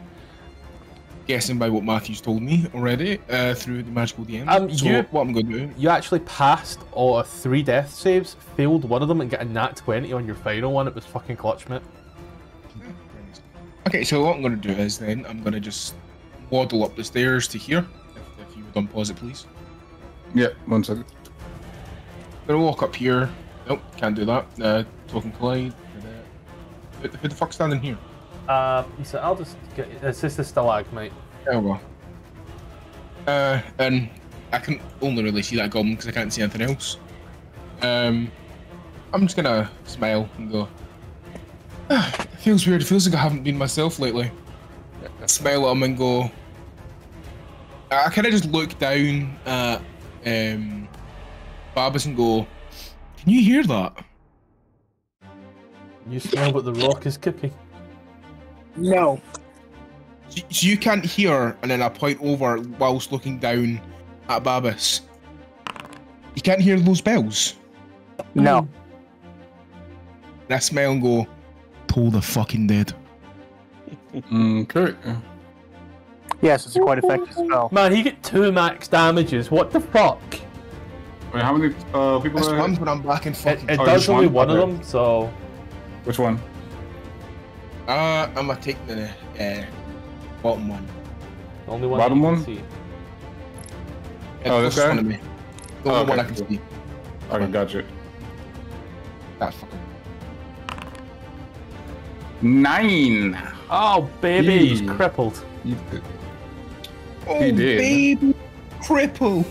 Guessing by what Matthew's told me already uh, through the magical DM.
Um,
so
you-
what I'm going to do?
You actually passed all three death saves, failed one of them, and get a nat 20 on your final one. It was fucking clutch, mate.
Okay, so what I'm going to do is then I'm going to just waddle up the stairs to here. If, if you would unpause it, please.
Yeah, one second.
Gonna walk up here. Nope, can't do that. Uh, token collide. Who, who the fuck's standing here?
Uh, so I'll just get. It's just a stalagmite.
There we go. Uh, and I can only really see that goblin because I can't see anything else. Um, I'm just gonna smile and go. "Ah, it feels weird. It feels like I haven't been myself lately. Smile at him and go. I kind of just look down at um, Babis and go. Can you hear that?
You smell what the rock is cooking.
No.
So so you can't hear, and then I point over whilst looking down at Babis. You can't hear those bells.
No.
And I smile and go, Toll the fucking dead.
Okay.
Yes, it's a quite effective spell.
Man, he get two max damages. What the fuck?
Wait, how many uh, people
This
are
one's when I'm back in
It,
fucking.
it
Oh,
does only
one?
one of them, so
Which one?
Uh, I'm gonna take the uh, bottom one.
the only one
Bottom
you
one?
can see.
Yeah,
Oh,
the
this
closest
guy?
one to me. The
Oh,
only one I can see.
Okay, gotcha.
That fucking.
Nine.
Oh, baby, he's crippled.
You-
Oh,
He did.
baby, cripple.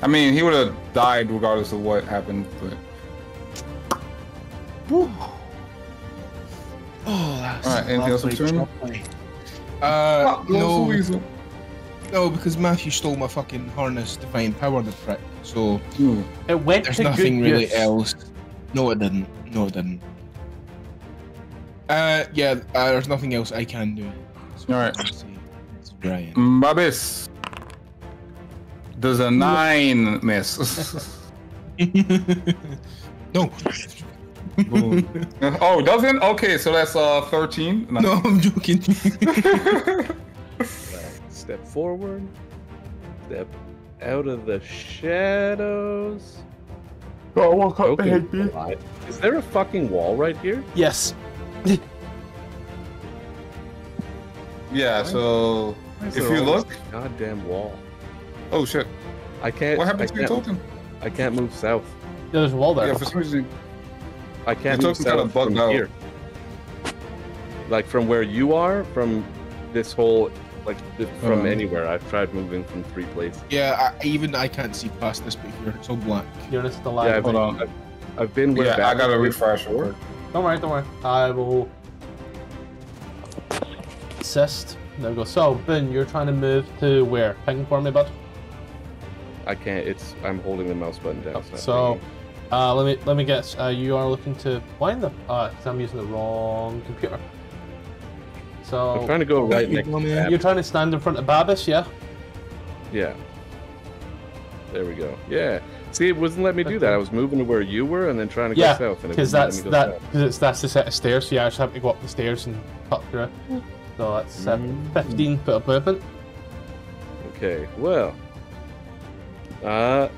I mean, he would have died regardless of what happened, but
Oh, that's.
Alright, anything else
lovely.
on turn?
Uh,
Close
no,
weasel.
no, because Matthew stole my fucking harness divine power, the prick. So
Ooh.
It went
there's
to
nothing
good
really
use.
else. No, it didn't. No, it didn't. Uh, yeah, uh, there's nothing else I can do. So
Alright.
let's see. It's Brian.
Babis. Does a nine miss? (laughs) (laughs)
no.
Boom. (laughs) oh, doesn't? Okay, so that's uh 13.
No, I'm joking. (laughs)
Step forward. Step out of the shadows.
Oh, walk up
Okay. fine. Is there a fucking wall right here?
Yes. (laughs)
Yeah, so
Why is
If you look-
goddamn wall.
oh shit.
I can't.
What happened
I
to your
can't,
token?
I can't move south.
There's a wall there.
Yeah, for some reason.
I can't
Your
move
token kinda
south
bugged
from
out.
here. Like from where you are, from this whole, like from
Um.
anywhere. I've tried moving from three places.
yeah, I, even I can't see past this bit here. It's all black.
You're just the
Yeah. I've,
Hold on.
I've, I've been where.
Yeah, I gotta
is
refresh.
before.
real.
Don't worry, don't worry. I will assist. There we go. So, Ben, you're trying to move to where? Ping for me, bud.
I can't. It's. I'm holding the mouse button down. it's not
So,
pinging.
Uh, let me let me guess. Uh, you are looking to blind them. Uh, 'cause I'm using the wrong computer. So I'm
trying to go right
you
next.
want
to
me-
Babis.
you're trying to stand in front of Babis, yeah?
Yeah. There we go. Yeah. See, it wasn't letting me do that. I was moving to where you were and then trying to
Yeah,
go south. and it
Because
wouldn't
that's that. Because it's that's the set of stairs. So you actually have to go up the stairs and cut through. So that's seven,
Mm.
15 foot of movement.
Okay. Well. Uh.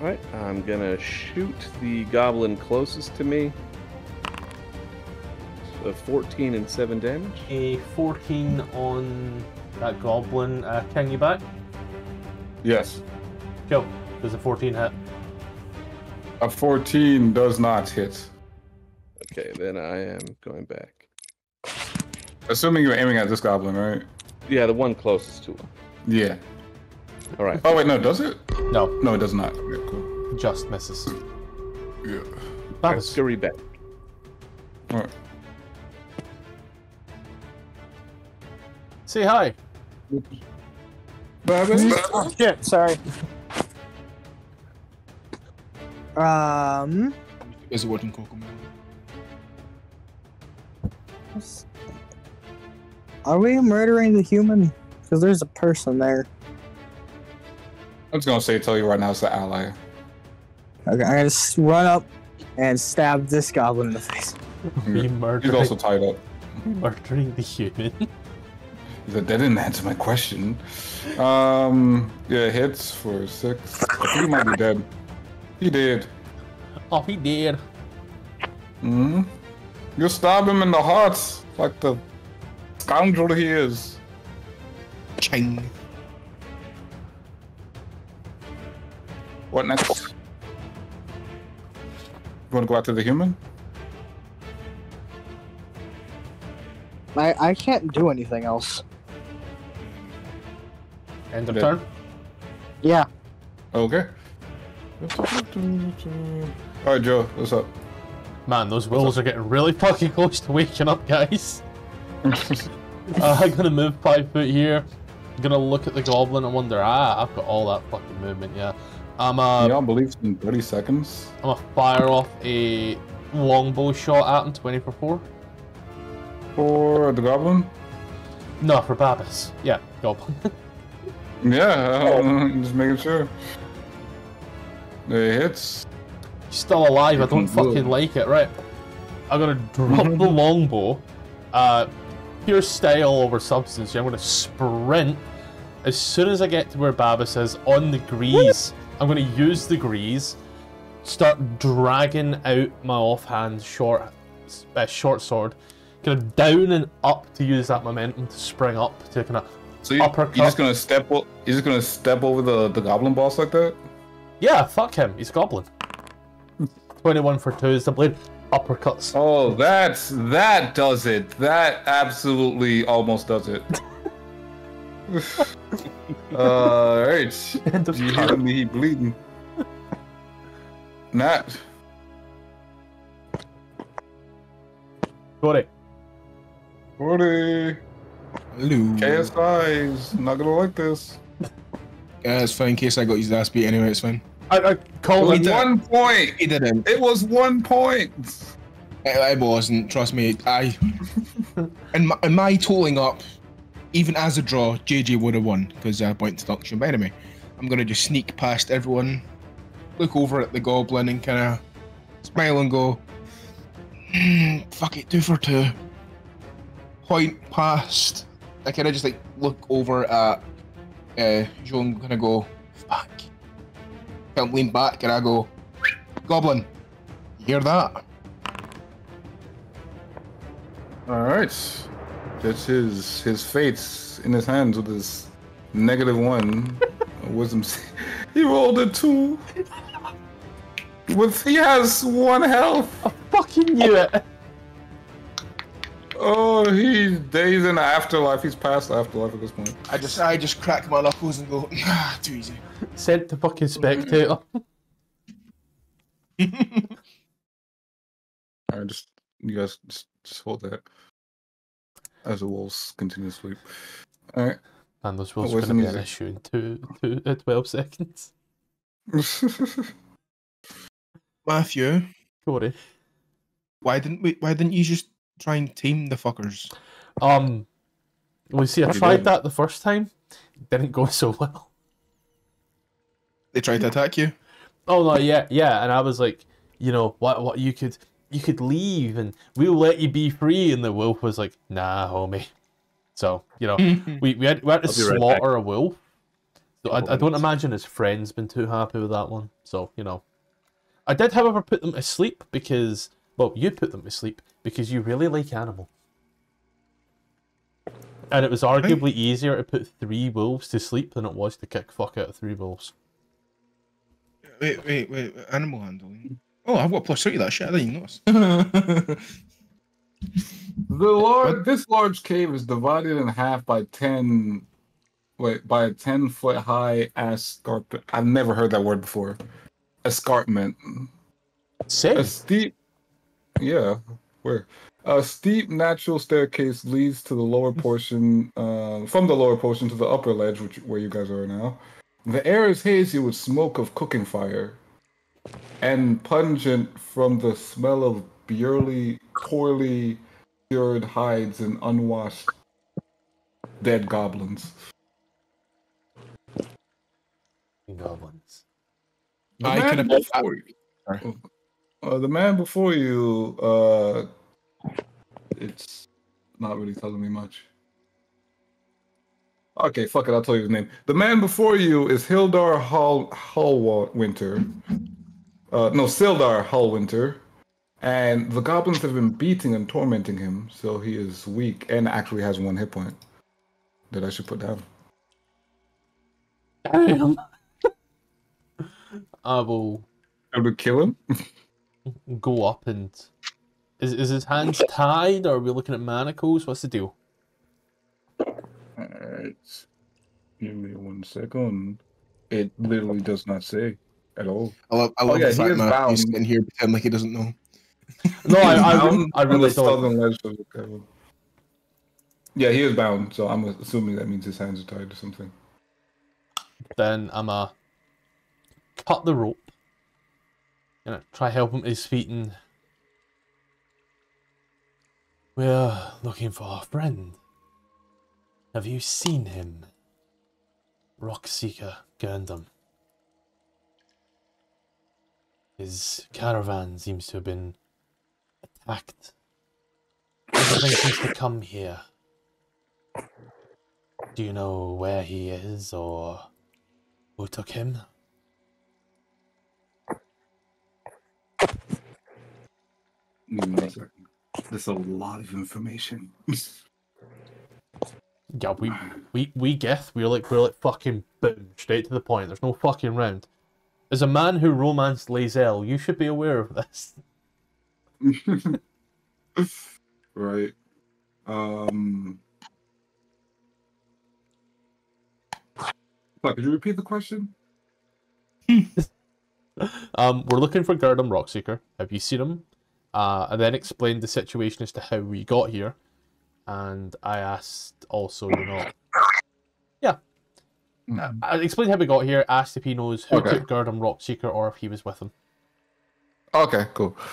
Right. I'm gonna shoot the goblin closest to me. So 14 and 7 damage.
A 14 on that goblin. Uh, can you back?
Yes.
Go. Does a 14 hit?
A 14 does not hit.
Okay, then I am going back.
Assuming you're aiming at this goblin, right?
Yeah, the one closest to him.
Yeah.
All right.
Oh wait, no, does it?
No,
No, it does not. Okay, cool.
just misses.
Yeah.
I
Babis.
scurry back.
All right.
Say hi.
Oh, shit, sorry. Um,
Is it watching Coco?
are we murdering the human? Because there's a person there.
I'm just gonna say, tell you right now, it's an ally.
Okay, I'm gonna run up and stab this goblin in the face. (laughs)
Be
He's
murdering,
also tied up. (laughs)
murdering the human. (laughs)
He's like, that didn't answer my question. Um, yeah, hits for six. I think he might be dead. He did.
Oh, he did.
hmm You stab him in the heart, like the scoundrel he is.
Ching.
What next? You want to go after the human?
I I can't do anything else.
End of
Yeah.
turn.
Yeah.
Okay. All right, Joe, what's up?
Man, those wolves are getting really fucking close to waking up, guys. (laughs) Uh, I'm gonna move five foot here. I'm gonna look at the goblin and wonder, ah, I've got all that fucking movement, yeah. I'm uh,
Y'all believe in 30 seconds?
I'm gonna fire off a longbow shot at him, 20 for 4.
For the goblin?
No, for Babis. Yeah, goblin. (laughs)
Yeah, um, just making sure. It hits.
He's still alive, I don't fucking like it, right? I'm gonna drop the (laughs) longbow. Uh, pure style over substance. I'm gonna sprint. As soon as I get to where Babis is, on the grease, I'm gonna use the grease, start dragging out my offhand short, uh, short sword, kind of down and up to use that momentum to spring up to kind of
So you,
Uppercut.
you're just gonna step. You're just gonna step over the the goblin boss like that?
yeah, fuck him, he's a goblin. (laughs) 21 for two is the blade uppercuts.
Oh, that's that does it. That absolutely almost does it. (laughs) (laughs) uh, right.
End of
You hear me? Bleeding. Nat.
Got it.
Forty.
Hello.
KSI's not gonna like this.
Yeah, it's fine. In case I got his ass beat anyway, it's fine.
I, I call
It
it
was one point.
He didn't.
It was one point.
It, it wasn't. Trust me. I. (laughs) and my, and my tolling up, even as a draw, JJ would have won because uh, point deduction. But anyway, I'm gonna just sneak past everyone look over at the goblin and kind of smile and go, "Hmm, "Fuck it, two for two." Point past. I kind of just like look over at uh, Joe and kind of go, "Fuck." Kind of lean back and I go, "Goblin, you hear that?"
All right, that's his his fates in his hands with his negative one (laughs) wisdom. He rolled a two. With he has one health.
I Fucking knew it.
Oh, he's days in the afterlife. He's past afterlife at this point.
I just I just crack my knuckles and go, (laughs) "Ah, too easy."
Sent to fucking spectator. (laughs)
I just you guys just, just hold that as the wolves continue to sleep. All right.
And those wolves
Oh,
are going to be an issue in two, two, (laughs) uh, 12 seconds. (laughs)
Matthew,
Corey.
why didn't we? Why didn't you just try and tame the fuckers?
Um, well, see, I tried that the first time. Didn't go (laughs) so well.
They tried to attack you.
Oh no, yeah, yeah, and I was like, you know, what, what you could, you could leave, and we'll let you be free. And the wolf was like, nah, homie. So you know, (laughs) we we had, we had to
I'll right
slaughter a wolf. So I, I don't imagine his friends been too happy with that one. So you know, I did, however, put them to sleep because, well, you put them to sleep because you really like animal. And it was arguably easier to put three wolves to sleep than it was to kick fuck out of three wolves.
Wait, wait, wait. Animal handling. Oh, I've got plus three to that shit. I didn't notice. (laughs)
The large, this large cave is divided in half by ten, wait, by a ten foot high escarpment. I've never heard that word before. Escarpment.
Sick.
A steep, yeah, where a steep natural staircase leads to the lower portion, uh, from the lower portion to the upper ledge, which where you guys are now. The air is hazy with smoke of cooking fire, and pungent from the smell of purely, poorly cured hides and unwashed dead goblins.
Goblins.
The
I
man
can
before you- Uh, the man before you, uh, it's not really telling me much. Okay, fuck it, I'll tell you his name. The man before you is Hildar Hall Hallwinter. Uh, no, Sildar Hallwinter. And the goblins have been beating and tormenting him, so he is weak and actually has one hit point that I should put down.
Damn. (laughs) I will
I would kill him.
go up and is is his hands tied or are we looking at manacles? What's the deal?
Alright. Give me one second. It literally does not say at all.
I love, I love
yeah,
the
he
fact
is
that
bound.
he's sitting here pretending like he doesn't know. (laughs)
No, I I, I really
the
don't.
southern ledge of the cavern. Yeah, he is bound, so I'm assuming that means his hands are tied to something.
Then I'm a cut the rope. Gonna try help him to his feet and we're looking for our friend. Have you seen him? Rockseeker Gundam. His caravan seems to have been attacked. (laughs) Everything seems to come here. Do you know where he is or who took him?
Give me one second. There's a lot of information.
Yeah, we (sighs) we we guess we're like we're like fucking boom straight to the point. There's no fucking round. As a man who romanced Lae'zel, you should be aware of this. (laughs)
right. Um. Fuck, could you repeat the question? (laughs)
Um, we're looking for Gurdam Rockseeker. Have you seen him? Uh, and then explained the situation as to how we got here. And I asked also, you know. Uh, I explained how we got here. Asked if he knows who
Okay.
took Gurdam Rockseeker or if he was with him.
Okay, cool. (sighs)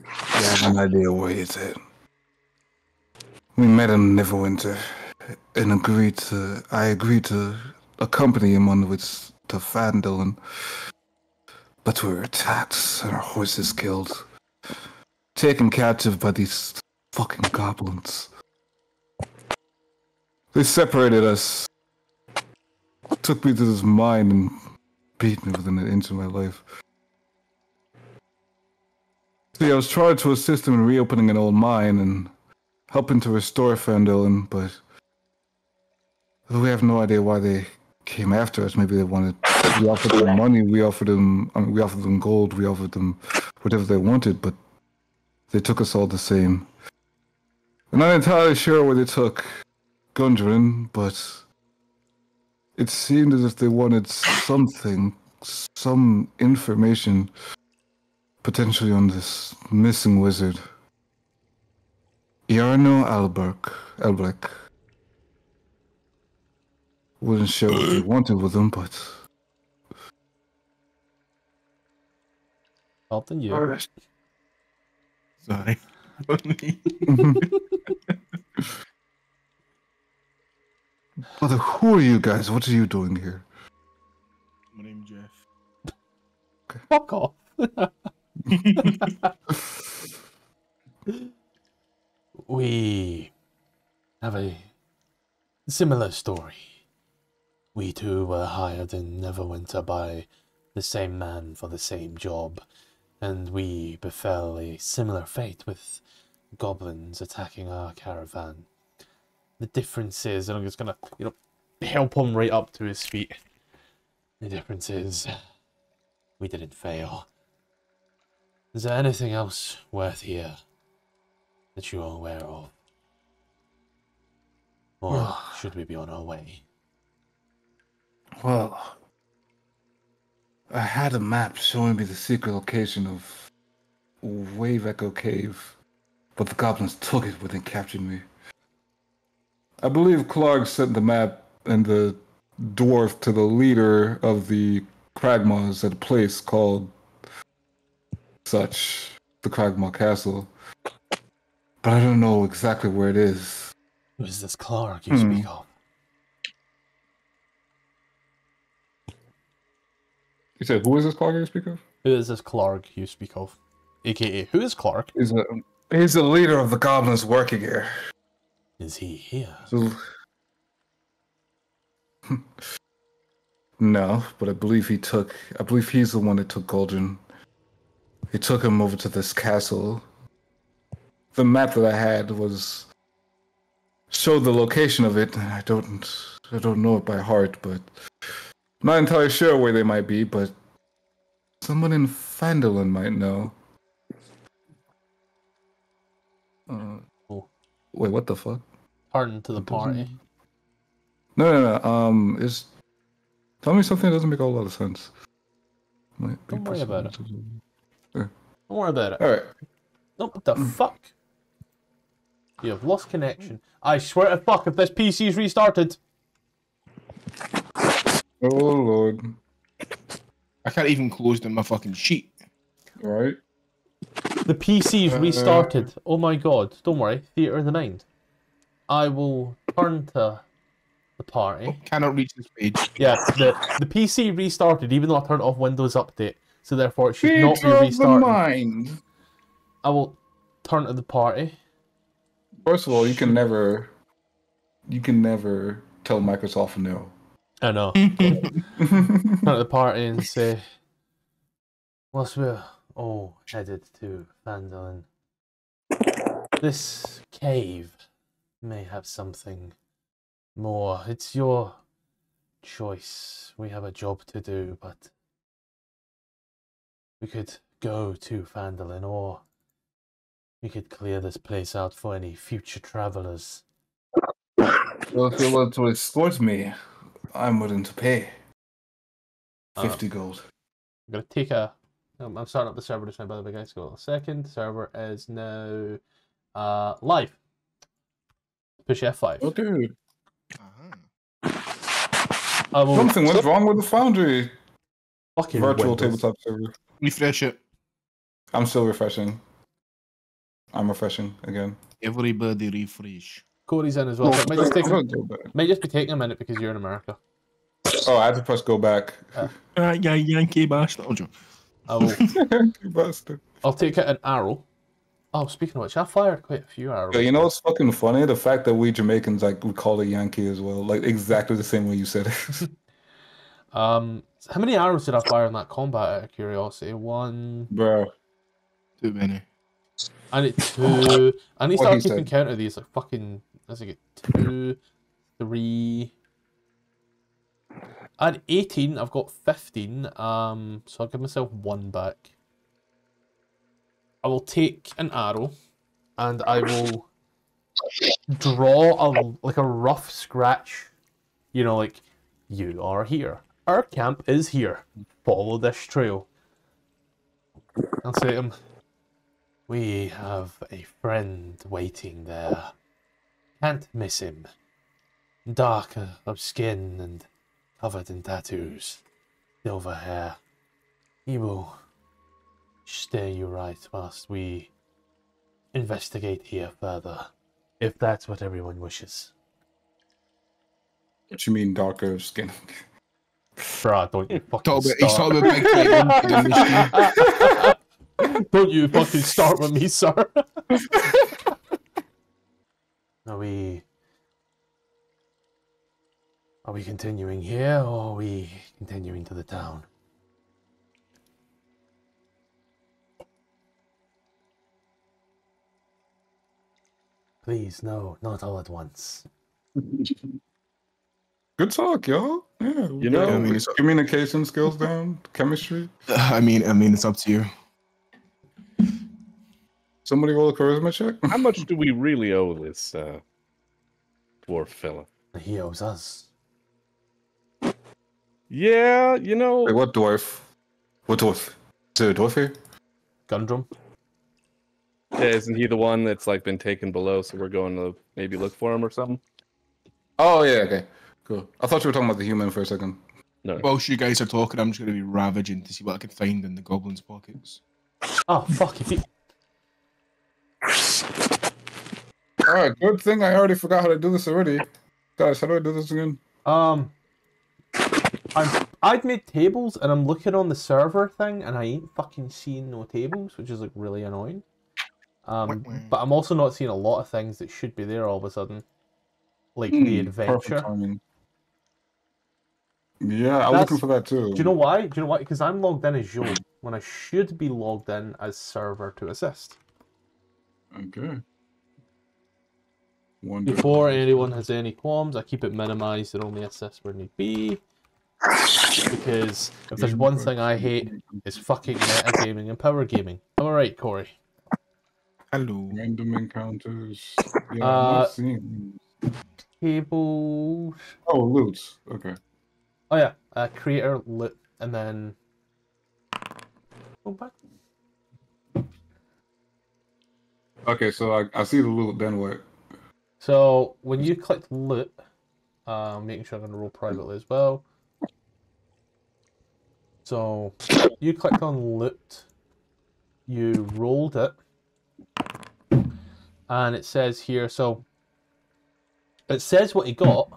Yeah, I have an idea where he's at. We met him in Neverwinter. and agreed to. I agreed to accompany him on with to Phandalin, but we were attacked and our horses killed, taken captive by these fucking goblins. They separated us, took me to this mine, and beat me within an inch of my life. See, I was trying to assist him in reopening an old mine and helping to restore Phandalin, but we have no idea why they came after us. Maybe they wanted. We offered them money. We offered them. I mean, we offered them gold. We offered them whatever they wanted, but they took us all the same. I'm not entirely sure where they took Gundren, but it seemed as if they wanted something, some information, potentially on this missing wizard. Iarno Alberk, Albrecht. Wouldn't sure what they wanted with him, but
Helping you.
Sorry. (laughs) (laughs) (laughs)
Brother, who are you guys? What are you doing here?
My name's Jeff.
Fuck off. (laughs) we have a similar story. We too were hired in Neverwinter by the same man for the same job, and we befell a similar fate with goblins attacking our caravan. The difference is, and I'm just gonna, you know, help him right up to his feet. The difference is, we didn't fail. Is there anything else worth here that you are aware of? Or should we be on our way?
Well, I had a map showing me the secret location of Wave Echo Cave, but the goblins took it when they captured me. I believe Klarg sent the map and the dwarf to the leader of the Cragmaws at a place called such, the Cragmaw Castle. But I don't know exactly where it is.
Who is this Klarg you
Hmm.
speak of?
You said, who is this Klarg you speak of?
Who is this Klarg you speak of? AKA, who is Klarg?
He's a he's the leader of the goblins working here.
Is he here? (laughs)
No, but I believe he took. I believe he's the one that took Golden. He took him over to this castle. The map that I had was showed the location of it. and I don't. I don't know it by heart, but not entirely sure where they might be. But someone in Phandalin might know. Uh,
Oh.
wait, what the fuck?
Turn to the
It
party.
No, no, no. Um, is tell me something that doesn't make a whole lot of sense. Might be
Don't worry about it.
possible.
Don't worry about it.
All right.
No, what the fuck? You have lost connection. I swear to fuck if this PC's restarted.
Oh lord.
I can't even close down my fucking sheet.
All right.
The PC's
Uh,
restarted. Oh my god. Don't worry. Theatre of the mind. I will turn to the party.
Cannot reach this page.
Yeah, the, the PC restarted even though I turned off Windows Update. So therefore it should not be restarted.
mind.
I will turn to the party.
First of all, you can never, you can never tell Microsoft no.
I know. (laughs) turn to the party and say, whilst we're all headed to Phandalin, this cave may have something more. It's your choice. We have a job to do, but we could go to Phandalin or we could clear this place out for any future travelers.
Well, if you want to escort me, I'm willing to pay
Uh,
fifty gold.
I'm gonna take a. um, I'm starting up the server just now, by the way, guys. Go a second. Server is now uh live. Push F5.
Okay.
I will
Something went wrong with the Foundry
fucking
virtual
Windows.
tabletop server.
Refresh it.
I'm still refreshing. I'm refreshing again.
Everybody refresh.
Corey's in as well. but it might just take
I'm gonna go back.
might just be taking a minute because you're in America.
Oh, I had to press go back.
Ah, yeah, Yankee bastard. Oh.
I will.
You (laughs) bastard.
I'll take it an arrow. Oh, speaking of which, I fired quite a few arrows.
Yeah, you know what's fucking funny? The fact that we Jamaicans like we call it Yankee as well, like exactly the same way you said it. (laughs)
Um, how many arrows did I fire in that combat? Out of curiosity, one.
Bro,
Too many.
I need (laughs) two. I need to start
he
keeping count of these. Like fucking. As I get two, three. I had eighteen. I've got fifteen. Um, so I'll give myself one back. I will take an arrow, and I will draw a like a rough scratch. You know, like you are here. Our camp is here. Follow this trail. I'll say to him. We have a friend waiting there. Can't miss him. Dark of skin and covered in tattoos. Silver hair. He will stare you right whilst we investigate here further. If that's what everyone wishes.
what you mean darker skin?
Bruh, don't you fucking
he's
start.
talking (laughs) about Big Clayton. doing this shit.
Don't you fucking start with me, sir. (laughs) are we are we continuing here or are we continuing to the town? Please, no, not all at once.
Good talk, y'all. Yeah,
You know-
I mean,
communication skills down, chemistry.
I mean, I mean, it's up to you.
Somebody roll a charisma check.
How much do we really owe this uh, dwarf fella?
He owes us.
Yeah, you know,
Wait, what dwarf? What dwarf? Is there a dwarf here?
Gundrum?
Yeah, isn't he the one that's like been taken below? So we're going to maybe look for him or something.
Oh yeah, okay, cool. I thought you were talking about the human for a second.
No,
Whilst you guys are talking, I'm just going to be ravaging to see what I can find in the goblin's pockets.
Oh fuck if he
All right, good thing I already forgot how to do this already. Guys, how do I do this again?
Um, I'm I'd made tables and I'm looking on the server thing and I ain't fucking seeing no tables, which is like really annoying. Um, but I'm also not seeing a lot of things that should be there all of a sudden, like the
Hmm,
adventure.
Perfect timing. Yeah, I'm
That's-
looking for that too.
Do you know why? Do you know why? Because I'm logged in as Joe when I should be logged in as server to assist.
Okay. Wonderful.
Before anyone has any qualms, I keep it minimized and only assist where need be. Because if there's one thing I hate, it's fucking metagaming and power gaming. Am I right, Corey?
Hello.
Random encounters. Yeah,
Uh,
I'm not seeing.
Tables.
Oh, loot. Okay.
Oh yeah, uh, creator loot, and then go back.
Okay, so I, I see the loot. Then what?
So when you click loot, uh, making sure I'm gonna roll privately as well. So you clicked on loot, you rolled it, and it says here. So it says what he got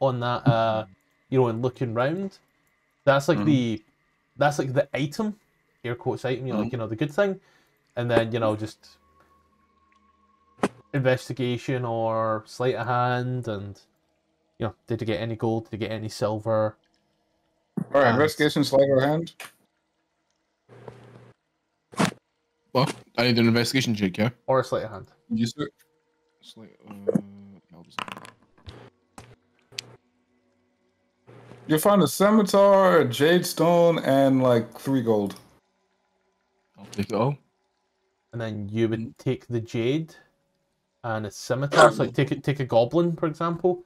on that. Uh, you know, and looking round. That's like
Mhm.
the, that's like the item, air quotes item. You know, like you know the good thing, and then you know just investigation or sleight of hand and you know did you get any gold did you get any silver
All right,
Uh,
investigation sleight of hand.
What? I need an investigation check, yeah?
or a sleight of hand
You said
It's like, uh, I'll
find a scimitar, a jade stone, and like three gold.
I'll take it all.
and then you would take the jade and a scimitar so like take it take a goblin for example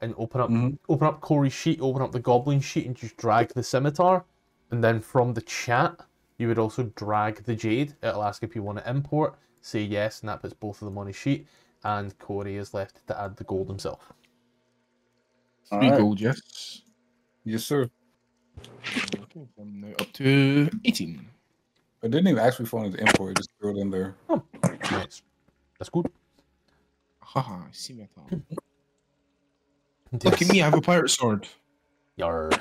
and open up
Mhm.
open up Corey's sheet open up the goblin sheet and just drag the scimitar and then from the chat you would also drag the jade it'll ask if you want to import say yes and that puts both of them on his sheet and Corey is left to add the gold himself
All
Three
right.
gold, yes.
Yes, sir.
Okay, I'm now up to 18.
I didn't even ask me for it to import. Just throw it in there.
Oh, nice that's good
Haha, I see my thought. (laughs) Look at me, I have a pirate sword.
Yarr.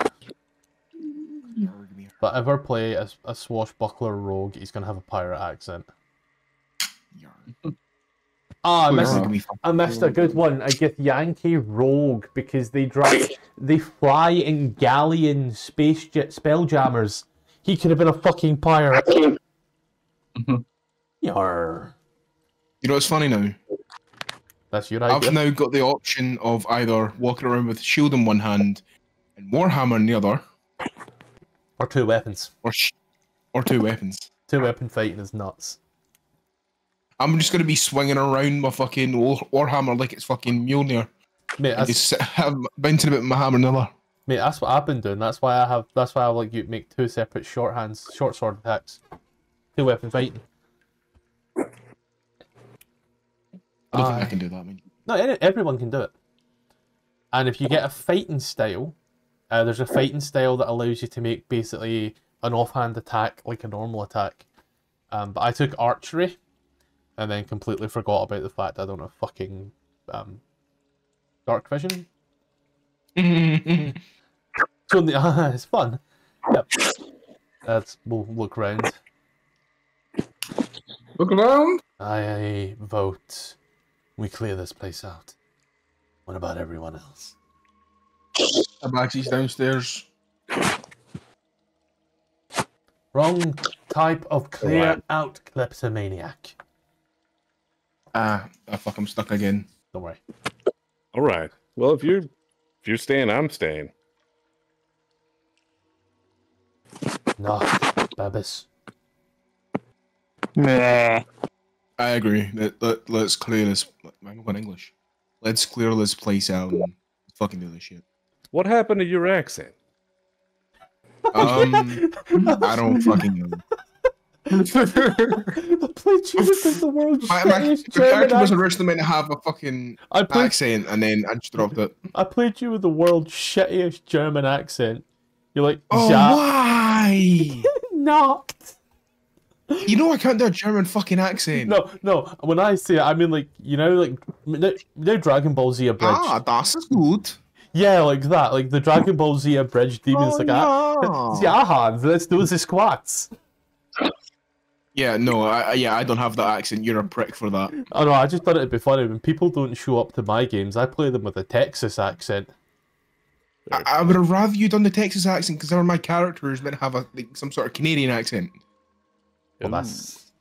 Yarr, give me a-
If I ever play a, a swashbuckler rogue, he's gonna have a pirate accent.
yarr.
Ah, I missed,
that?
Give me fuck-
I missed a good one. I get Yankee rogue because they drive, they fly in galleon space jet spelljammers. He could have been a fucking pirate. (laughs) Yarr.
You know what's funny now?
That's your idea.
I've
idea.
now got the option of either walking around with shield in one hand and Warhammer in the other,
Or two weapons.
or sh- or two weapons.
Two weapon fighting is nuts.
I'm just gonna be swinging around my fucking War- Warhammer like it's fucking Mjolnir.
Mate, that's,
just have bouncing about my hammer in
mate, that's what I've been doing. That's why I have. That's why I like you make two separate short hands, short sword attacks. Two weapon fighting.
I don't think I can do that, man.
No, everyone can do it. And if you get a fighting style, uh, there's a fighting style that allows you to make basically an offhand attack like a normal attack. Um, but I took archery, and then completely forgot about the fact I don't have fucking um, dark vision. (laughs) So in (laughs) the, it's fun. Yep. Let's we'll look round.
Look around.
I vote we clear this place out. What about everyone else?
Tabaxi's downstairs.
Wrong type of clear
Alright.
out kleptomaniac.
Ah, ah, fuck, I'm stuck again.
Don't worry.
All right. Well, if you're if you're staying, I'm staying.
No, Babis.
Meh.
I agree. Let, let, let's clear this. I'm going English. Let's clear this place out and fucking do this shit.
What happened to your accent?
Um, I don't fucking know.
I played you with the world's
My, my,
shittiest
the character was originally meant to have a fucking
I played,
accent, and then I just dropped it.
I played you with the world's shittiest German accent. You're like,
Oh,
ja,
why? (laughs)
not.
You know I can't do a German fucking accent.
No, no. When I say it, I mean like you know, like you know, Dragon Ball Z abridged.
Ah, das ist gut.
Yeah, like that, like the Dragon Ball Z abridged demons,
Oh,
like that.
yeah. (laughs)
Yeah, Hans, let's do the squats.
Yeah, no, I, I- yeah, I don't have that accent. You're a prick for that.
Oh no, I just thought it'd be funny when people don't show up to my games. I play them with a Texas accent.
I, I would have rather you done the Texas accent because my character is meant to have a like some sort of Canadian accent.
Well, that's.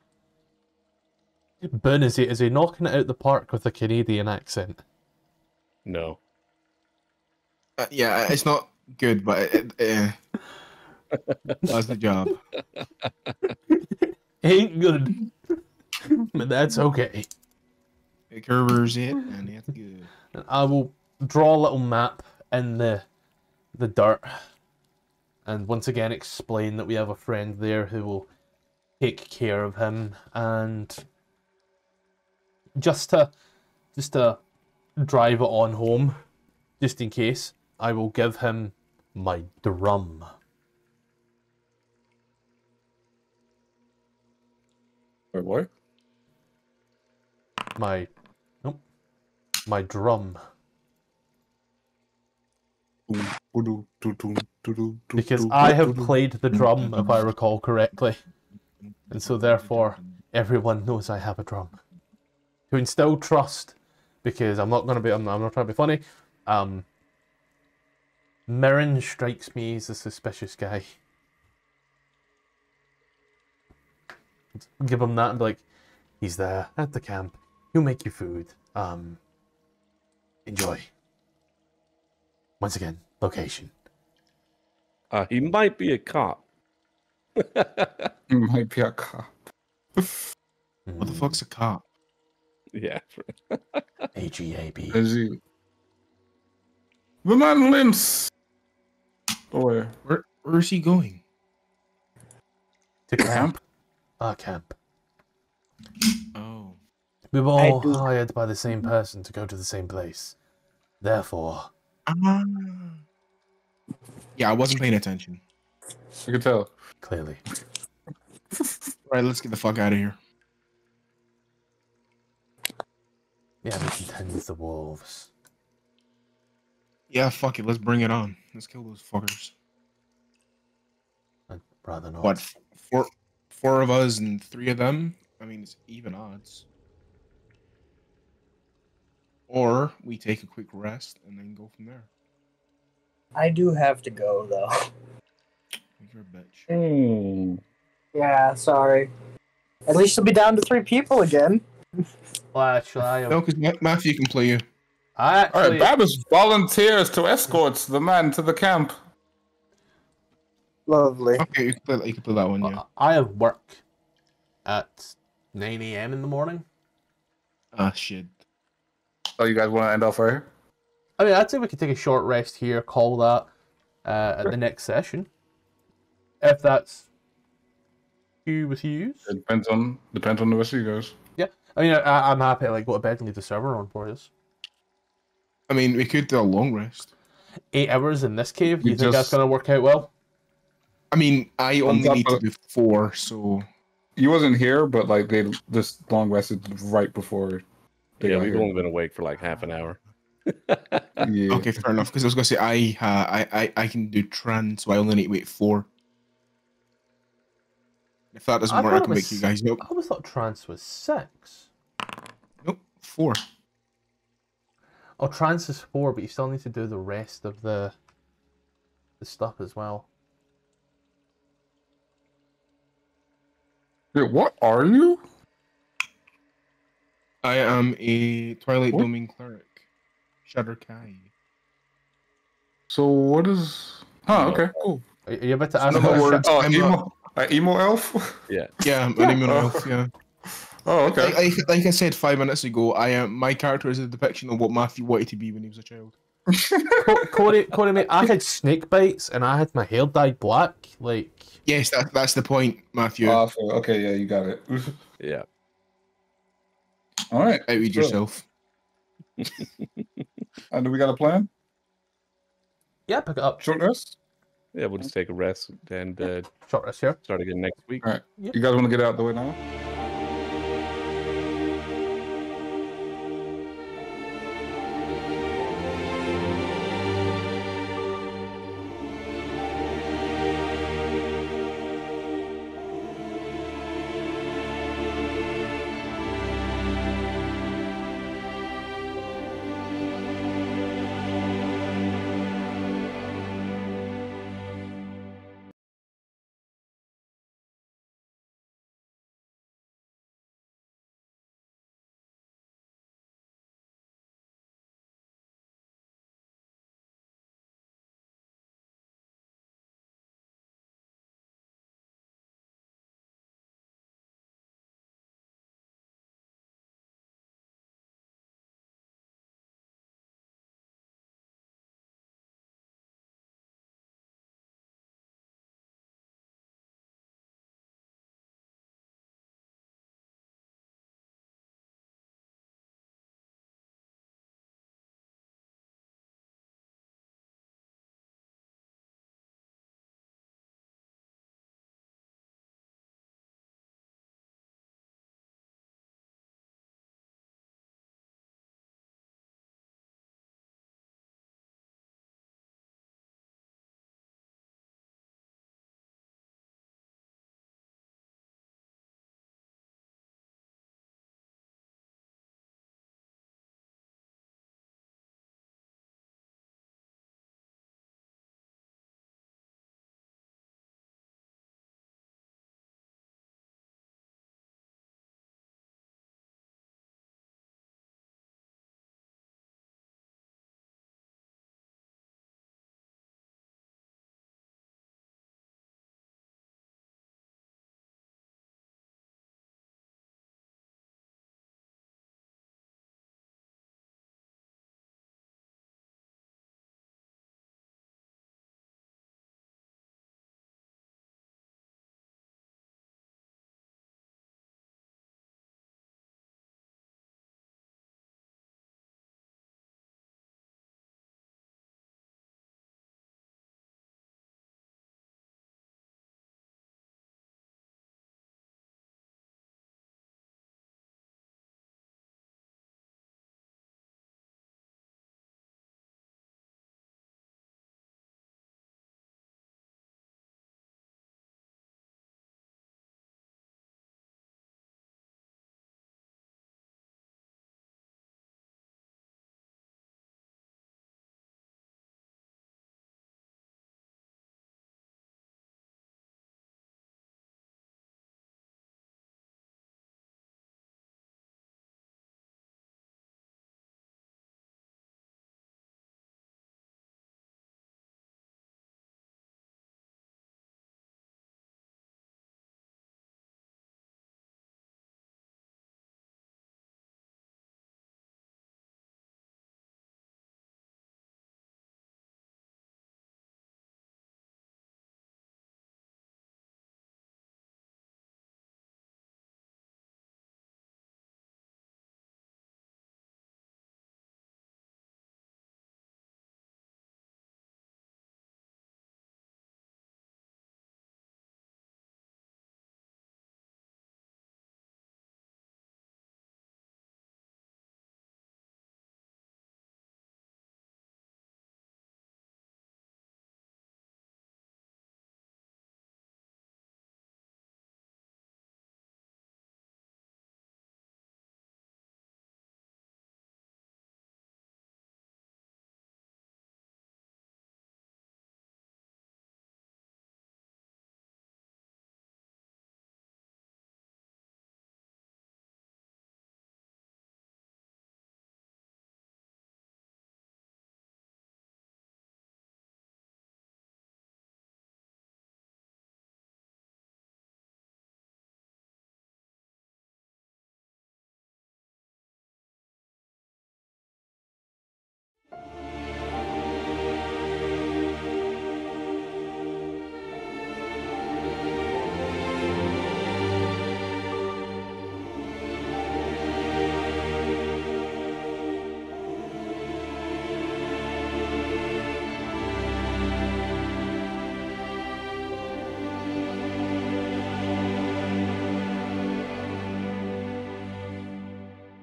Boone, is he, is he knocking it out the park with a Canadian accent?
No.
Uh, yeah, it's not good, but it, it, uh, that's (laughs) the job.
Ain't good. but that's okay.
It covers it, and it's good.
And I will draw a little map in the the dirt, and once again explain that we have a friend there who will take care of him, and just to just to drive it on home, just in case, I will give him my drum.
Wait, what?
My nope, my drum. Because I have played the drum, if I recall correctly. And so therefore, everyone knows I have a drum. To instill trust, because I'm not gonna be I'm, I'm not trying to be funny. Um Mirren strikes me as a suspicious guy. Give him that and be like, he's there at the camp. He'll make you food. Um enjoy. Once again, location.
Uh, he might be a cop.
He might be a cop.
What the fuck's a cop?
Yeah. (laughs)
AGAB.
Is he? The man limps. Oh, where?
Where where is he going?
To camp. Ah, camp.
Oh,
We were
I
all
do-
hired by the same person to go to the same place. Therefore,
ah. Yeah, I wasn't paying attention.
I can tell.
clearly. (laughs)
Alright, let's get the fuck out of here.
Yeah, we can tend the wolves.
Yeah, fuck it. Let's bring it on. Let's kill those fuckers.
I'd rather not.
What? Four, four of us and three of them. I mean, it's even odds. Or we take a quick rest and then go from there.
I do have to go though.
You're a bitch.
Hmm.
Yeah, sorry. At least you'll be down to three people again.
Well, actually, I,
No, because Matthew can play you.
I
All
actually,
right, Babis volunteers to escort the man to the camp.
Lovely.
Okay, you can play that. You can play that one. Yeah.
I have work at 9 a.m. in the morning.
Ah, shit.
Oh, you guys want to end off right here?
I mean, I'd say we could take a short rest here, call that uh, at the next session. If that's you with you.
It depends on depends on the rest of you guys.
Yeah, I mean, I, I'm happy to like go to bed and leave the server on for us.
I mean, we could do a long rest.
Eight hours in this cave. Do
We
you think that's gonna work out well?
I mean, I only need to do four, so
You wasn't here, but like they this long rested right before. They
Yeah,
got
we've
here.
only been awake for like half an hour.
Yeah.
okay, fair enough. Because I was gonna say I, uh, I, I, I can do trance, so I only need to wait four. If that doesn't
I
work, I can
was-
wake you guys up.
I always thought trance was six.
Nope, four.
Oh, trance is four, but you still need to do the rest of the the stuff as well.
Wait, what are you?
I am a Twilight
What?
Domain cleric, Shadar-kai.
So what is? Huh. Okay. Cool.
Are you about to ask?
No
about
more words.
Oh, emo, uh, emo elf.
Yeah, I'm
Yeah.
an Immune
Oh.
Elf, yeah.
Oh, okay.
Like, like, like I said five minutes ago, I am my character is a depiction of what Matthew wanted to be when he was a child. (laughs)
Corey, Corey, mate, I had snake bites and I had my hair dyed black. Like,
Yes, that, that's the point, Matthew.
Ah, okay, yeah, you got it. (laughs)
Yeah.
All right.
Outread
sure.
yourself. (laughs)
And do we got a plan?
yeah, pick it up.
Short rest.
Yeah, we'll just take a rest and uh,
Short rest here.
start again next week.
All right. You guys want to get out the way now?